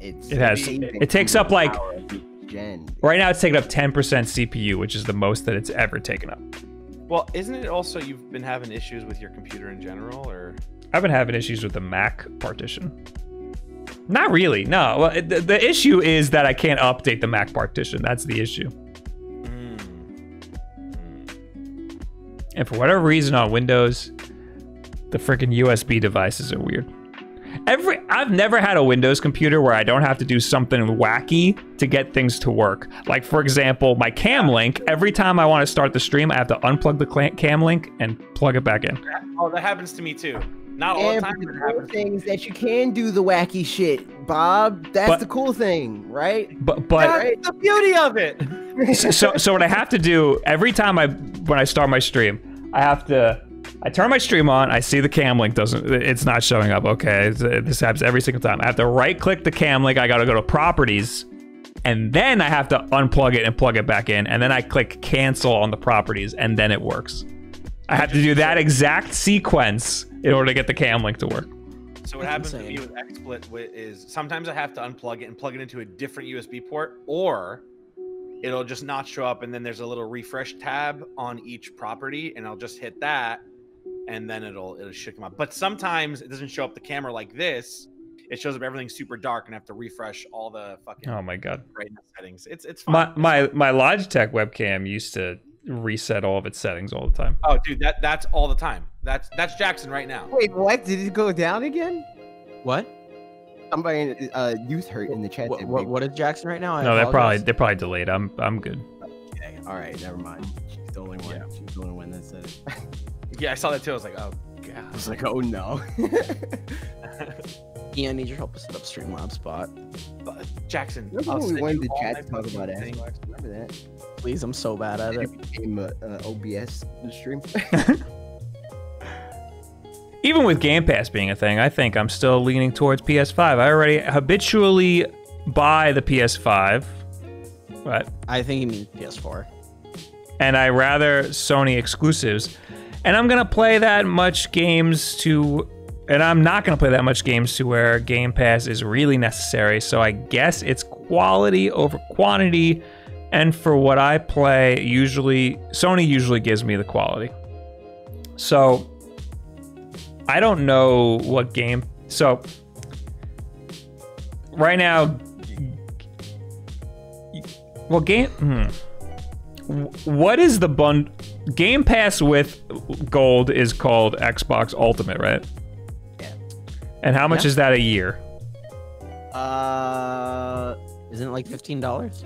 It's It has. amazing It takes up like power of each gen. right now. It's taking up 10% CPU, which is the most that it's ever taken up. Well, isn't it also you've been having issues with your computer in general, or I've been having issues with the Mac partition. Not really. No. Well, the, the issue is that I can't update the Mac partition. That's the issue. And for whatever reason on Windows, the freaking USB devices are weird. Every I've never had a Windows computer where I don't have to do something wacky to get things to work. Like for example, my cam link. Every time I want to start the stream, I have to unplug the cla- cam link and plug it back in. oh, that happens to me too. Not all the And time. the but cool happens. thing is that you can do the wacky shit, Bob. That's But- the cool thing, right? But but That's the beauty of it. so so what I have to do every time I when I start my stream, I have to I turn my stream on. I see the cam link doesn't. It's not showing up. Okay, this happens every single time. I have to right click the cam link. I got to go to properties, and then I have to unplug it and plug it back in. And then I click cancel on the properties, and then it works. I have to do that exact sequence in order to get the cam link to work. So what happens with me with XSplit is sometimes I have to unplug it and plug it into a different USB port, or it'll just not show up, and then there's a little refresh tab on each property, and I'll just hit that, and then it'll it'll should come up. But sometimes it doesn't show up the camera like this. It shows up everything super dark, and I have to refresh all the fucking Oh my god. brightness settings. It's it's fine. My my my Logitech webcam used to reset all of its settings all the time. Oh, dude, that that's all the time. That's that's Jackson right now. Wait, what? Did it go down again? What? Somebody, uh, youth hurt in the chat. What, what, what is Jackson right now? I No, they're probably they're probably delayed. I'm I'm good. Okay, all right, never mind. She's the only one. She's the only one that said. [laughs] Yeah, I saw that too. I was like, oh god. I was like, oh no. [laughs] Ian, I need your help to set up Streamlabs spot. But Jackson, Remember I'll when we send wanted you the all chat to talk about fucking things. Xbox? Remember that? Please, I'm so bad at it. It became uh, uh, OBS stream. [laughs] Even with Game Pass being a thing, I think I'm still leaning towards PS5. I already habitually buy the PS5, right? I think he means PS4. And I rather Sony exclusives. and I'm gonna play that much games to, and I'm not gonna play that much games to where Game Pass is really necessary. So I guess it's quality over quantity, and for what I play, usually Sony usually gives me the quality. So I don't know what game. So right now, well, game. Hmm. What is the bund? Game Pass with Gold is called Xbox Ultimate, right? Yeah. And how much Yeah. is that a year? Uh, Isn't it like fifteen dollars?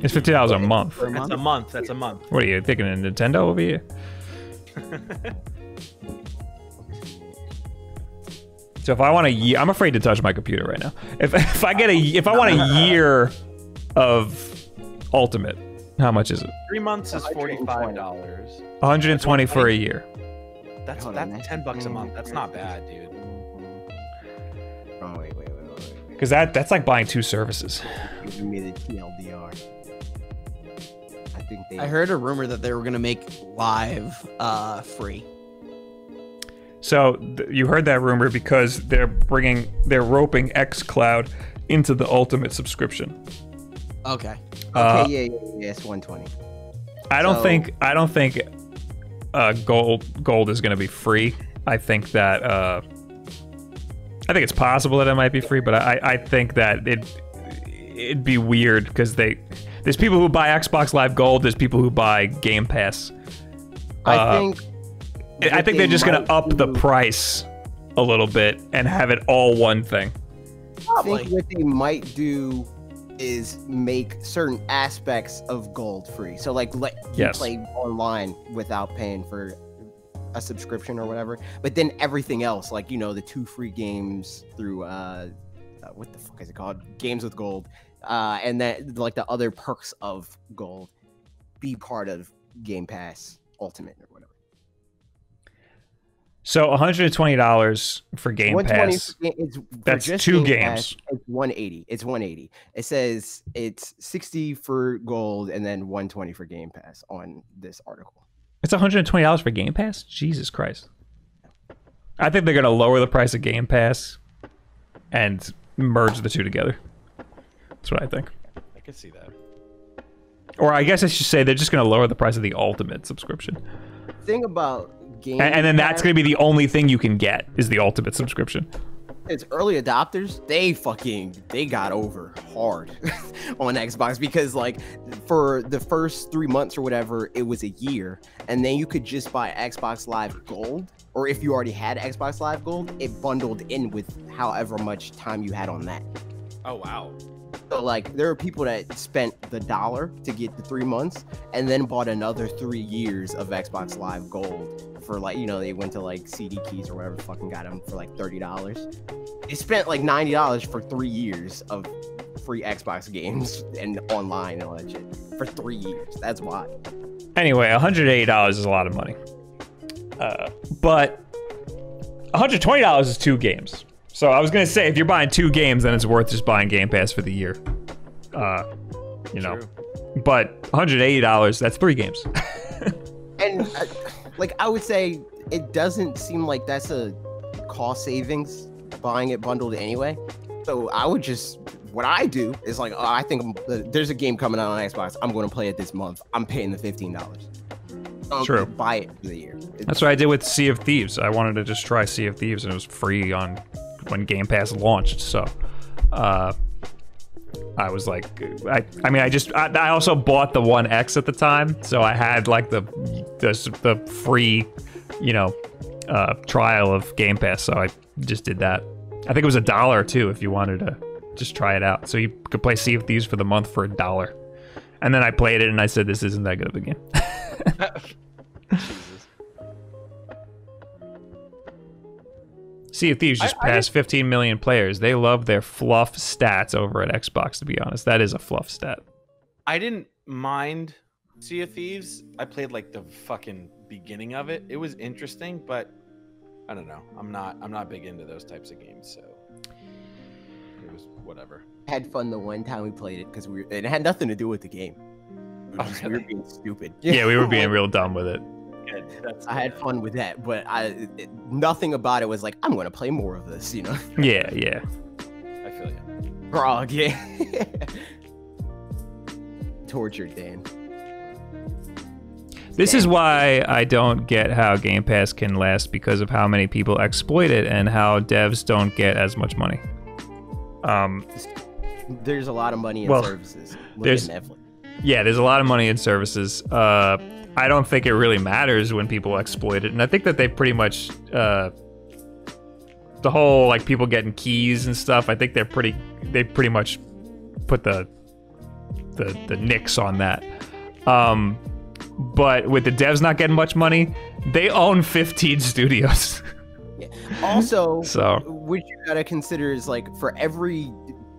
It's fifteen dollars a month. Per That's month? a month. That's a month. What are you thinking of Nintendo over here? [laughs] So if I want a year, I'm afraid to touch my computer right now. If [laughs] if I get a if I want a year of Ultimate, how much is it? Three months is forty-five dollars. 120 for a year. That's that's that's ten bucks a month. That's not bad, dude. Oh wait, wait, wait, wait, wait. Because that that's like buying two services. Give me the TLDR. I think they. I heard a rumor that they were gonna make live uh free. So th- you heard that rumor because they're bringing they're roping XCloud into the Ultimate subscription. Okay. Okay, Uh, yeah, yeah, yeah, it's 120. I don't So- think I don't think uh, gold gold is going to be free. I think that uh, I think it's possible that it might be free, but I, I think that it it'd be weird because they there's people who buy Xbox Live Gold, there's people who buy Game Pass. I Uh, think. I think they're just gonna up the price a little bit and have it all one thing. I think what they might do is make certain aspects of gold free. So like let you Yes. play online without paying for a subscription or whatever. But then everything else, like you know, the two free games through uh, uh what the fuck is it called? Games with gold. Uh and then like the other perks of gold be part of Game Pass Ultimate or whatever. So $120 for Game Pass. for it's- That's just two Game Pass, games. it's 180. It's 180. It says it's 60 for gold and then 120 for Game Pass on this article. It's $120 for Game Pass? Jesus Christ. I think they're going to lower the price of Game Pass and merge the two together. That's what I think. I can see that. Or I guess I should say they're just going to lower the price of the Ultimate subscription. Thing about Game And, and then that's going to be the only thing you can get is the Ultimate subscription. It's early adopters, they fucking they got over hard [laughs] on Xbox because like for the first 3 months or whatever, it was a year and then you could just buy Xbox Live Gold or if you already had Xbox Live Gold, it bundled in with however much time you had on that. Oh wow. So like there are people that spent the dollar to get the three months and then bought another three years of Xbox Live Gold for like you know they went to like CD keys or whatever fucking got them for like thirty dollars. They spent like ninety dollars for three years of free Xbox games [laughs] and online and all that shit for three years. That's why. Anyway, $180 is a lot of money. Uh, but $120 is two games. So I was going to say, if you're buying two games, then it's worth just buying Game Pass for the year. Uh, you know. But $180, that's three games. [laughs] And uh, like I would say, it doesn't seem like that's a cost savings buying it bundled anyway. So I would just what I do is like oh, I think there's a game coming out on Xbox. I'm going to play it this month. I'm paying the fifteen dollars. True. Buy it for the year. That's what I did with Sea of Thieves. I wanted to just try Sea of Thieves, and it was free on when Game Pass launched. So, uh, I was like, I, I mean, I just, I, I also bought the One X at the time, so I had like the the, the free, you know, uh, trial of Game Pass. So I just did that. I think it was a dollar too if you wanted to just try it out. So you could play Sea of Thieves for the month for a dollar. And then I played it and I said, this isn't that good of a game. [laughs] [laughs] Sea of Thieves just I- I passed 15 million players. They love their fluff stats over at Xbox, to be honest. That is a fluff stat. I didn't mind Sea of Thieves. I played like the fucking beginning of it. It was interesting, but I don't know. I'm not I'm not big into those types of games, so it was whatever. Had fun the one time we played it because we were, it had nothing to do with the game. Oh, just- we oh, were being stupid. Yeah, we were being [laughs] real dumb with it. Good. I had fun with that, but I it- nothing about it was like I'm gonna play more of this. You know, [laughs] Yeah, yeah. I feel you. Grog, yeah. [laughs] Tortured, Dan. This is why I don't get how Game Pass can last because of how many people exploit it and how devs don't get as much money. Um, There's a lot of money in Well, services. Look there's- at Netflix. yeah, there's a lot of money in services. Uh, I don't think it really matters when people exploit it, and I think that they pretty much uh, the whole like people getting keys and stuff. I think they're pretty. They pretty much put the the the nicks on that. Um, but with the devs not getting much money, they own 15 [laughs] studios. Also, [laughs] So- what you gotta consider is like for every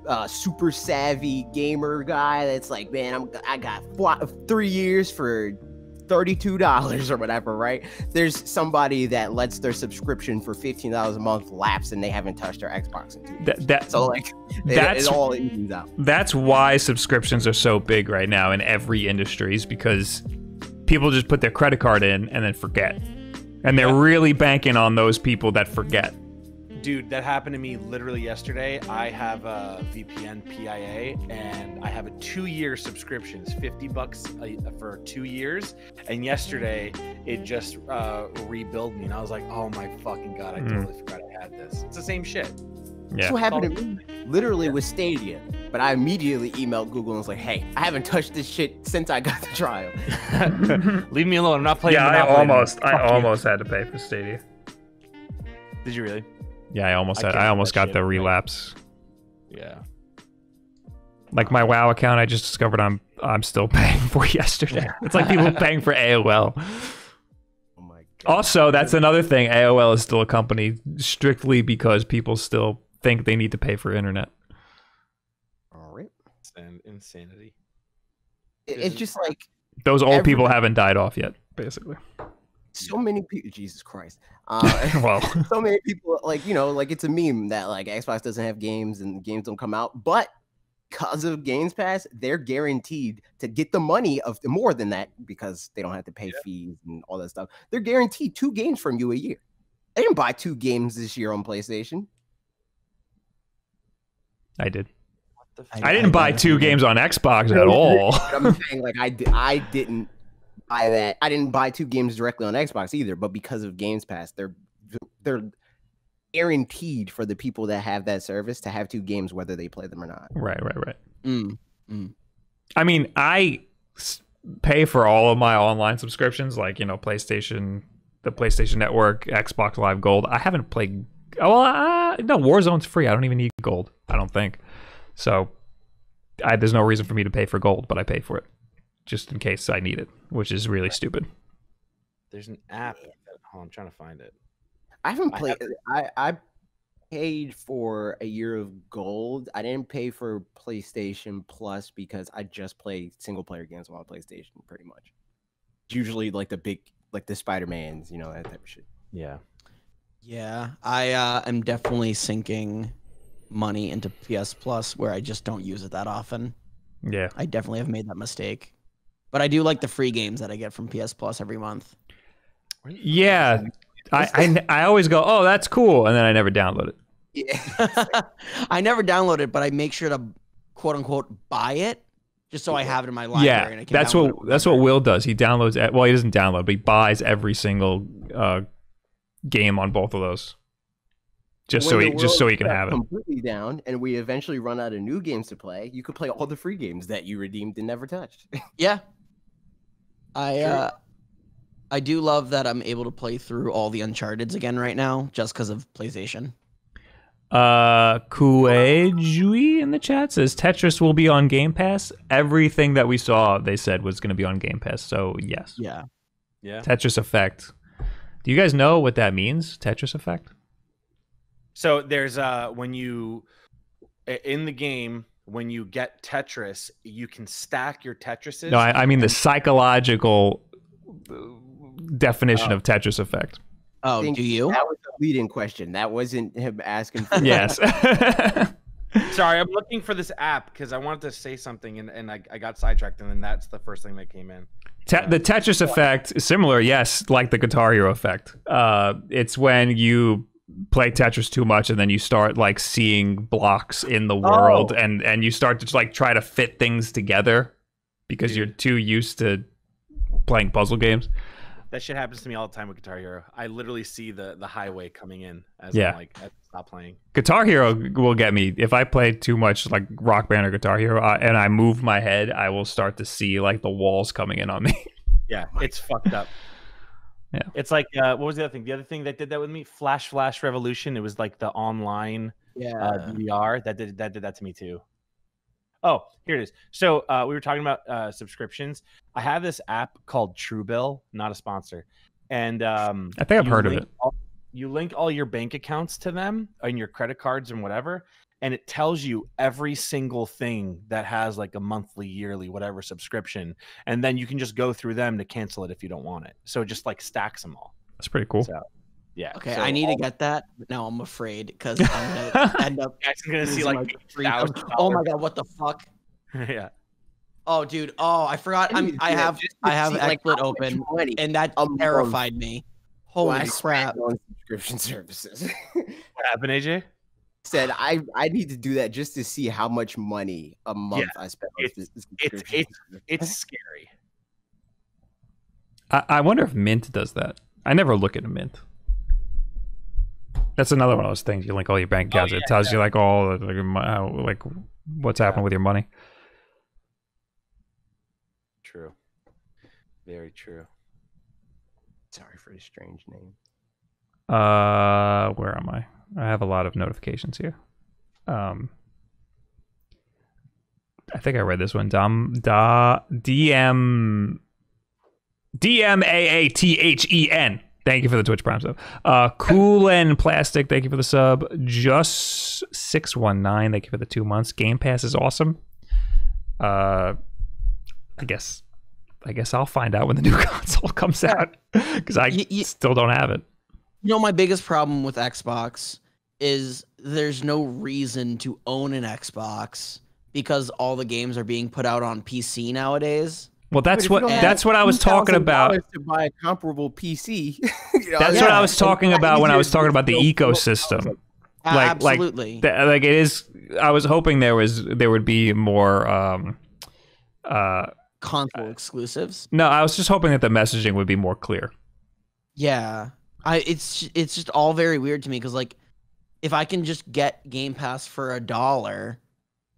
uh, super savvy gamer guy that's like, man, I'm I got three years for thirty-two dollars or whatever, right? There's somebody that lets their subscription for fifteen dollars a month lapse and they haven't touched their Xbox in two years. That, that so like, that's it all evens out. That's why subscriptions are so big right now in every industry is because people just put their credit card in and then forget. And they're really banking on those people that forget. Dude, that happened to me literally yesterday. I have a VPN PIA and I have a two year subscription. It's 50 bucks a, for two years. And yesterday it just uh, rebuilt me. And I was like, oh my fucking God, I Mm. totally forgot I had this. It's the same shit. That's what happened to me, literally with Stadia. But I immediately emailed Google and was like, "Hey, I haven't touched this shit since I got the trial." [laughs] [laughs] Leave me alone. I'm not playing. yeah, I Monopoly anymore. almost I almost had to pay for Stadia. Did you really? Yeah, I almost I had I almost got shit, the like- relapse. Yeah. Like my WoW account I just discovered I'm I'm still [laughs] paying for yesterday. It's like people [laughs] paying for AOL. Oh my God. Also, that's another thing. AOL is still a company strictly because people still think they need to pay for internet. All right. And insanity. It- it's just like Those old Every- people haven't died off yet, basically. so many people. Jesus Christ. Uh, [laughs] Well. [laughs] so many people like you know like it's a meme that like Xbox doesn't have games and games don't come out, but because of Games Pass, they're guaranteed to get the money of more than that because they don't have to pay fees and all that stuff. They're guaranteed two games from you a year. They didn't buy two games this year on PlayStation. I did. I didn't buy two games on Xbox at [laughs] all. I'm saying like I di- I didn't buy that. I didn't buy two games directly on Xbox either, but because of Games Pass, they're they're guaranteed for the people that have that service to have two games whether they play them or not. Right, right, right. Mm, mm. I mean, I pay for all of my online subscriptions, like you know, PlayStation, the PlayStation Network, Xbox Live Gold. I haven't played. Oh, well, uh, no, Warzone's free. I don't even need gold. I don't think. So, I, there's no reason for me to pay for gold, but I pay for it just in case I need it, which is really stupid. There's an app. That, oh, I'm trying to find it. I haven't I played. I, I paid for a year of gold. I didn't pay for PlayStation Plus because I just play single player games on PlayStation, pretty much. Usually, like the big, like the Spider Mans, you know that type of shit. Yeah. Yeah, I uh, am definitely sinking money into PS Plus where I just don't use it that often. Yeah. I definitely have made that mistake. But I do like the free games that I get from PS Plus every month. Yeah, I, I [laughs] I always go, oh, that's cool, and then I never download it. Yeah. [laughs] I never download it, but I make sure to quote unquote buy it just so I have it in my library. yeah, and I can that's download what that's what Will does. He downloads. Well, he doesn't download, but he buys every single uh, game on both of those, just so he just so he can shut have it. completely down, and we eventually run out of new games to play. You could play all the free games that you redeemed and never touched. [laughs] Yeah. I True. uh I do love that I'm able to play through all the Uncharted's again right now just because of PlayStation. Uh, Kuejui in the chat says Tetris will be on Game Pass. Everything that we saw, they said was going to be on Game Pass. So yes, Yeah. Yeah. Tetris Effect. Do you guys know what that means? Tetris Effect. So there's uh when you in the game when you get Tetris, you can stack your Tetrises. No, I, I mean the psychological uh, definition Oh. of Tetris Effect. Oh, think do you? That was a leading question. That wasn't him asking. For Yes. [laughs] Sorry, I'm looking for this app because I wanted to say something and, and I, I got sidetracked and then that's the first thing that came in. Te- the Tetris effect similar, yes, like the Guitar Hero effect. Uh, it's when you play Tetris too much and then you start like seeing blocks in the world Oh. and and you start to like try to fit things together because you're too used to playing puzzle games. That shit happens to me all the time with Guitar Hero. I literally see the the highway coming in as Yeah. I'm like, I stop playing. Guitar Hero will get me if I play too much like Rock Band or Guitar Hero uh, and I move my head, I will start to see like the walls coming in on me. Yeah, it's fucked up. [laughs] Yeah. It's like uh, what was the other thing? The other thing that did that with me, Flash Flash Revolution. It was like the online Yeah. uh, DDR that did that did that to me too. Oh, here it is. So uh, we were talking about uh, subscriptions. I have this app called Truebill, not a sponsor, and um, I think I've heard of it. all- you link all your bank accounts to them and your credit cards and whatever, and it tells you every single thing that has like a monthly, yearly, whatever subscription, and then you can just go through them to cancel it if you don't want it. So it just like stacks them all. That's pretty cool. So yeah. Okay, so I need all- to get that, but now I'm afraid because I'm gonna [laughs] end up. Jackson's gonna see like $3,000. Oh my god, what the fuck? [laughs] yeah. Oh, dude. Oh, I forgot. I'm. I have. I have see, like, XSplit how much open, money and that a month terrified me. Holy crap! on subscription [laughs] services. What happened, AJ? Said I I need to do that just to see how much money a month I spent on It's this it's it's, it's scary. I, I wonder if Mint does that. I never look at a Mint. That's another one of those things. You link all your bank accounts. it tells you like all the- like, like what's happening with your money. True. Very true. Sorry for the strange name. Uh, where am I? I have a lot of notifications here. Um, I think I read this one. Dom da DM D M A A T H E N. Thank you for the Twitch Prime sub. Uh, cool and plastic. Thank you for the sub. Just six one nine. Thank you for the two months. Game Pass is awesome. Uh, I guess. I guess I'll find out when the new [laughs] console comes out because I still don't have it. You know, my biggest problem with Xbox is there's no reason to own an Xbox because all the games are being put out on PC nowadays. Well, that's But if you what that's what I was talking about. to buy a comparable PC. [laughs] you know, That's what I was talking about when I was talking about the [laughs] ecosystem. A- Like, absolutely. like, th- like it is. I was hoping there was there would be more. Um, uh, console exclusives. no, I was just hoping that the messaging would be more clear. Yeah, I it's it's just all very weird to me because like, if I can just get Game Pass for a dollar,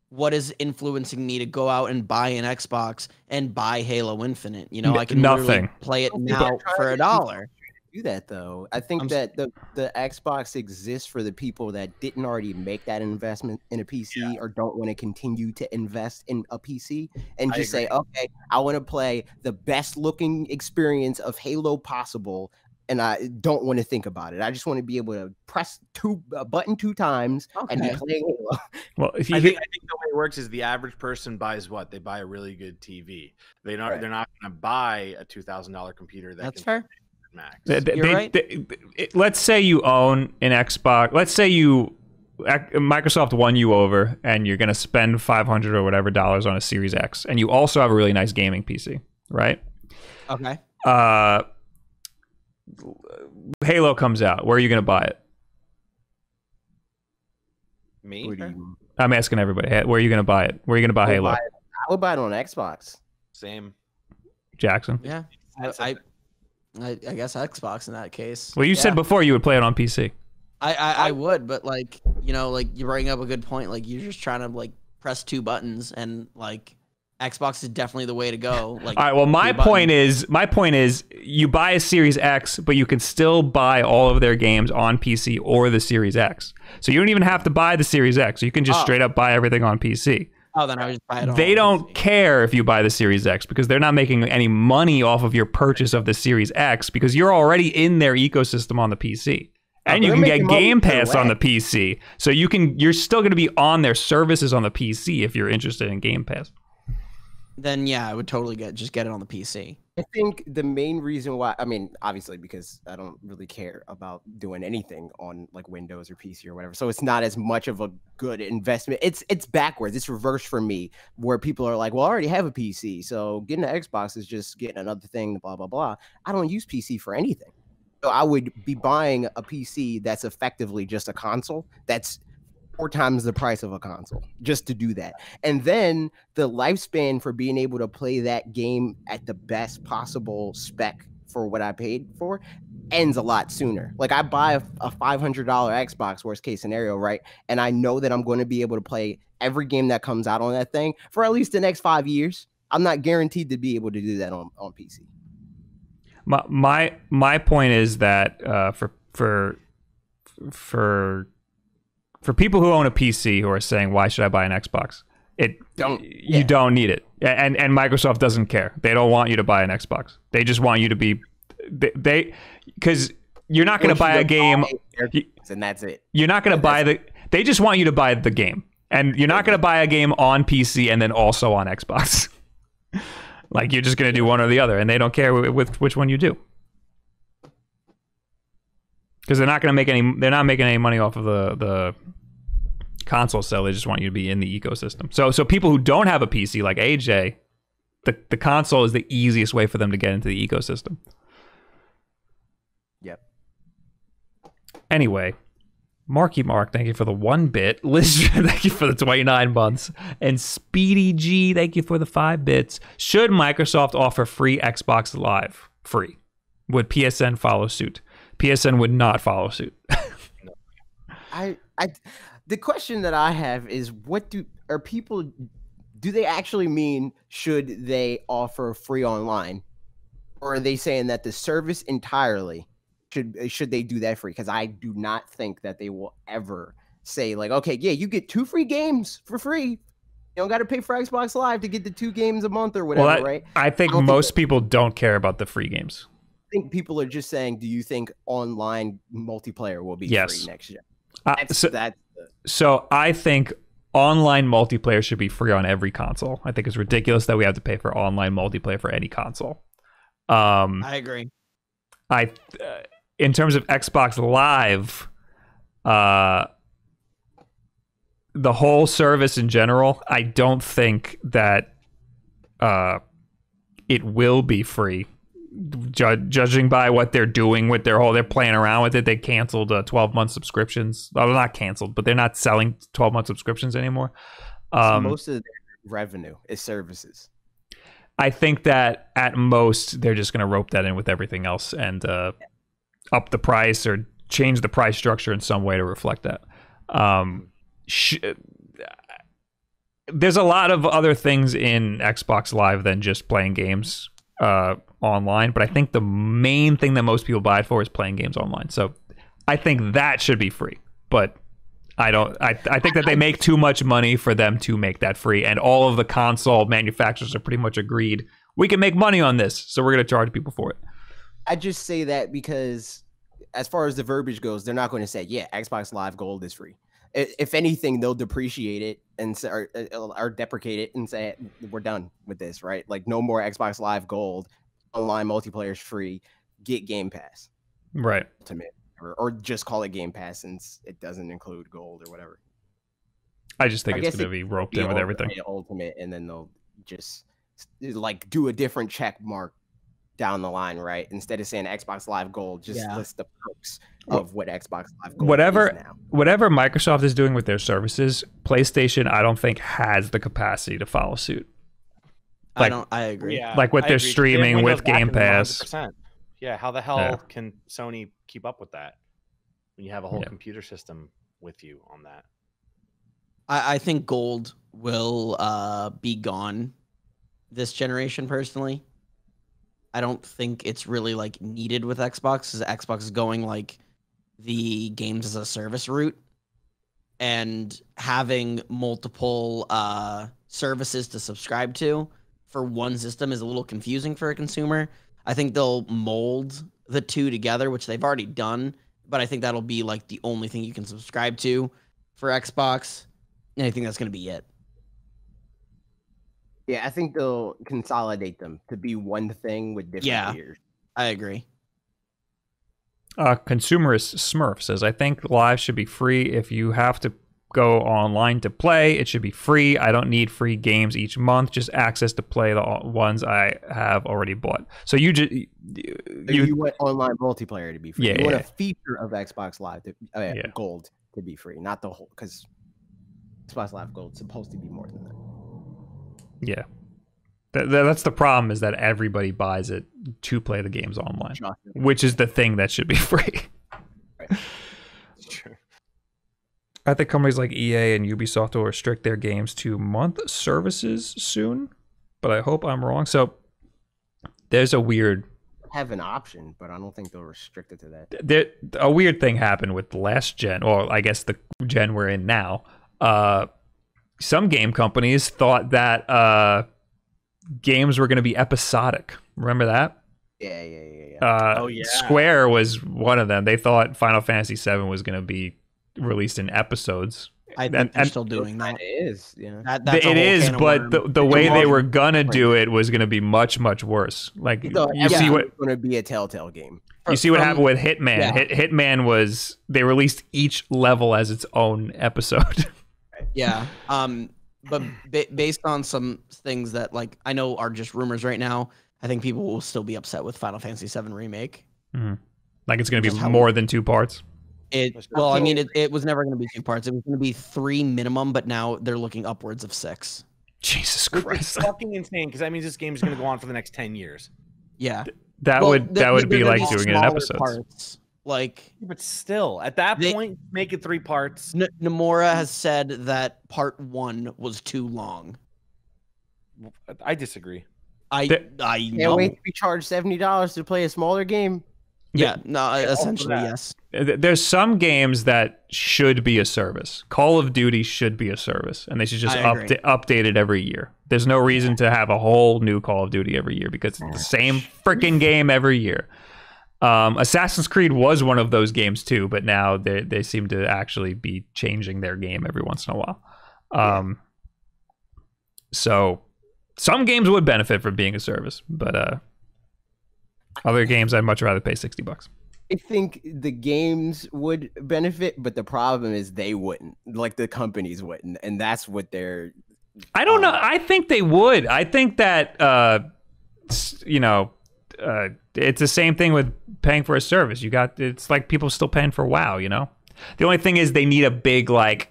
what is influencing me to go out and buy an Xbox and buy Halo Infinite? You know, I can nothing. play it now for a dollar. Do that though. I think that the the Xbox exists for the people that didn't already make that investment in a PC or don't want to continue to invest in a PC and just say, okay, I want to play the best looking experience of Halo possible. And I don't want to think about it. I just want to be able to press two a button two times and be playing [laughs] Well, if you I think, I think the way it works is the average person buys what they buy a really good TV. They not Right. they're not going to buy a two thousand dollar computer. That That's can fair. Max. They- they- You're right. they- it- let's say you own an Xbox. Let's say you Microsoft won you over, and you're going to spend five hundred or whatever dollars on a Series X, and you also have a really nice gaming PC, right? Okay. Uh, Halo comes out. Where are you going to buy it? Me? You- I'm asking everybody. Where are you going to buy it? Where are you going to buy I would Halo? buy it- I would buy it on Xbox. Same. Jackson. Yeah, I, I, I I guess Xbox in that case. Well, you Yeah. said before you would play it on PC. I, I I would, but like you know, like you bring up a good point. Like you're just trying to like press two buttons, and like Xbox is definitely the way to go. [laughs] Like, All right. Well, my point is, my point is, you buy a Series X, but you can still buy all of their games on PC or the Series X. So you don't even have to buy the Series X. You can just Oh. straight up buy everything on PC. oh, then I would just buy it. all They on don't care if you buy the Series X because they're not making any money off of your purchase of the Series X because you're already in their ecosystem on the PC. And you can get Game Pass on the PC. So you can you're still going to be on their services on the PC if you're interested in Game Pass. Then yeah, I would totally get just get it on the PC. I think the main reason why, I mean, obviously because I don't really care about doing anything on like Windows or PC or whatever, so it's not as much of a good investment. It's it's backwards. It's reversed for me, where people are like, "Well, I already have a PC, so getting an Xbox is just getting another thing." Blah blah blah. I don't use PC for anything, so I would be buying a PC that's effectively just a console. That's four times the price of a console just to do that. And then the lifespan for being able to play that game at the best possible spec for what I paid for ends a lot sooner. Like I buy a, a $500 Xbox worst case scenario, right? And I know that I'm going to be able to play every game that comes out on that thing for at least the next 5 years. I'm not guaranteed to be able to do that on on PC. My my my point is that uh, for for for for people who own a PC who are saying why should I buy an Xbox? It don't you don't need it, and and Microsoft doesn't care. They don't want you to buy an Xbox. They just want you to be they because you're not going to buy a game, and that's it. You're not going to buy the. They just want you to buy the game, and you're not going to buy a game on PC and then also on Xbox. [laughs] like you're just going to do one or the other, and they don't care with, with which one you do because they're not going to make any. They're not making any money off of the the console sale. They just want you to be in the ecosystem. So so people who don't have a PC like AJ, the the console is the easiest way for them to get into the ecosystem. Yep. Anyway, Marky Mark, thank you for the one bit. [laughs] Liz, thank you for the 29 months. And Speedy G, thank you for the five bits. Should Microsoft offer free Xbox Live? Free. Would PSN follow suit? PSN would not follow suit. [laughs] I I the question that I have is what do are people do they actually mean should they offer free online or are they saying that the service entirely should should they do that free because I do not think that they will ever say like okay yeah you get two free games for free you don't got to pay for Xbox Live to get the two games a month or whatever well, I, right I think I most that- people don't care about the free games. I think people are just saying do you think online multiplayer will be Yes. free next year Uh, so- that's So I think online multiplayer should be free on every console. I think it's ridiculous that we have to pay for online multiplayer for any console. Um, I agree. I, uh, in terms of Xbox Live, uh, the whole service in general, I don't think that uh, it will be free. Ju- judging by what they're doing with their whole, they're playing around with it. They canceled uh, 12 month subscriptions. Well, not canceled, but they're not selling 12 month subscriptions anymore. Um, most of their revenue is services I think that at most they're just going to rope that in with everything else and uh, up the price or change the price structure in some way to reflect that. Um, sh- there's a lot of other things in Xbox Live than just playing games uh, online, but I think the main thing that most people buy it for is playing games online. So I think that should be free, but I don't. I, I think that they make too much money for them to make that free, and all of the console manufacturers are pretty much agreed we can make money on this, so we're going to charge people for it. I just say that because, as far as the verbiage goes, they're not going to say, "Yeah, Xbox Live Gold is free." If anything, they'll depreciate it and or, uh, or deprecate it and say, "We're done with this." Right? Like, no more Xbox Live Gold. Online multiplayer is free. Get Game Pass Right. Ultimate, or, or just call it Game Pass since it doesn't include Gold or whatever. I just think I it's going to it be could roped in with ul- everything. Ultimate, and then they'll just like do a different check mark down the line, right? Instead of saying Xbox Live Gold, just Yeah. list the perks of what Xbox Live Gold whatever is now. whatever Microsoft is doing with their services, PlayStation I don't think has the capacity to follow suit. I don't. I agree. Yeah, Like what I they're agree. Streaming Windows with Game Pass. 100%. Yeah, how the hell Yeah. can Sony keep up with that when you have a whole Yeah. computer system with you on that? I, I think gold will uh, be gone this generation. Personally, I don't think it's really like needed with Xbox. Because Xbox is going like the games as a service route, and having multiple uh, services to subscribe to for one system is a little confusing for a consumer. I think they'll mold the two together, which they've already done, but I think that'll be like the only thing you can subscribe to for Xbox. And I think that's going to be it. Yeah, I think they'll consolidate them to be one thing with different Yeah. tiers. I agree. Uh, consumerist Smurf says, I think live should be free. If you have to go online to play, it should be free. I don't need free games each month, just access to play the ones I have already bought. So you just You, you, want online multiplayer to be free. Yeah, you want yeah. a feature of Xbox Live, to, uh, Yeah. Gold, to be free, not the whole. Because Xbox Live Gold is supposed to be more than that. yeah. That, that- that's the problem is that everybody buys it to play the games online, which is the thing that should be [laughs] free. True. I think companies like EA and Ubisoft will restrict their games to month services soon, but I hope I'm wrong. So there's a weird Have an option, but I don't think they'll restrict it to that. there a weird thing happened with the last gen, or I guess the gen we're in now. Uh, some game companies thought that uh, games were going to be episodic. Remember that? Yeah, yeah, yeah, yeah. Uh, Oh, yeah. Square was one of them. They thought Final Fantasy VII was going to be released in episodes. I think And- they're and- still doing that. It is, yeah. That, that's a it whole is, can of but worm. the, the way they were gonna do it was gonna be much, much worse. Like So you see what going to be a Telltale game. you see what from- happened with Hitman. yeah. Hit, Hitman was they released each level as its own episode. [laughs] Yeah. Um, but ba- based on some things that like I know are just rumors right now, I think people will still be upset with Final Fantasy VII remake. Mhm. Like it's gonna be more than two parts. It well, I mean, it, it was never going to be two parts. It was going to be three minimum, but now they're looking upwards of six. Jesus Christ! is Christ. [laughs] fucking insane because that means this game is going to go on for the next ten years. Yeah, That Well, would th- that would they're be gonna like doing it in episodes. parts. Like, But still, at that They- point, make it three parts. N- Nomura has said that part one was too long. I disagree. I I Can't know. wait to be charged seventy dollars to play a smaller game. Yeah, no, essentially yes. There's some games that should be a service. Call of Duty should be a service, and they should just upda- update it every year. There's no reason to have a whole new Call of Duty every year because it's the same freaking game every year. Um, Assassin's Creed was one of those games too, but now they they seem to actually be changing their game every once in a while. Um, so some games would benefit from being a service, but uh, other games I'd much rather pay sixty bucks. I think the games would benefit, but the problem is they wouldn't. Like the companies wouldn't, and that's what they're. I don't know. I think they would. I think that uh, you know, uh, it's the same thing with paying for a service. You got it's like people still paying for WoW. You know, the only thing is they need a big like.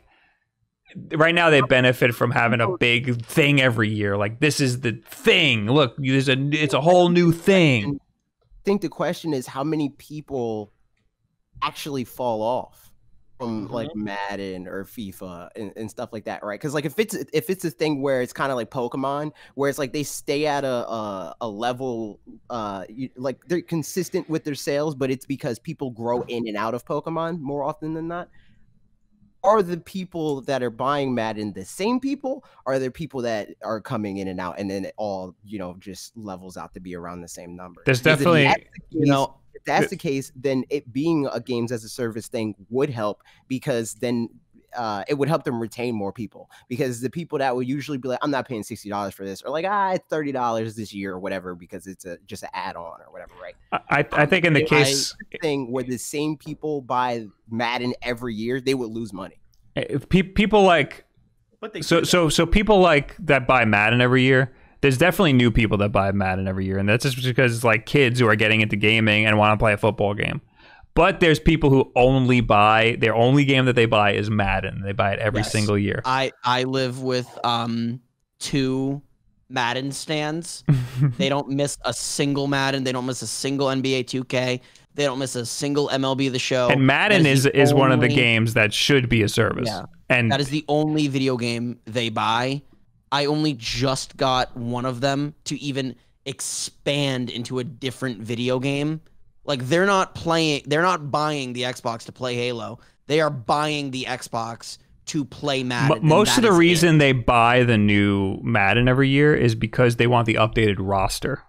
Right now, they benefit from having a big thing every year. Like this is the thing. Look, there's a it's a whole new thing. I think the question is how many people actually fall off from like Madden or FIFA and, and stuff like that, right? Because like if it's if it's a thing where it's kind of like Pokemon, where it's like they stay at a a, a level, uh, you, like they're consistent with their sales, but it's because people grow in and out of Pokemon more often than not. Are the people that are buying Madden the same people? Are there people that are coming in and out, and then it all you know just levels out to be around the same number? There's definitely- the You know, if that's the case, then it being a games as a service thing would help because then uh, it would help them retain more people because the people that would usually be like, I'm not paying sixty dollars for this, or like, ah, it's thirty dollars this year or whatever because it's a just an add on or whatever, right? I I think in the case thing where the same people buy Madden every year, they would lose money. if pe- people like But they so so so people like that buy Madden every year. There's definitely new people that buy Madden every year, and that's just because it's like kids who are getting into gaming and want to play a football game. But there's people who only buy their only game that they buy is Madden. They buy it every Yes. single year. I I live with um two Madden stands. [laughs] they don't miss a single Madden. They don't miss a single NBA 2K. They don't miss a single MLB The Show. and Madden That is the is one of the games that should be a service. Yeah. And that is the only video game they buy. I only just got one of them to even expand into a different video game. Like they're not playing they're not buying the Xbox to play Halo. They are buying the Xbox to play Madden. Mo- most of the is it. reason they buy the new Madden every year is because they want the updated roster.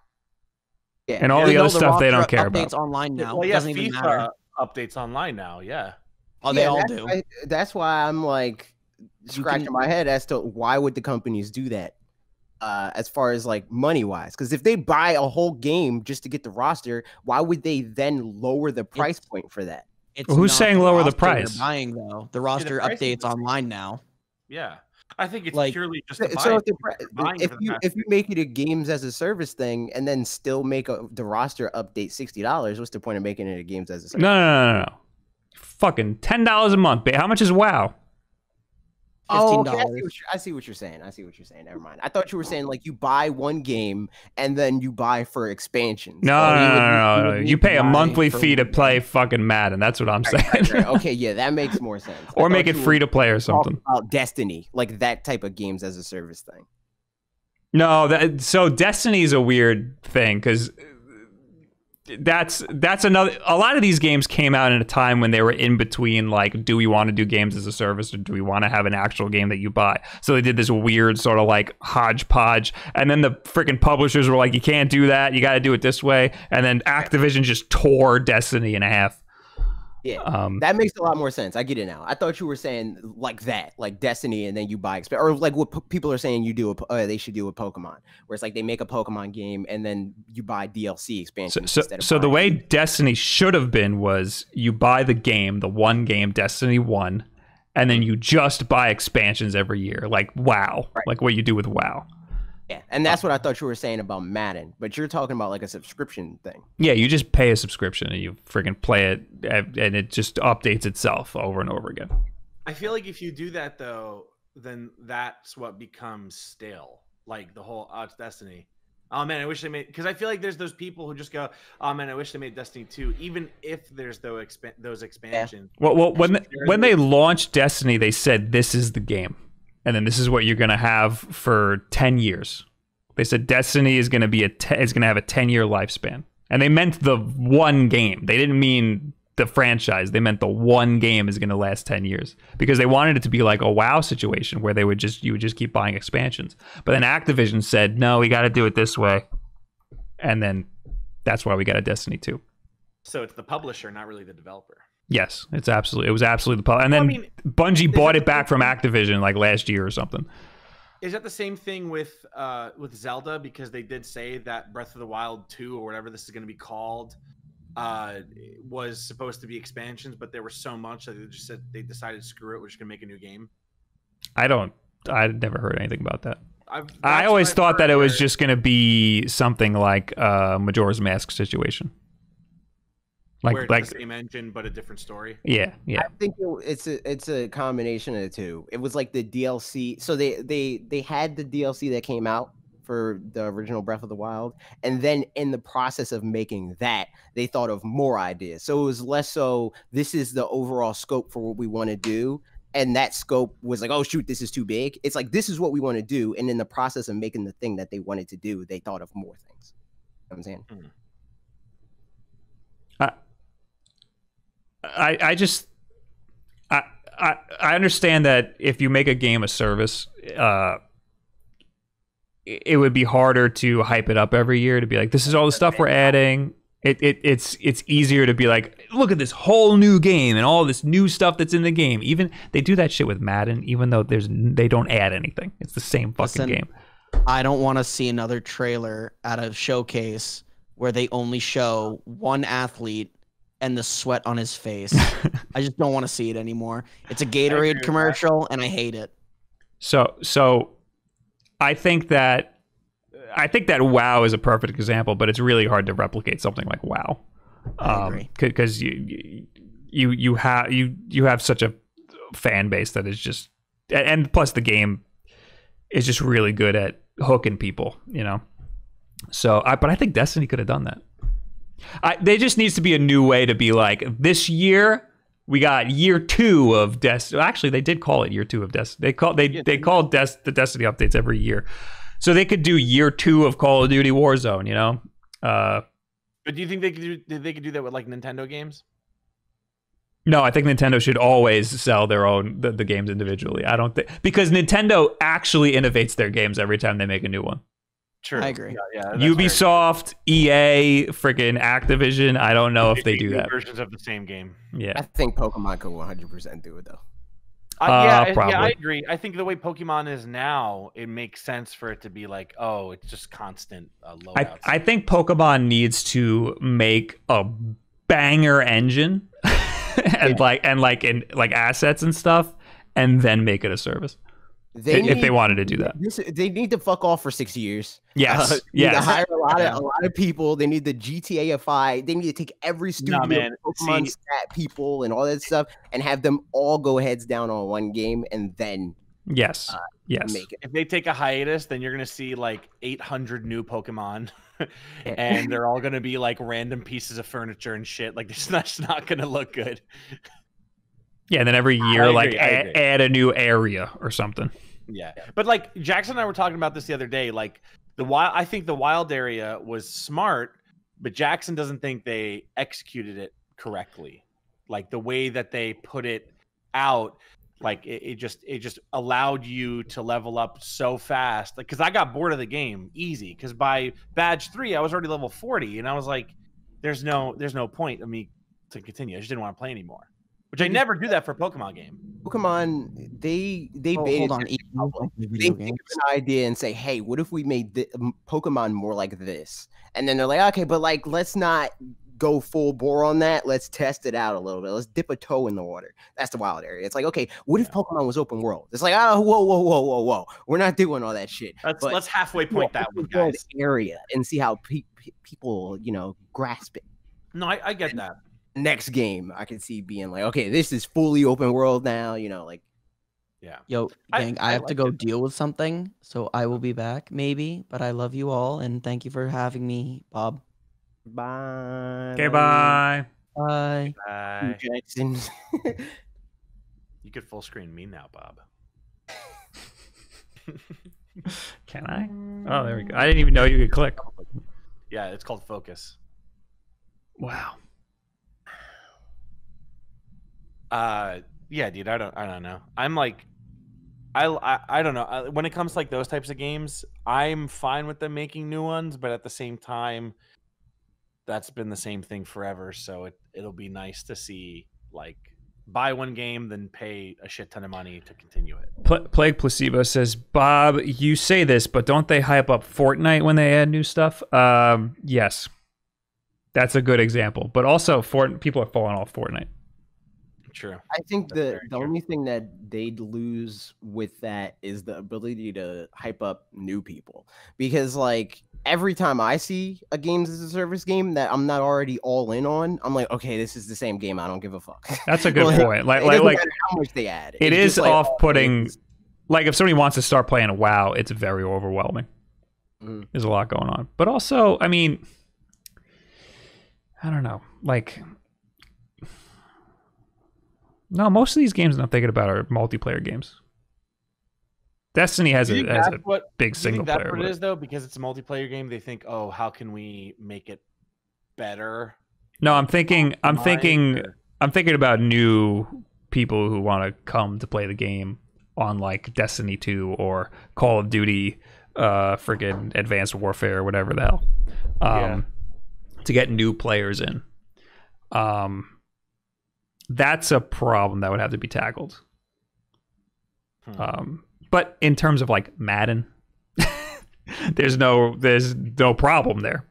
Yeah. And all Even the though other stuff they don't roster care updates about. online now. Well, yeah, doesn't even matter. updates online now. Yeah. Oh, they Yeah, all that's do. why- that's why I'm like scratching my head as to why would the companies do that? Uh, as far as like money wise. Because if they buy a whole game just to get the roster, why would they then lower the price point for that? It's Well, who's not saying lower the roster they're price? Buying though, the roster price is updates online now. Yeah, I think it's Like- purely just So, so it. if, the, buying if you if you make it a games as a service thing and then still make a, the roster update sixty dollars, what's the point of making it a games as a service? No, no, no, no, no. Fucking ten dollars a month. ba- How much is WoW? Oh, okay, I see, what you're, I see what you're saying. I see what you're saying. Never mind. I thought you were saying like you buy one game and then you buy for expansions. No, Oh, no, you no, would- no, no, you no. You pay a monthly fee to play game. fucking Madden. That's what I'm saying. Right, right. Okay, yeah, that makes more sense. Or make it free to play or something. About Destiny, like that type of games as a service thing. No, that so Destiny's a weird thing because that's that's another. A lot of these games came out in a time when they were in between. Like, do we want to do games as a service or do we want to have an actual game that you buy? So they did this weird sort of like hodgepodge, and then the freaking publishers were like, "You can't do that. You got to do it this way." And then Activision just tore Destiny in half. Yeah, Um, that makes a lot more sense. I get it now. I thought you were saying like that, like Destiny, and then you buy exp- or like what p- people are saying you do. A, uh, they should do a Pokemon, where it's like they make a Pokemon game and then you buy DLC So, expansions. so, instead of so the way Destiny should have been was you buy the game, the one game, Destiny 1, and then you just buy expansions every year, like WoW, like what you do with WoW. Yeah, and that's what I thought you were saying about Madden, but you're talking about like a subscription thing. Yeah, you just pay a subscription and you freaking play it, and and it just updates itself over and over again. I feel like if you do that though, then that's what becomes stale. Like the whole oh, it's Destiny. Oh man, I wish they made because I feel like there's those people who just go, oh man, I wish they made Destiny 2, even if there's those expa- those expansions. Well, well when There's- when they launched Destiny, they said this is the game, and then this is what you're gonna have for ten years. They said Destiny is gonna be a te- is gonna have a ten year lifespan, and they meant the one game. They didn't mean the franchise. They meant the one game is gonna last ten years because they wanted it to be like a WoW situation where they would just you would just keep buying expansions. But then Activision said no, we got to do it this way, and then that's why we got a Destiny two. So it's the publisher, not really the developer. Yes, it's absolutely. It was absolutely the pub- and then I mean, Bungie bought it back from Activision like last year or something. Is that the same thing with uh with Zelda? Because they did say that Breath of the Wild 2 or whatever this is going to be called uh was supposed to be expansions, but there was so much that they just said they decided screw it, we're just gonna make a new game. I don't. I never heard anything about that. I've, I always thought that it was just going to be something like uh, Majora's Mask situation. Like, where it's like, the same engine but a different story. yeah, yeah. I think it's a it's a combination of the two. It was like the DLC. So they they they had the DLC that came out for the original Breath of the Wild, and then in the process of making that, they thought of more ideas. So it was less so this is the overall scope for what we want to do. And that scope was like, oh shoot, this is too big. It's like this is what we want to do, and in the process of making the thing that they wanted to do, they thought of more things. You know what I'm saying. Hmm. I, I just I, I I understand that if you make a game a service, uh, it would be harder to hype it up every year to be like, this is all the stuff we're adding. It, it it's it's easier to be like, look at this whole new game and all this new stuff that's in the game. Even they do that shit with Madden, even though there's they don't add anything. It's the same fucking Listen, game. I don't want to see another trailer at a showcase where they only show one athlete and the sweat on his face. [laughs] I just don't want to see it anymore. It's a Gatorade commercial, and I hate it. So so I think that I think that WoW is a perfect example, but it's really hard to replicate something like WoW. Um because you you you have you you have such a fan base that is just and plus the game is just really good at hooking people, you know. So I but I think Destiny could have done that. I, there just needs to be a new way to be like this year we got year two of Destiny. Actually, they did call it year two of Destiny. They call they they call Des- the Destiny updates every year, so they could do year two of Call of Duty Warzone. You know, uh, But do you think they could do they could do that with like Nintendo games? no, I think Nintendo should always sell their own the, the games individually. I don't think because Nintendo actually innovates their games every time they make a new one. True. I agree. Yeah, yeah Ubisoft, EA, freaking Activision. I don't know if they do that. versions of the same game. Yeah. I think Pokemon could 100% do it though. Uh, Uh, yeah, I- yeah, I agree. I think the way Pokemon is now, it makes sense for it to be like, oh, it's just constant uh, I, loadouts. I think Pokemon needs to make a banger engine [laughs] and like and like and like assets and stuff, and then make it a service. They if, if they wanted to do that. This, they need to fuck off for six years. Yes, they need yes. to hire a lot of a lot of people. They need the GTAFI. They need to take every studio, Nah, man. Pokemon See- stat people, and all that stuff, and have them all go heads down on one game, and then Yes, uh, yes. make it. if they take a hiatus, then you're gonna see like 800 new Pokemon, [laughs] and they're all gonna be like random pieces of furniture and shit. Like [laughs] it's not, it's not gonna look good. Yeah, and then every year, like agree, I a- agree. add a new area or something. Yeah. But like Jackson and I were talking about this the other day. Like the wild, I think the wild area was smart, but Jackson doesn't think they executed it correctly. Like the way that they put it out, like it, it just it just allowed you to level up so fast. Like because I got bored of the game easy. Because by badge three, I was already level forty, and I was like, "There's no there's no point of me to continue. I just didn't want to play anymore." Which I never do that for a Pokemon game. Pokemon, they they Oh, made hold it on, very Ethan, public. like the They video think of an idea and say, "Hey, what if we made the, Pokemon more like this?" And then they're like, "Okay, but like, let's not go full bore on that. Let's test it out a little bit. Let's dip a toe in the water." That's the wild area. It's like, okay, what if Pokemon was open world? It's like, oh, whoa, whoa, whoa, whoa, whoa. We're not doing all that shit. Let's But let's halfway point that one, guys. area and see how pe- pe- people, you know, grasp it. No, I, I get that. Next game, I can see being like, okay, this is fully open world now. You know, like. Yeah. Yo, I- gang, I, I have to go it. deal with something, so I will be back maybe. But I love you all, and thank you for having me, Bob. Bye. Okay, bye. Bye. Bye. Jackson. You could full screen me now, Bob. [laughs] Can I? Oh, there we go. I didn't even know you could click. [laughs] Yeah, it's called Focus. Wow. Uh, yeah, dude. I don't. I don't know. I'm like, I. I, I don't know. When it comes to like those types of games, I'm fine with them making new ones, but at the same time, that's been the same thing forever. So it it'll be nice to see like buy one game, then pay a shit ton of money to continue it. Pl- Plague Placebo says, Bob, you say this, but don't they hype up Fortnite when they add new stuff? Um, yes. That's a good example. But also, Fort- people are falling off Fortnite. True. I think the the only thing that they'd lose with that is the ability to hype up new people because like every time I see a games as a service game that I'm not already all in on, I'm like, okay, this is the same game. I don't give a fuck. That's a [laughs] good point. Like, it like, like how much they add. it It's is like, off-putting. this Like, if somebody wants to start playing a WoW, it's very overwhelming. Mhm. There's a lot going on. But also, I mean, I don't know. Like, no, most of these games I'm thinking about are multiplayer games. Destiny has a, has a what- big single that's player. what it is though, because it's a multiplayer game. They think, oh, how can we make it better? No, I'm thinking. I'm thinking. or- I'm thinking about new people who want to come to play the game on like Destiny 2 or Call of Duty, uh, friggin' Advanced Warfare or whatever the hell, um, to get new players in. Um, that's a problem that would have to be tackled. Hmm. Um, but in terms of like Madden, [laughs] there's no there's no problem there.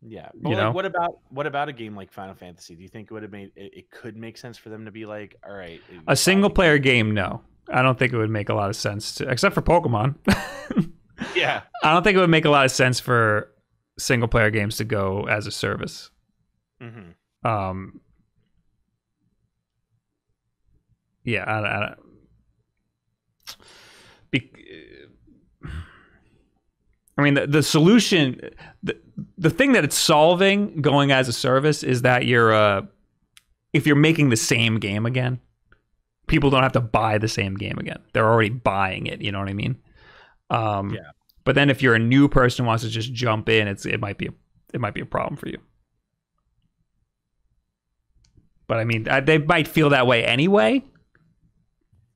Yeah, but You like, know? what about what about a game like Final Fantasy? Do you think it would have made it, it could make sense for them to be like, all right, A single player game, no. I don't think it would make a lot of sense to, except for Pokemon. [laughs] yeah, I don't think it would make a lot of sense for single player games to go as a service. Mhm. Um, yeah, I, I, be, I mean, the, the solution, the, the thing that it's solving going as a service is that you're, uh, if you're making the same game again, people don't have to buy the same game again. They're already buying it. You know what I mean? Um, Yeah. But then if you're a new person who wants to just jump in, it's it might be a, it might be a problem for you. But I mean, I, they might feel that way anyway.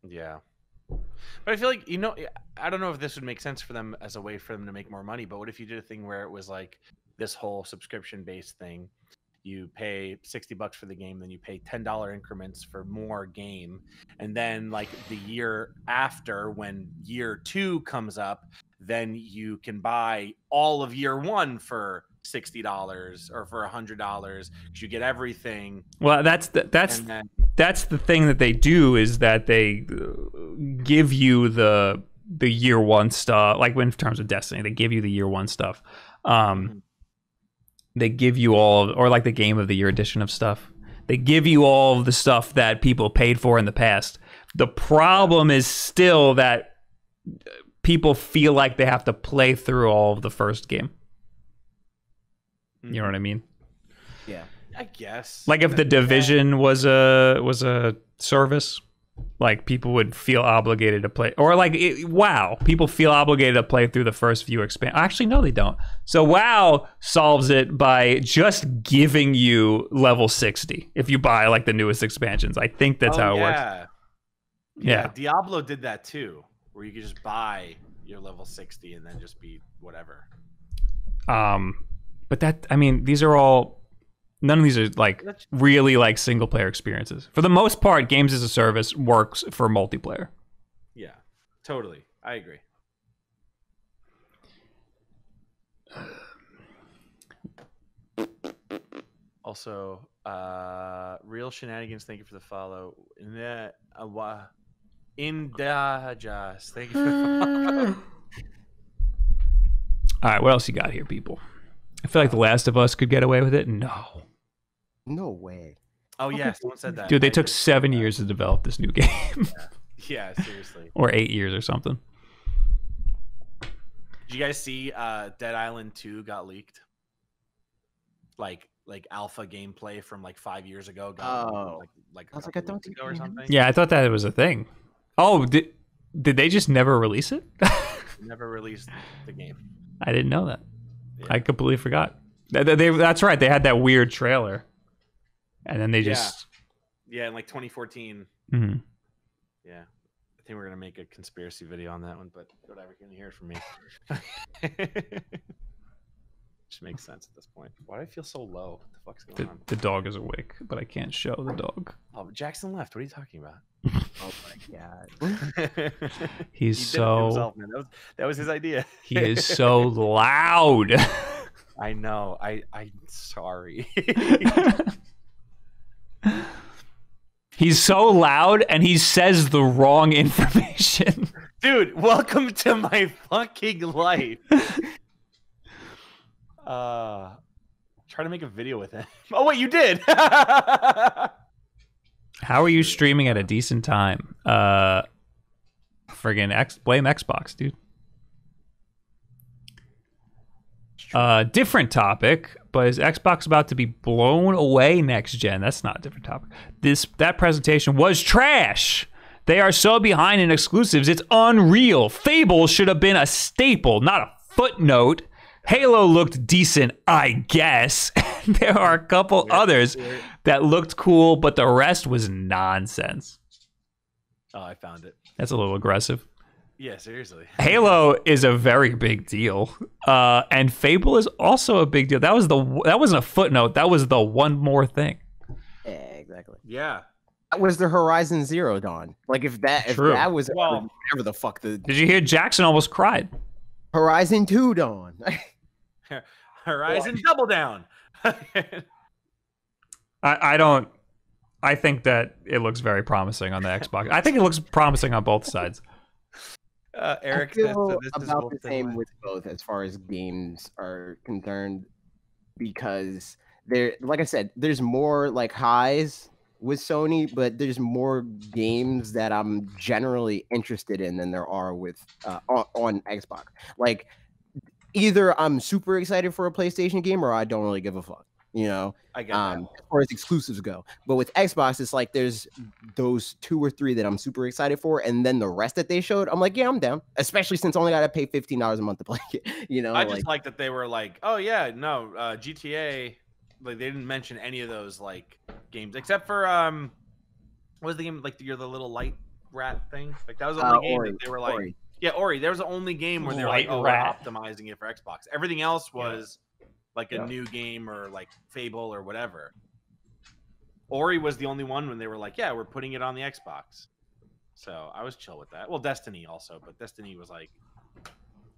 Yeah. But I feel like you know, I don't know if this would make sense for them as a way for them to make more money. But what if you did a thing where it was like this whole subscription based thing, you pay 60 bucks for the game then you pay $10 increments for more game and then like the year after when year 2 comes up then you can buy all of year 1 for $60 or for a $100 cuz you get everything Well, that's the, that's then- that's the thing that they do is that they uh, give you the the year one stuff. Like when in terms of Destiny, they give you the year one stuff. Um, they give you all, or like the game of the year edition of stuff. They give you all of the stuff that people paid for in the past. The problem is still that uh, people feel like they have to play through all of the first game. You know what I mean? Yeah. I guess. Like if the division was a was a service, like people would feel obligated to play, or like it, WoW, people feel obligated to play through the first few expand. Actually, no, they don't. So WoW solves it by just giving you level sixty if you buy like the newest expansions. I think that's Oh, how it works. yeah. Yeah. Diablo did that too, where you could just buy your level 60 and then just be whatever. Um, but that I mean, these are all none of these are like really like single player experiences. For the most part, games as a service works for multiplayer. Yeah, totally. I agree. Also, uh, real shenanigans. Thank you for the follow. In the uh, wa- Indajas. Thank you for the follow. [laughs] All right, what else you got here, people? I feel like The Last of Us could get away with it. No, No way. Oh yeah, someone said that. dude, they I took did. seven years to develop this new [laughs] game, Yeah, seriously. or eight years or something. Did you guys see uh, Dead Island 2 got leaked? Like like alpha gameplay from like five years ago. Got Oh. like like a I was like, I don't think ago or something. Yeah, I thought that it was a thing. Oh, did did they just never release it? [laughs] Never released the game. I didn't know that. I completely forgot. They, they- that's right. They had that weird trailer, and then they just. Yeah, in like 2014. Mhm. Yeah. I think we're gonna make a conspiracy video on that one, but whatever, you can hear it from me. [laughs] Just makes sense at this point. Why do I feel so low? What the fuck's going The, on? the dog is awake, but I can't show the dog. Oh, Jackson left. What are you talking about? [laughs] oh my god. [laughs] He's He so- himself, man. That was that was his idea. He is [laughs] so loud. I know. I I'm sorry. He's so loud, and he says the wrong information. Dude, welcome to my fucking life. Uh try to make a video with it. [laughs] Oh wait, you did. [laughs] How are you streaming at a decent time? Uh, friggin' X, blame Xbox, dude. Uh, different topic, but is Xbox about to be blown away next gen? That's not a different topic. This that presentation was trash. They are so behind in exclusives, it's unreal. Fable should have been a staple, not a footnote. Halo looked decent, I guess. [laughs] there are a couple others that looked cool, but the rest was nonsense. oh, I found it. That's a little aggressive. Yeah, seriously. [laughs] Halo is a very big deal, uh, and Fable is also a big deal. That was the that wasn't a footnote. That was the one more thing. Yeah, exactly. Yeah. That was the Horizon Zero Dawn. Like if that if True. that was Well- whatever the fuck the Did you hear Jackson almost cried? Horizon Two Dawn. [laughs] [laughs] Horizon Double Down. [laughs] I, I don't. I think that it looks very promising on the Xbox. I think it looks promising on both sides. Uh, Eric I says feel so this is about the same Way. with both as far as games are concerned, because there, like I said, there's more like highs with Sony, but there's more games that I'm generally interested in than there are with uh, on, on Xbox. Like either I'm super excited for a PlayStation game or I don't really give a fuck. You know, I get um, as far as exclusives go. But with Xbox, it's like there's those two or three that I'm super excited for, and then the rest that they showed, I'm like, yeah, I'm down. Especially since I only gotta pay fifteen dollars a month to play [laughs] it. You know, I like, just like that they were like, oh yeah, no, uh, GTA. Like they didn't mention any of those like games except for um, what was the game like? You're the little light rat thing. Like that was the Uh, game Ori, that they were like, Ori. Yeah, Ori. There was the only game where they were like, oh, we're optimizing it for Xbox. Everything else was like a Yeah. new game or like Fable or whatever. Ori was the only one when they were like, "Yeah, we're putting it on the Xbox." So I was chill with that. Well, Destiny also, but Destiny was like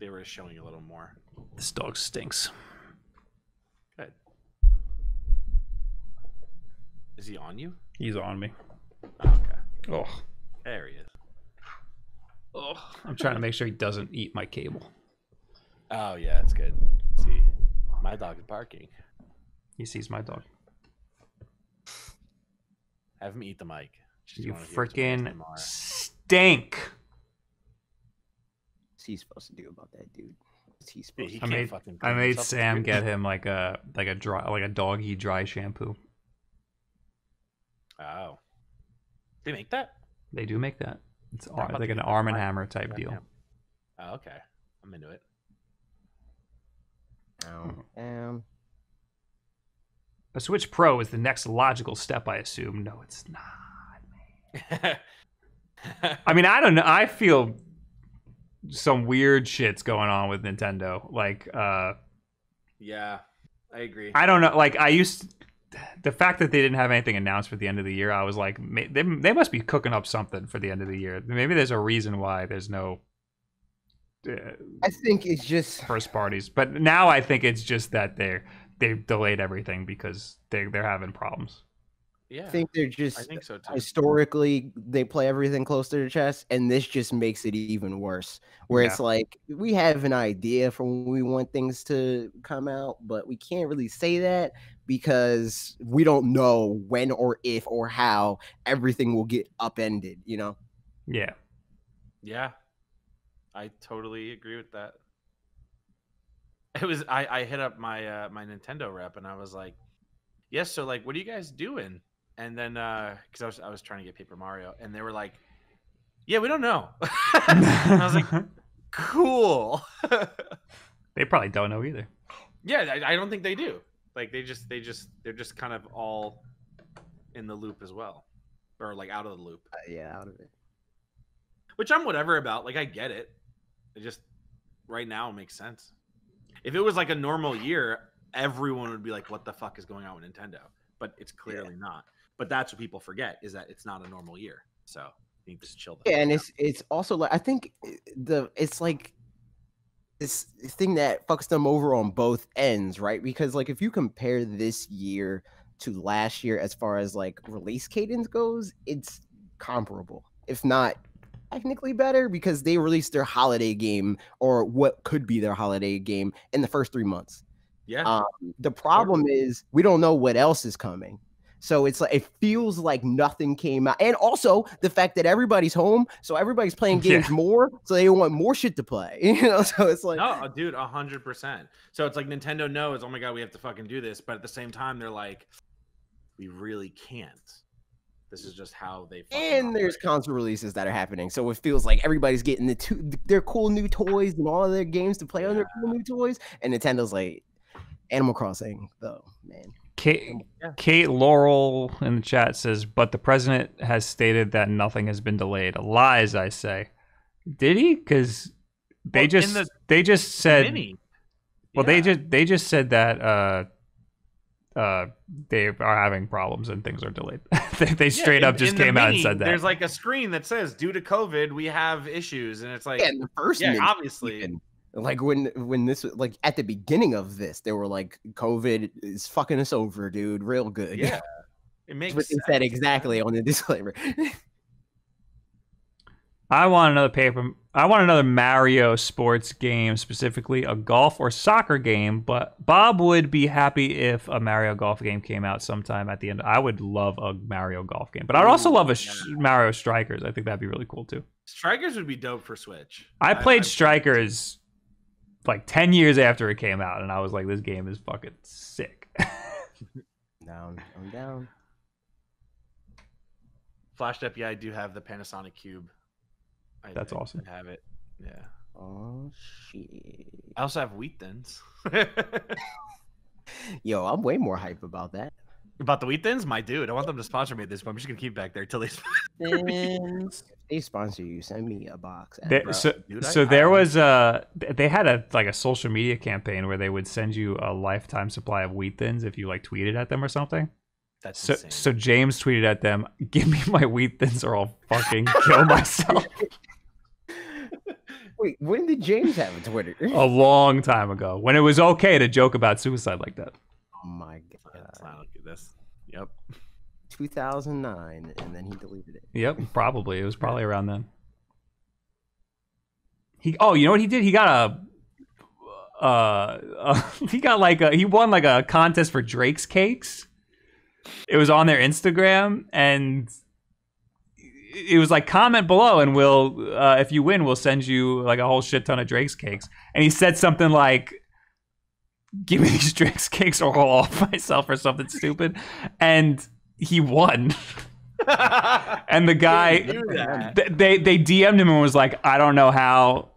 they were showing a little more. This dog stinks. Good. Is he on you? He's on me. Oh, okay. Oh, There he is. Oh. I'm trying to make sure he doesn't eat my cable. Oh yeah, it's good. see, my dog is barking. He sees my dog. Have him eat the mic. Just You wanna hear his voice freaking stink. What's he supposed to do about that, dude? What's he Yeah, supposed he I to can't made I made. Sam get him like a like a dry like a doggy dry shampoo. Oh. They make that? They do make that. It's ar- like an Arm and Hammer type for deal. him. Oh, okay. I'm into it. Um, um, A Switch Pro is the next logical step, I assume. No, it's not. [laughs] I mean, I don't know. I feel some weird shit's going on with Nintendo. Like, uh, Yeah, I agree. I don't know. Like, I used the fact that they didn't have anything announced for the end of the year. I was like, they they must be cooking up something for the end of the year. Maybe there's a reason why there's no uh, I think it's just first parties. But now I think it's just that they're they've delayed everything because they they're having problems. Yeah. I think they're just I think so too. historically they play everything close to their chest, and this just makes it even worse. Where it's like we have an idea for when we want things to come out, but we can't really say that because we don't know when or if or how everything will get upended. You know? Yeah. Yeah. I totally agree with that. It was I, I hit up my uh my Nintendo rep and I was like, Yes, so like what are you guys doing? And then uh because I was I was trying to get Paper Mario and they were like, Yeah, we don't know. [laughs] and I was like, [laughs] Cool. [laughs] They probably don't know either. yeah, I, I don't think they do. Like they just they just they're just kind of all in the loop as well. Or like out of the loop. Uh, yeah, out of it. which I'm whatever about. Like I get it. It just right now it makes sense. If it was like a normal year, everyone would be like, "What the fuck is going on with Nintendo?" But it's clearly not. But that's what people forget is that it's not a normal year. So you need to just chill. Yeah, and out. it's it's also like I think eh, the it's like this thing that fucks them over on both ends, right? Because like if you compare this year to last year as far as like release cadence goes, it's comparable, if not technically better, because they released their holiday game or what could be their holiday game in the first three months. yeah. Um, the problem is we don't know what else is coming. So it's like it feels like nothing came out, and also the fact that everybody's home, so everybody's playing [laughs] Yeah. games more, so they want more shit to play. [laughs] You know, so it's like no, uh, dude, a hundred percent. So it's like Nintendo knows, oh my god, we have to fucking do this, but at the same time, they're like, we really can't. This is just how they. and there's console releases that are happening, so it feels like everybody's getting the two their cool new toys and all of their games to play on their cool new toys, and Nintendo's like Animal Crossing though, man. Kate, Kate Laurel in the chat says, but the president has stated that nothing has been delayed. Lies, I say. Did he? Because they Well, just the they just said. mini, Well, they just they just said that uh, uh, they are having problems and things are delayed. [laughs] they they Yeah, straight in- up just in came out and said that. There's like a screen that says, due to COVID, we have issues, and it's like, Yeah, and the first yeah, obviously, even, like when when this like at the beginning of this, they were like, "COVID is fucking us over, dude, real good." yeah, [laughs] it makes what they sense. said exactly on the [laughs] disclaimer. I want another paper. I want another Mario sports game, specifically a golf or soccer game. But Bob would be happy if a Mario golf game came out sometime at the end. I would love a Mario golf game, but I'd also love a sh- Mario Strikers. I think that'd be really cool too. Strikers would be dope for Switch. I played Strikers like ten years after it came out, and I was like, "This game is fucking sick." [laughs] down, I'm down. Flash Up, yeah, I do have the Panasonic Cube. I, That's I- awesome. I have it. Yeah. Oh shit! I also have Wheat Thins. [laughs] Yo, I'm way more hype about that. About the wheat thins, my dude. I want them to sponsor me at this point. I'm just gonna keep back there till they. [laughs] If they sponsor you, send me a box. There- Bro, so, dude, so I- there was uh they had a like a social media campaign where they would send you a lifetime supply of wheat thins if you like tweeted at them or something. That's so insane. so James tweeted at them, "Give me my wheat thins or I'll fucking kill [laughs] myself." Wait, when did James have a Twitter? a long time ago when it was okay to joke about suicide like that. Oh my god. Let's not look at this. Yep. 2009, and then he deleted it. Yep, probably it was probably around then. He oh, you know what he did? He got a uh, uh [laughs] he got like a he won like a contest for Drake's cakes. It was on their Instagram and it was like comment below and we'll uh, if you win we'll send you like a whole shit ton of Drake's cakes. And he said something like give me these Drake's cakes or I'll [laughs] off myself or something stupid. And he won. [laughs] [laughs] and the guy do th- they they DM'd him and was like, I don't know how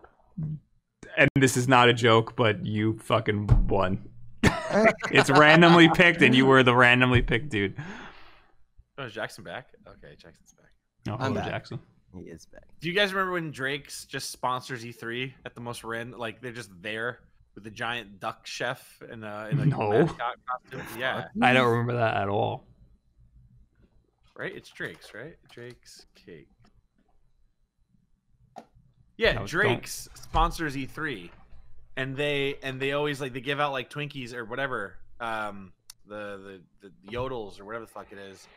and this is not a joke, but you fucking won. [laughs] it's randomly picked and you were the randomly picked dude. Oh, is Jackson back? Okay, Jackson's back. No, I'm hello, back. Jackson. He is back. Do you guys remember when Drake's just sponsors E3 at the most random? Like they're just there with the giant duck chef in a uh, in a No. mascot costume. Yeah, I don't remember that at all. Right. It's Drake's, right? Drake's cake. Yeah, No, don't- Drake's sponsors E3, and they and they always like they give out like Twinkies or whatever, um, the the the yodels or whatever the fuck it is.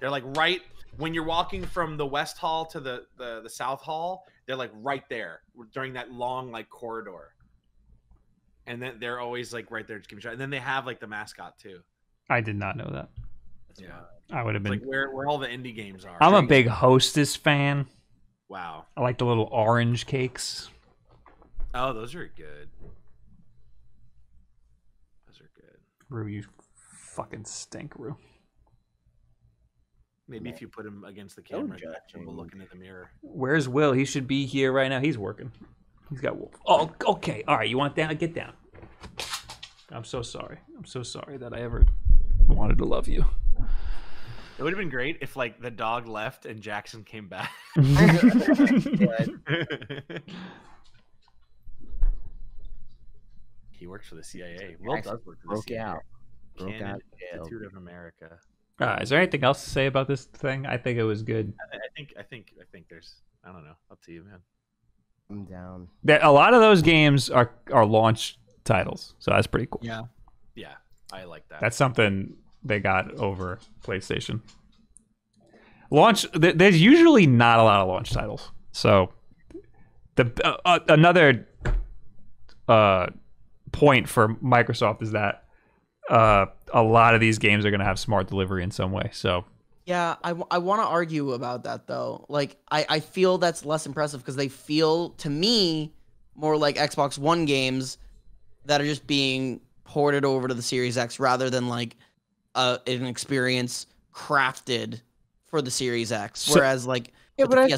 They're like right when you're walking from the west hall to the the, the south hall. They're like right there during that long like corridor, and then they're always like right there to keep a shot. And then they have like the mascot too. I did not know that. Yeah, I would have been like where where all the indie games are. I'm a big hostess fan. Wow. I like the little orange cakes. Oh, those are good. Those are good. Rue, you fucking stink, Rue. Maybe if you put him against the camera, judging. and we'll look into the mirror. Where's Will? He should be here right now. He's working. He's got wolf. Oh, okay. All right. You want down? Get down. I'm so sorry. I'm so sorry that I ever wanted to love you. It would have been great if like the dog left and Jackson came back. [laughs] he works for the CIA. Will Jackson does work for the broke CIA. out. Broke Canon out of. Institute of America. Uh, is there anything else to say about this thing? I think it was good. I, I think I think I think there's I don't know. Up to you, man. I'm down. That a lot of those games are are launch titles, so that's pretty cool. Yeah. Yeah, I like that. That's something they got over PlayStation. Launch. th- There's usually not a lot of launch titles, so the uh, uh, another uh, point for Microsoft is that uh, a lot of these games are going to have smart delivery in some way. So Yeah, I, w- I want to argue about that though. Like, I, I feel that's less impressive because they feel to me more like Xbox One games that are just being ported over to the Series X rather than like uh, an experience crafted for the Series X. So- Whereas like Yeah, with but the I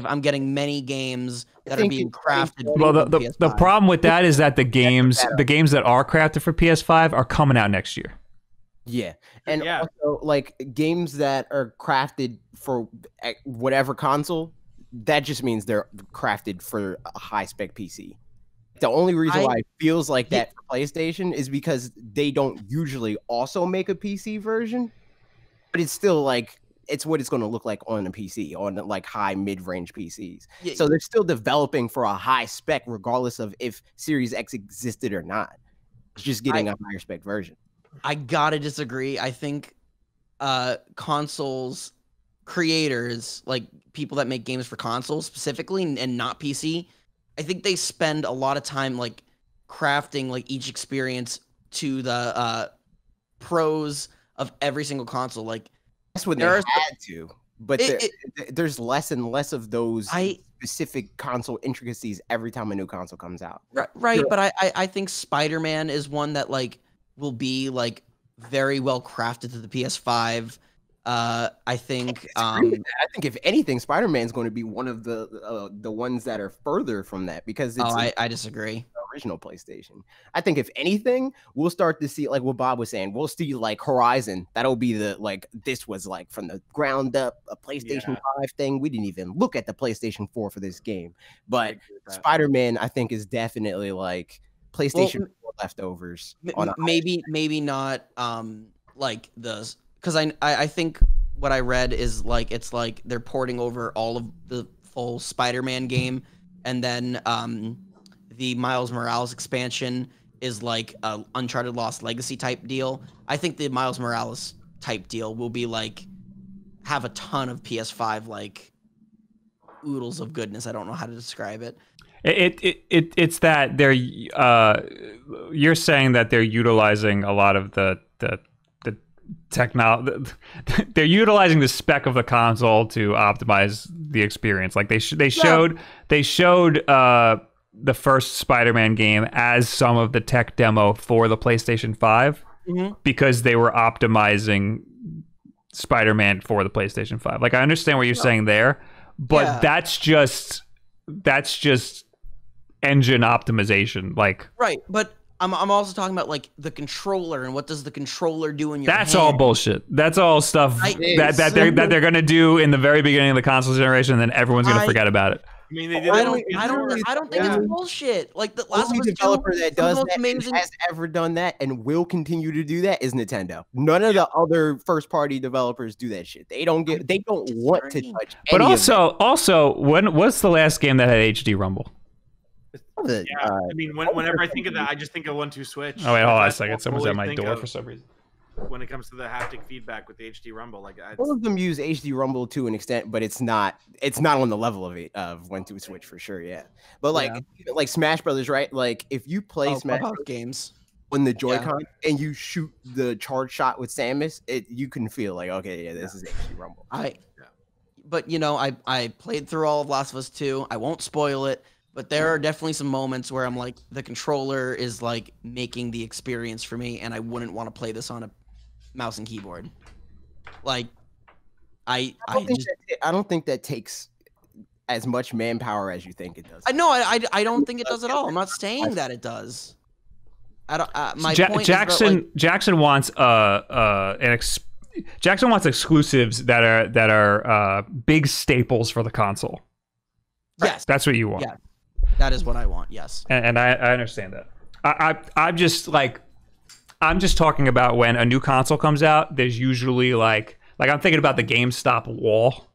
PS5, I'm getting many games that are being crafted. well, the the, the PS5. problem with that is that the [laughs] games the games that are crafted for PS5 are coming out next year. Yeah, and Yeah. also like games that are crafted for whatever console, that just means they're crafted for a high spec PC. The only reason I- why it feels like that for PlayStation is because they don't usually also make a PC version, but it's still like it's what it's going to look like on a PC on like high mid range PCs. Yeah. So they're still developing for a high spec, regardless of if Series X existed or not. It's just getting I- a higher spec version. I gotta disagree. I think uh consoles creators, like people that make games for consoles specifically and not PC, I think they spend a lot of time like crafting like each experience to the uh pros of every single console. Like That's what There they are had to. But It- there- it- there's less and less of those I- specific console intricacies every time a new console comes out. Right, right but I, I I think Spider Man is one that like will be like very well crafted to the PS5. Uh, I think um. I think if anything, Spider Man's going to be one of the uh, the ones that are further from that because it's oh, I, I disagree. original PlayStation. I think if anything, we'll start to see like what Bob was saying. We'll see like Horizon. That'll be the like this was like from the ground up a PlayStation Yeah. 5 thing. We didn't even look at the PlayStation 4 for this game. But that. Spider-Man, I think, is definitely like PlayStation 4 leftovers M- on a m- maybe maybe not um like the because I, I I think what I read is like it's like they're porting over all of the full Spider-Man game, and then um the Miles Morales expansion is like a Uncharted Lost Legacy type deal. I think the Miles Morales type deal will be like have a ton of PS5 like oodles of goodness. I don't know how to describe it. It, it it it's that they're uh you're saying that they're utilizing a lot of the the the technology [laughs] they're utilizing the spec of the console to optimize the experience like they sh- they showed they showed uh the first Spider-Man game as some of the tech demo for the PlayStation 5 Mhm. because they were optimizing Spider-Man for the PlayStation 5 like I understand what you're saying there but Yeah. that's just that's just engine optimization like Right, but I'm I'm also talking about like the controller and what does the controller do in your that's hand. all bullshit that's all stuff I- that, that they're that they're gonna do in the very beginning of the console generation and then everyone's gonna I- forget about it I mean, they I did don't, I don't, I don't think Yeah. it's bullshit. Like the Last only of 2 developer is that the does most that and amazing. has ever done that and will continue to do that is Nintendo. None of the other first party developers do that shit. They don't get they don't want to touch but any of also also when what's the last game that had HD rumble it. Yeah, uh, I mean, when, whenever I think of that, I just think of one two switch. oh wait hold on a second someone's at my door for some reason When it comes to the haptic feedback with the HD Rumble, like I, all of them use HD Rumble to an extent, but it's not it's not on the level of it of 1-2-Switch for sure. Yeah, but like like Smash Brothers, right? Like if you play Oh, Smash Clubhouse Bros. games on the Joy-Con and you shoot the charge shot with Samus, it you can feel like okay, yeah, this is HD Rumble. I, but you know, I I played through all of Last of Us 2. I won't spoil it, but there are definitely some moments where I'm like, the controller is like making the experience for me, and I wouldn't want to play this on a mouse and keyboard. Like, I I I don't think just, that, I don't think that takes as much manpower as you think it does. I know I, I I don't think it does at all. I'm not saying that it does. I don't. Uh, my Ja- point is Jackson that, like, Jackson wants uh uh an ex- Jackson wants exclusives that are that are uh big staples for the console. Yes. That's what you want. yeah, that is what I want. Yes. and, and I, I understand that. I, I I'm just like I'm just talking about when a new console comes out. There's usually like like I'm thinking about the GameStop wall.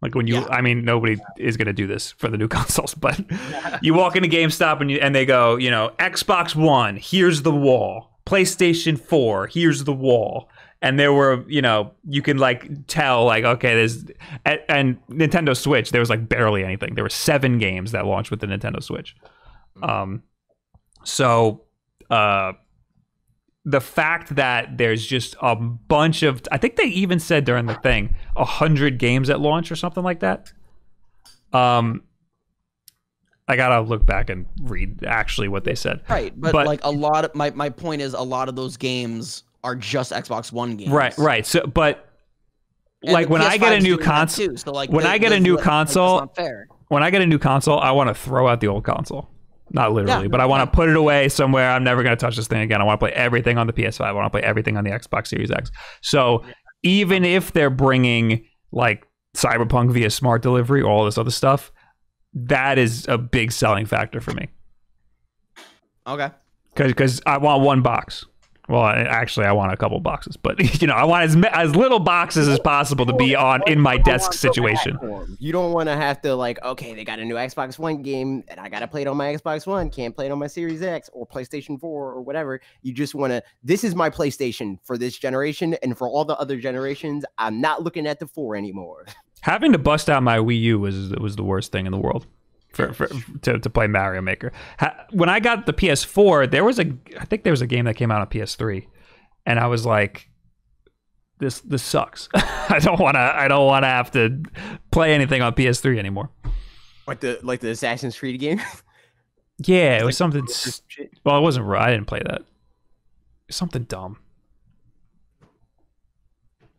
Like when you, I mean, nobody is gonna do this for the new [laughs] consoles, but [laughs] you walk into GameStop and you and they go, you know, Xbox One, here's the wall. PlayStation Four, here's the wall. And there were, you know, you can like tell, like, okay, there's, and, and Nintendo Switch, there was like barely anything. There were seven games that launched with the Nintendo Switch. Um, so, uh, the fact that there's just a bunch of, I think they even said during the thing, a hundred games at launch or something like that. Um, I gotta look back and read actually what they said. Right, but, like a lot of my my point is a lot of those games are just Xbox One games. Right, right. So, but And like when I get PS5 a new console, so, like, when the- I get a new like, console, fair. when I get a new console, I want to throw out the old console. Not literally, Yeah, but I want to put it away somewhere. I'm never going to touch this thing again. I want to play everything on the PS5. I want to play everything on the Xbox Series X. So even if they're bringing like Cyberpunk via smart delivery, all this other stuff, that is a big selling factor for me. Okay. because I want one box. Well, actually, I want a couple boxes, but [laughs] you know, I want as as little boxes as possible to be on in my desk situation. You don't want to have to like, okay, they got a new Xbox One game, and I gotta play it on my Xbox One. Can't play it on my Series X or PlayStation Four or whatever. You just want to. This is my PlayStation for this generation, and for all the other generations, I'm not looking at the four anymore. [laughs] Having to bust out my Wii U was was the worst thing in the world for, for to, to play Mario Maker. When I got the PS4, there was a I think there was a game that came out on PS3, and I was like, this this sucks. [laughs] I don't want to I don't want to have to play anything on PS3 anymore. Like the like the Assassin's Creed game. Yeah, it was something. Well, it wasn't. I didn't play that. Something dumb.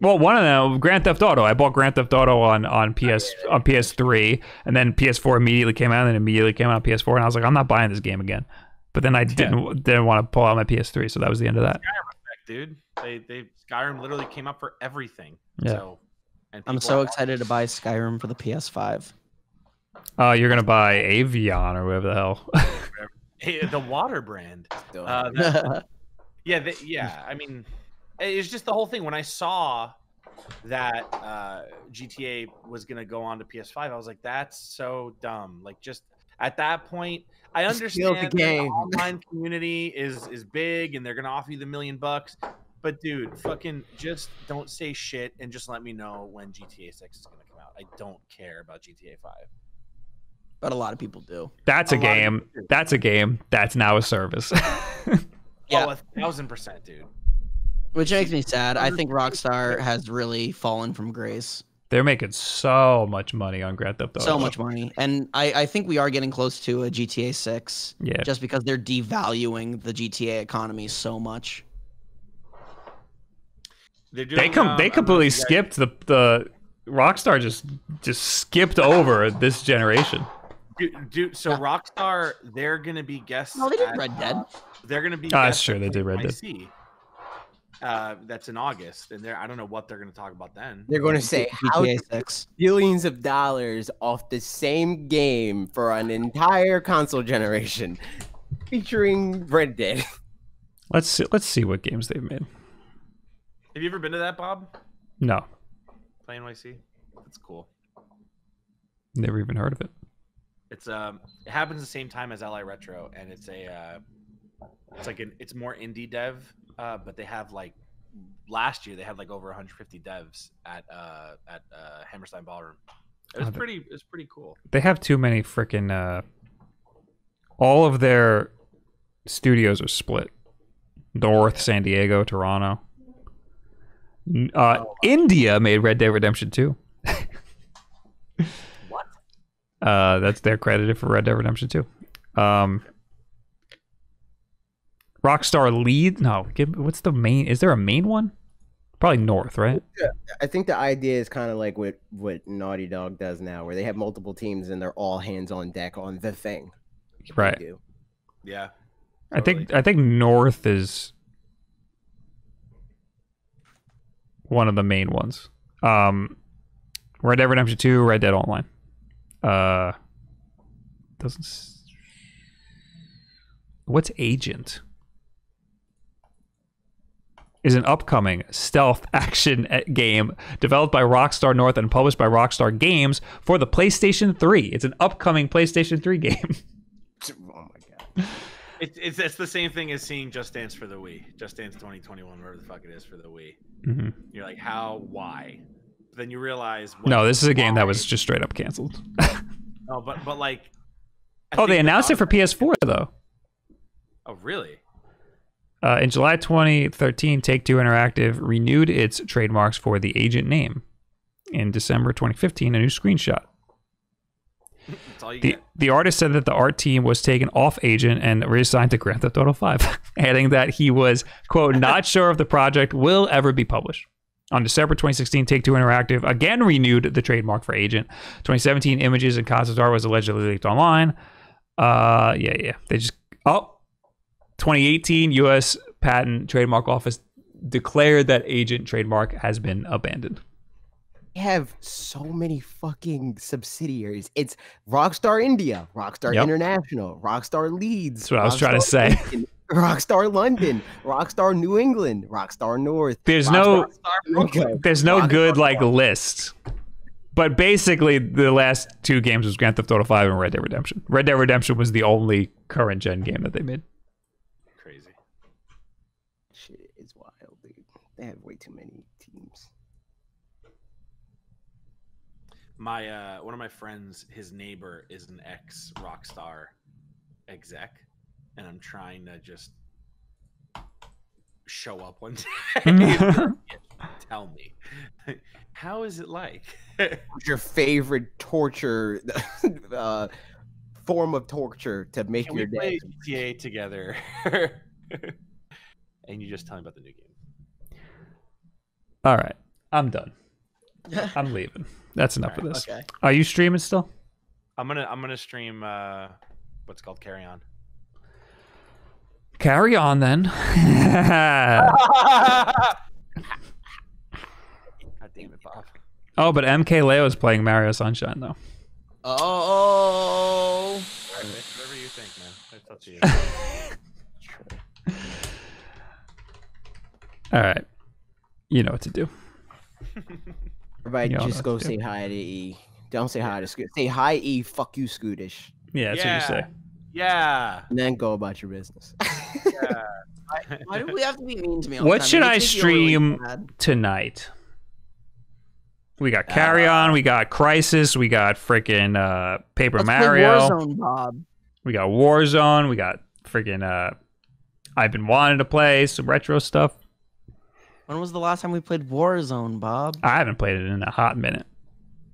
Well, one of them, Grand Theft Auto. I bought Grand Theft Auto on on PS on PS3, and then PS4 immediately came out, and then immediately came out on PS4, and I was like, I'm not buying this game again. But then I didn't didn't want to pull out my PS3, so that was the end of that. Skyrim effect, dude. They they Skyrim literally came up for everything. Yeah. So, and I'm so excited to buy Skyrim for the PS5. Uh, you're gonna buy Evian or whatever the hell. Hey, the water brand. Uh, that- [laughs] yeah, they, yeah. I mean, it's just the whole thing. When I saw that uh, GTA was gonna go on to PS5, I was like, "That's so dumb." Like, just at that point, I understand the that game. [laughs] online community is is big, and they're gonna offer you the million bucks. But dude, fucking just don't say shit and just let me know when GTA 6 is gonna come out. I don't care about GTA 5. But a lot of people do. That's a A game. That's a game. That's now a service. [laughs] Yeah, oh, a thousand percent, dude. Which makes me sad. I think Rockstar has really fallen from grace. They're making so much money on Grand Theft Auto. So much money. And I, I think we are getting close to a GTA 6. Yeah. Just because they're devaluing the GTA economy so much. They're They doing, come. um, they I don't know if completely guys- skipped the the Rockstar. Just just skipped over this generation. Dude, dude, so Rockstar, they're gonna be guests. No, they did at- Red Dead. They're gonna be. Ah, that's true, they did Red Dead. NYC. Uh, that's in August, and they're I don't know what they're gonna talk about then. They're going to say how billions of dollars off the same game for an entire console generation, [laughs] featuring Red Dead. Let's see, let's see what games they've made. Have you ever been to that, Bob? No, Play NYC. That's cool. never even heard of it. It's um, it happens the same time as LI Retro, and it's a, uh, it's like an, it's more indie dev, uh, but they have like, last year they had like over 150 devs at uh at uh Hammerstein Ballroom. It was Oh, pretty, it was pretty cool. They have too many freaking. Uh, all of their studios are split. North, San Diego, Toronto. N- Uh, India made Red Dead Redemption 2. What? [laughs] Uh, that's they're credited for Red Dead Redemption 2. Um, Rockstar lead? No, give, what's the main? Is there a main one? Probably North, right? Yeah, I think the idea is kind of like what what Naughty Dog does now, where they have multiple teams and they're all hands on deck on the thing. Right. do. Yeah. I think I think North is one of the main ones. Um, Red Dead Redemption Two, Red Dead Online. Uh, doesn't. s- What's Agent? Is an upcoming stealth [laughs] action game developed by Rockstar North and published by Rockstar Games for the PlayStation 3. It's an upcoming PlayStation 3 game. [laughs] Oh my god. It's, it's it's the same thing as seeing Just Dance for the Wii, Just Dance 2021, whatever the fuck it is for the Wii. Mhm. You're like, how, why? But then you realize. No, this is a game that was just straight up canceled. No, but but like. I Oh, they think the announced it for PS4 though. Oh, really? Uh, in July 2013, Take Two Interactive renewed its trademarks for the agent name. In December 2015, a new screenshot. That's all you The, get. the artist said that the art team was taken off agent and reassigned to Grand Theft Auto 5, [laughs] adding that he was, quote, not sure if the project will ever be published. On December 2016, Take Two Interactive again renewed the trademark for Agent. 2017 images and concept art was allegedly leaked online. Uh, yeah, yeah. They just oh, 2018 U.S. Patent Trademark Office declared that Agent trademark has been abandoned. They have so many fucking subsidiaries. It's Rockstar India, Rockstar Yep. International, Rockstar Leeds. That's what I was trying to say. London, Rockstar London, Rockstar New England, Rockstar North. There's no Rockstar there's no Rockstar good like list. But basically, the last two games was Grand Theft Auto 5 and Red Dead Redemption. Red Dead Redemption was the only current gen game that they made. Crazy. Shit is wild, dude. They have way too many teams. My uh, one of my friends, his neighbor is an ex Rockstar exec, and I'm trying to just show up one [laughs] day. [laughs] Tell me, how is it like? [laughs] What's your favorite torture uh, form of torture to make Can your we play day? GTA together? and you just tell me about the new game. All right, I'm done. I'm leaving. That's enough of this. okay. Are you streaming still? I'm gonna I'm gonna stream uh, what's called Carrion. Carry on then. [laughs] God damn it, Bob. oh, but MK Leo is playing Mario Sunshine though. Oh. Alright, whatever you think, man. It's up to you. [laughs] All right. You know what to do. [laughs] Everybody Y'all know just go what say hi to E. Don't say hi to Scoot. Say hi E. Fuck you, Scootish. Yeah, that's what you say. Yeah. And then go about your business. [laughs] Why do we have to be mean to me? All What time? Should I makes me feel really stream tonight? We got Carry On, we got Crysis, we got freaking uh, Paper Let's play Mario, Warzone, Bob. we got Warzone, we got freaking uh, I've been wanting to play some retro stuff. When was the last time we played Warzone, Bob? I haven't played it in a hot minute.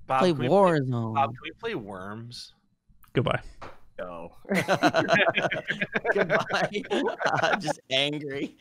Bob, Play can we Warzone. Bob, can we play Worms? Goodbye. No. [laughs] [laughs] Goodbye. [laughs] I'm just angry.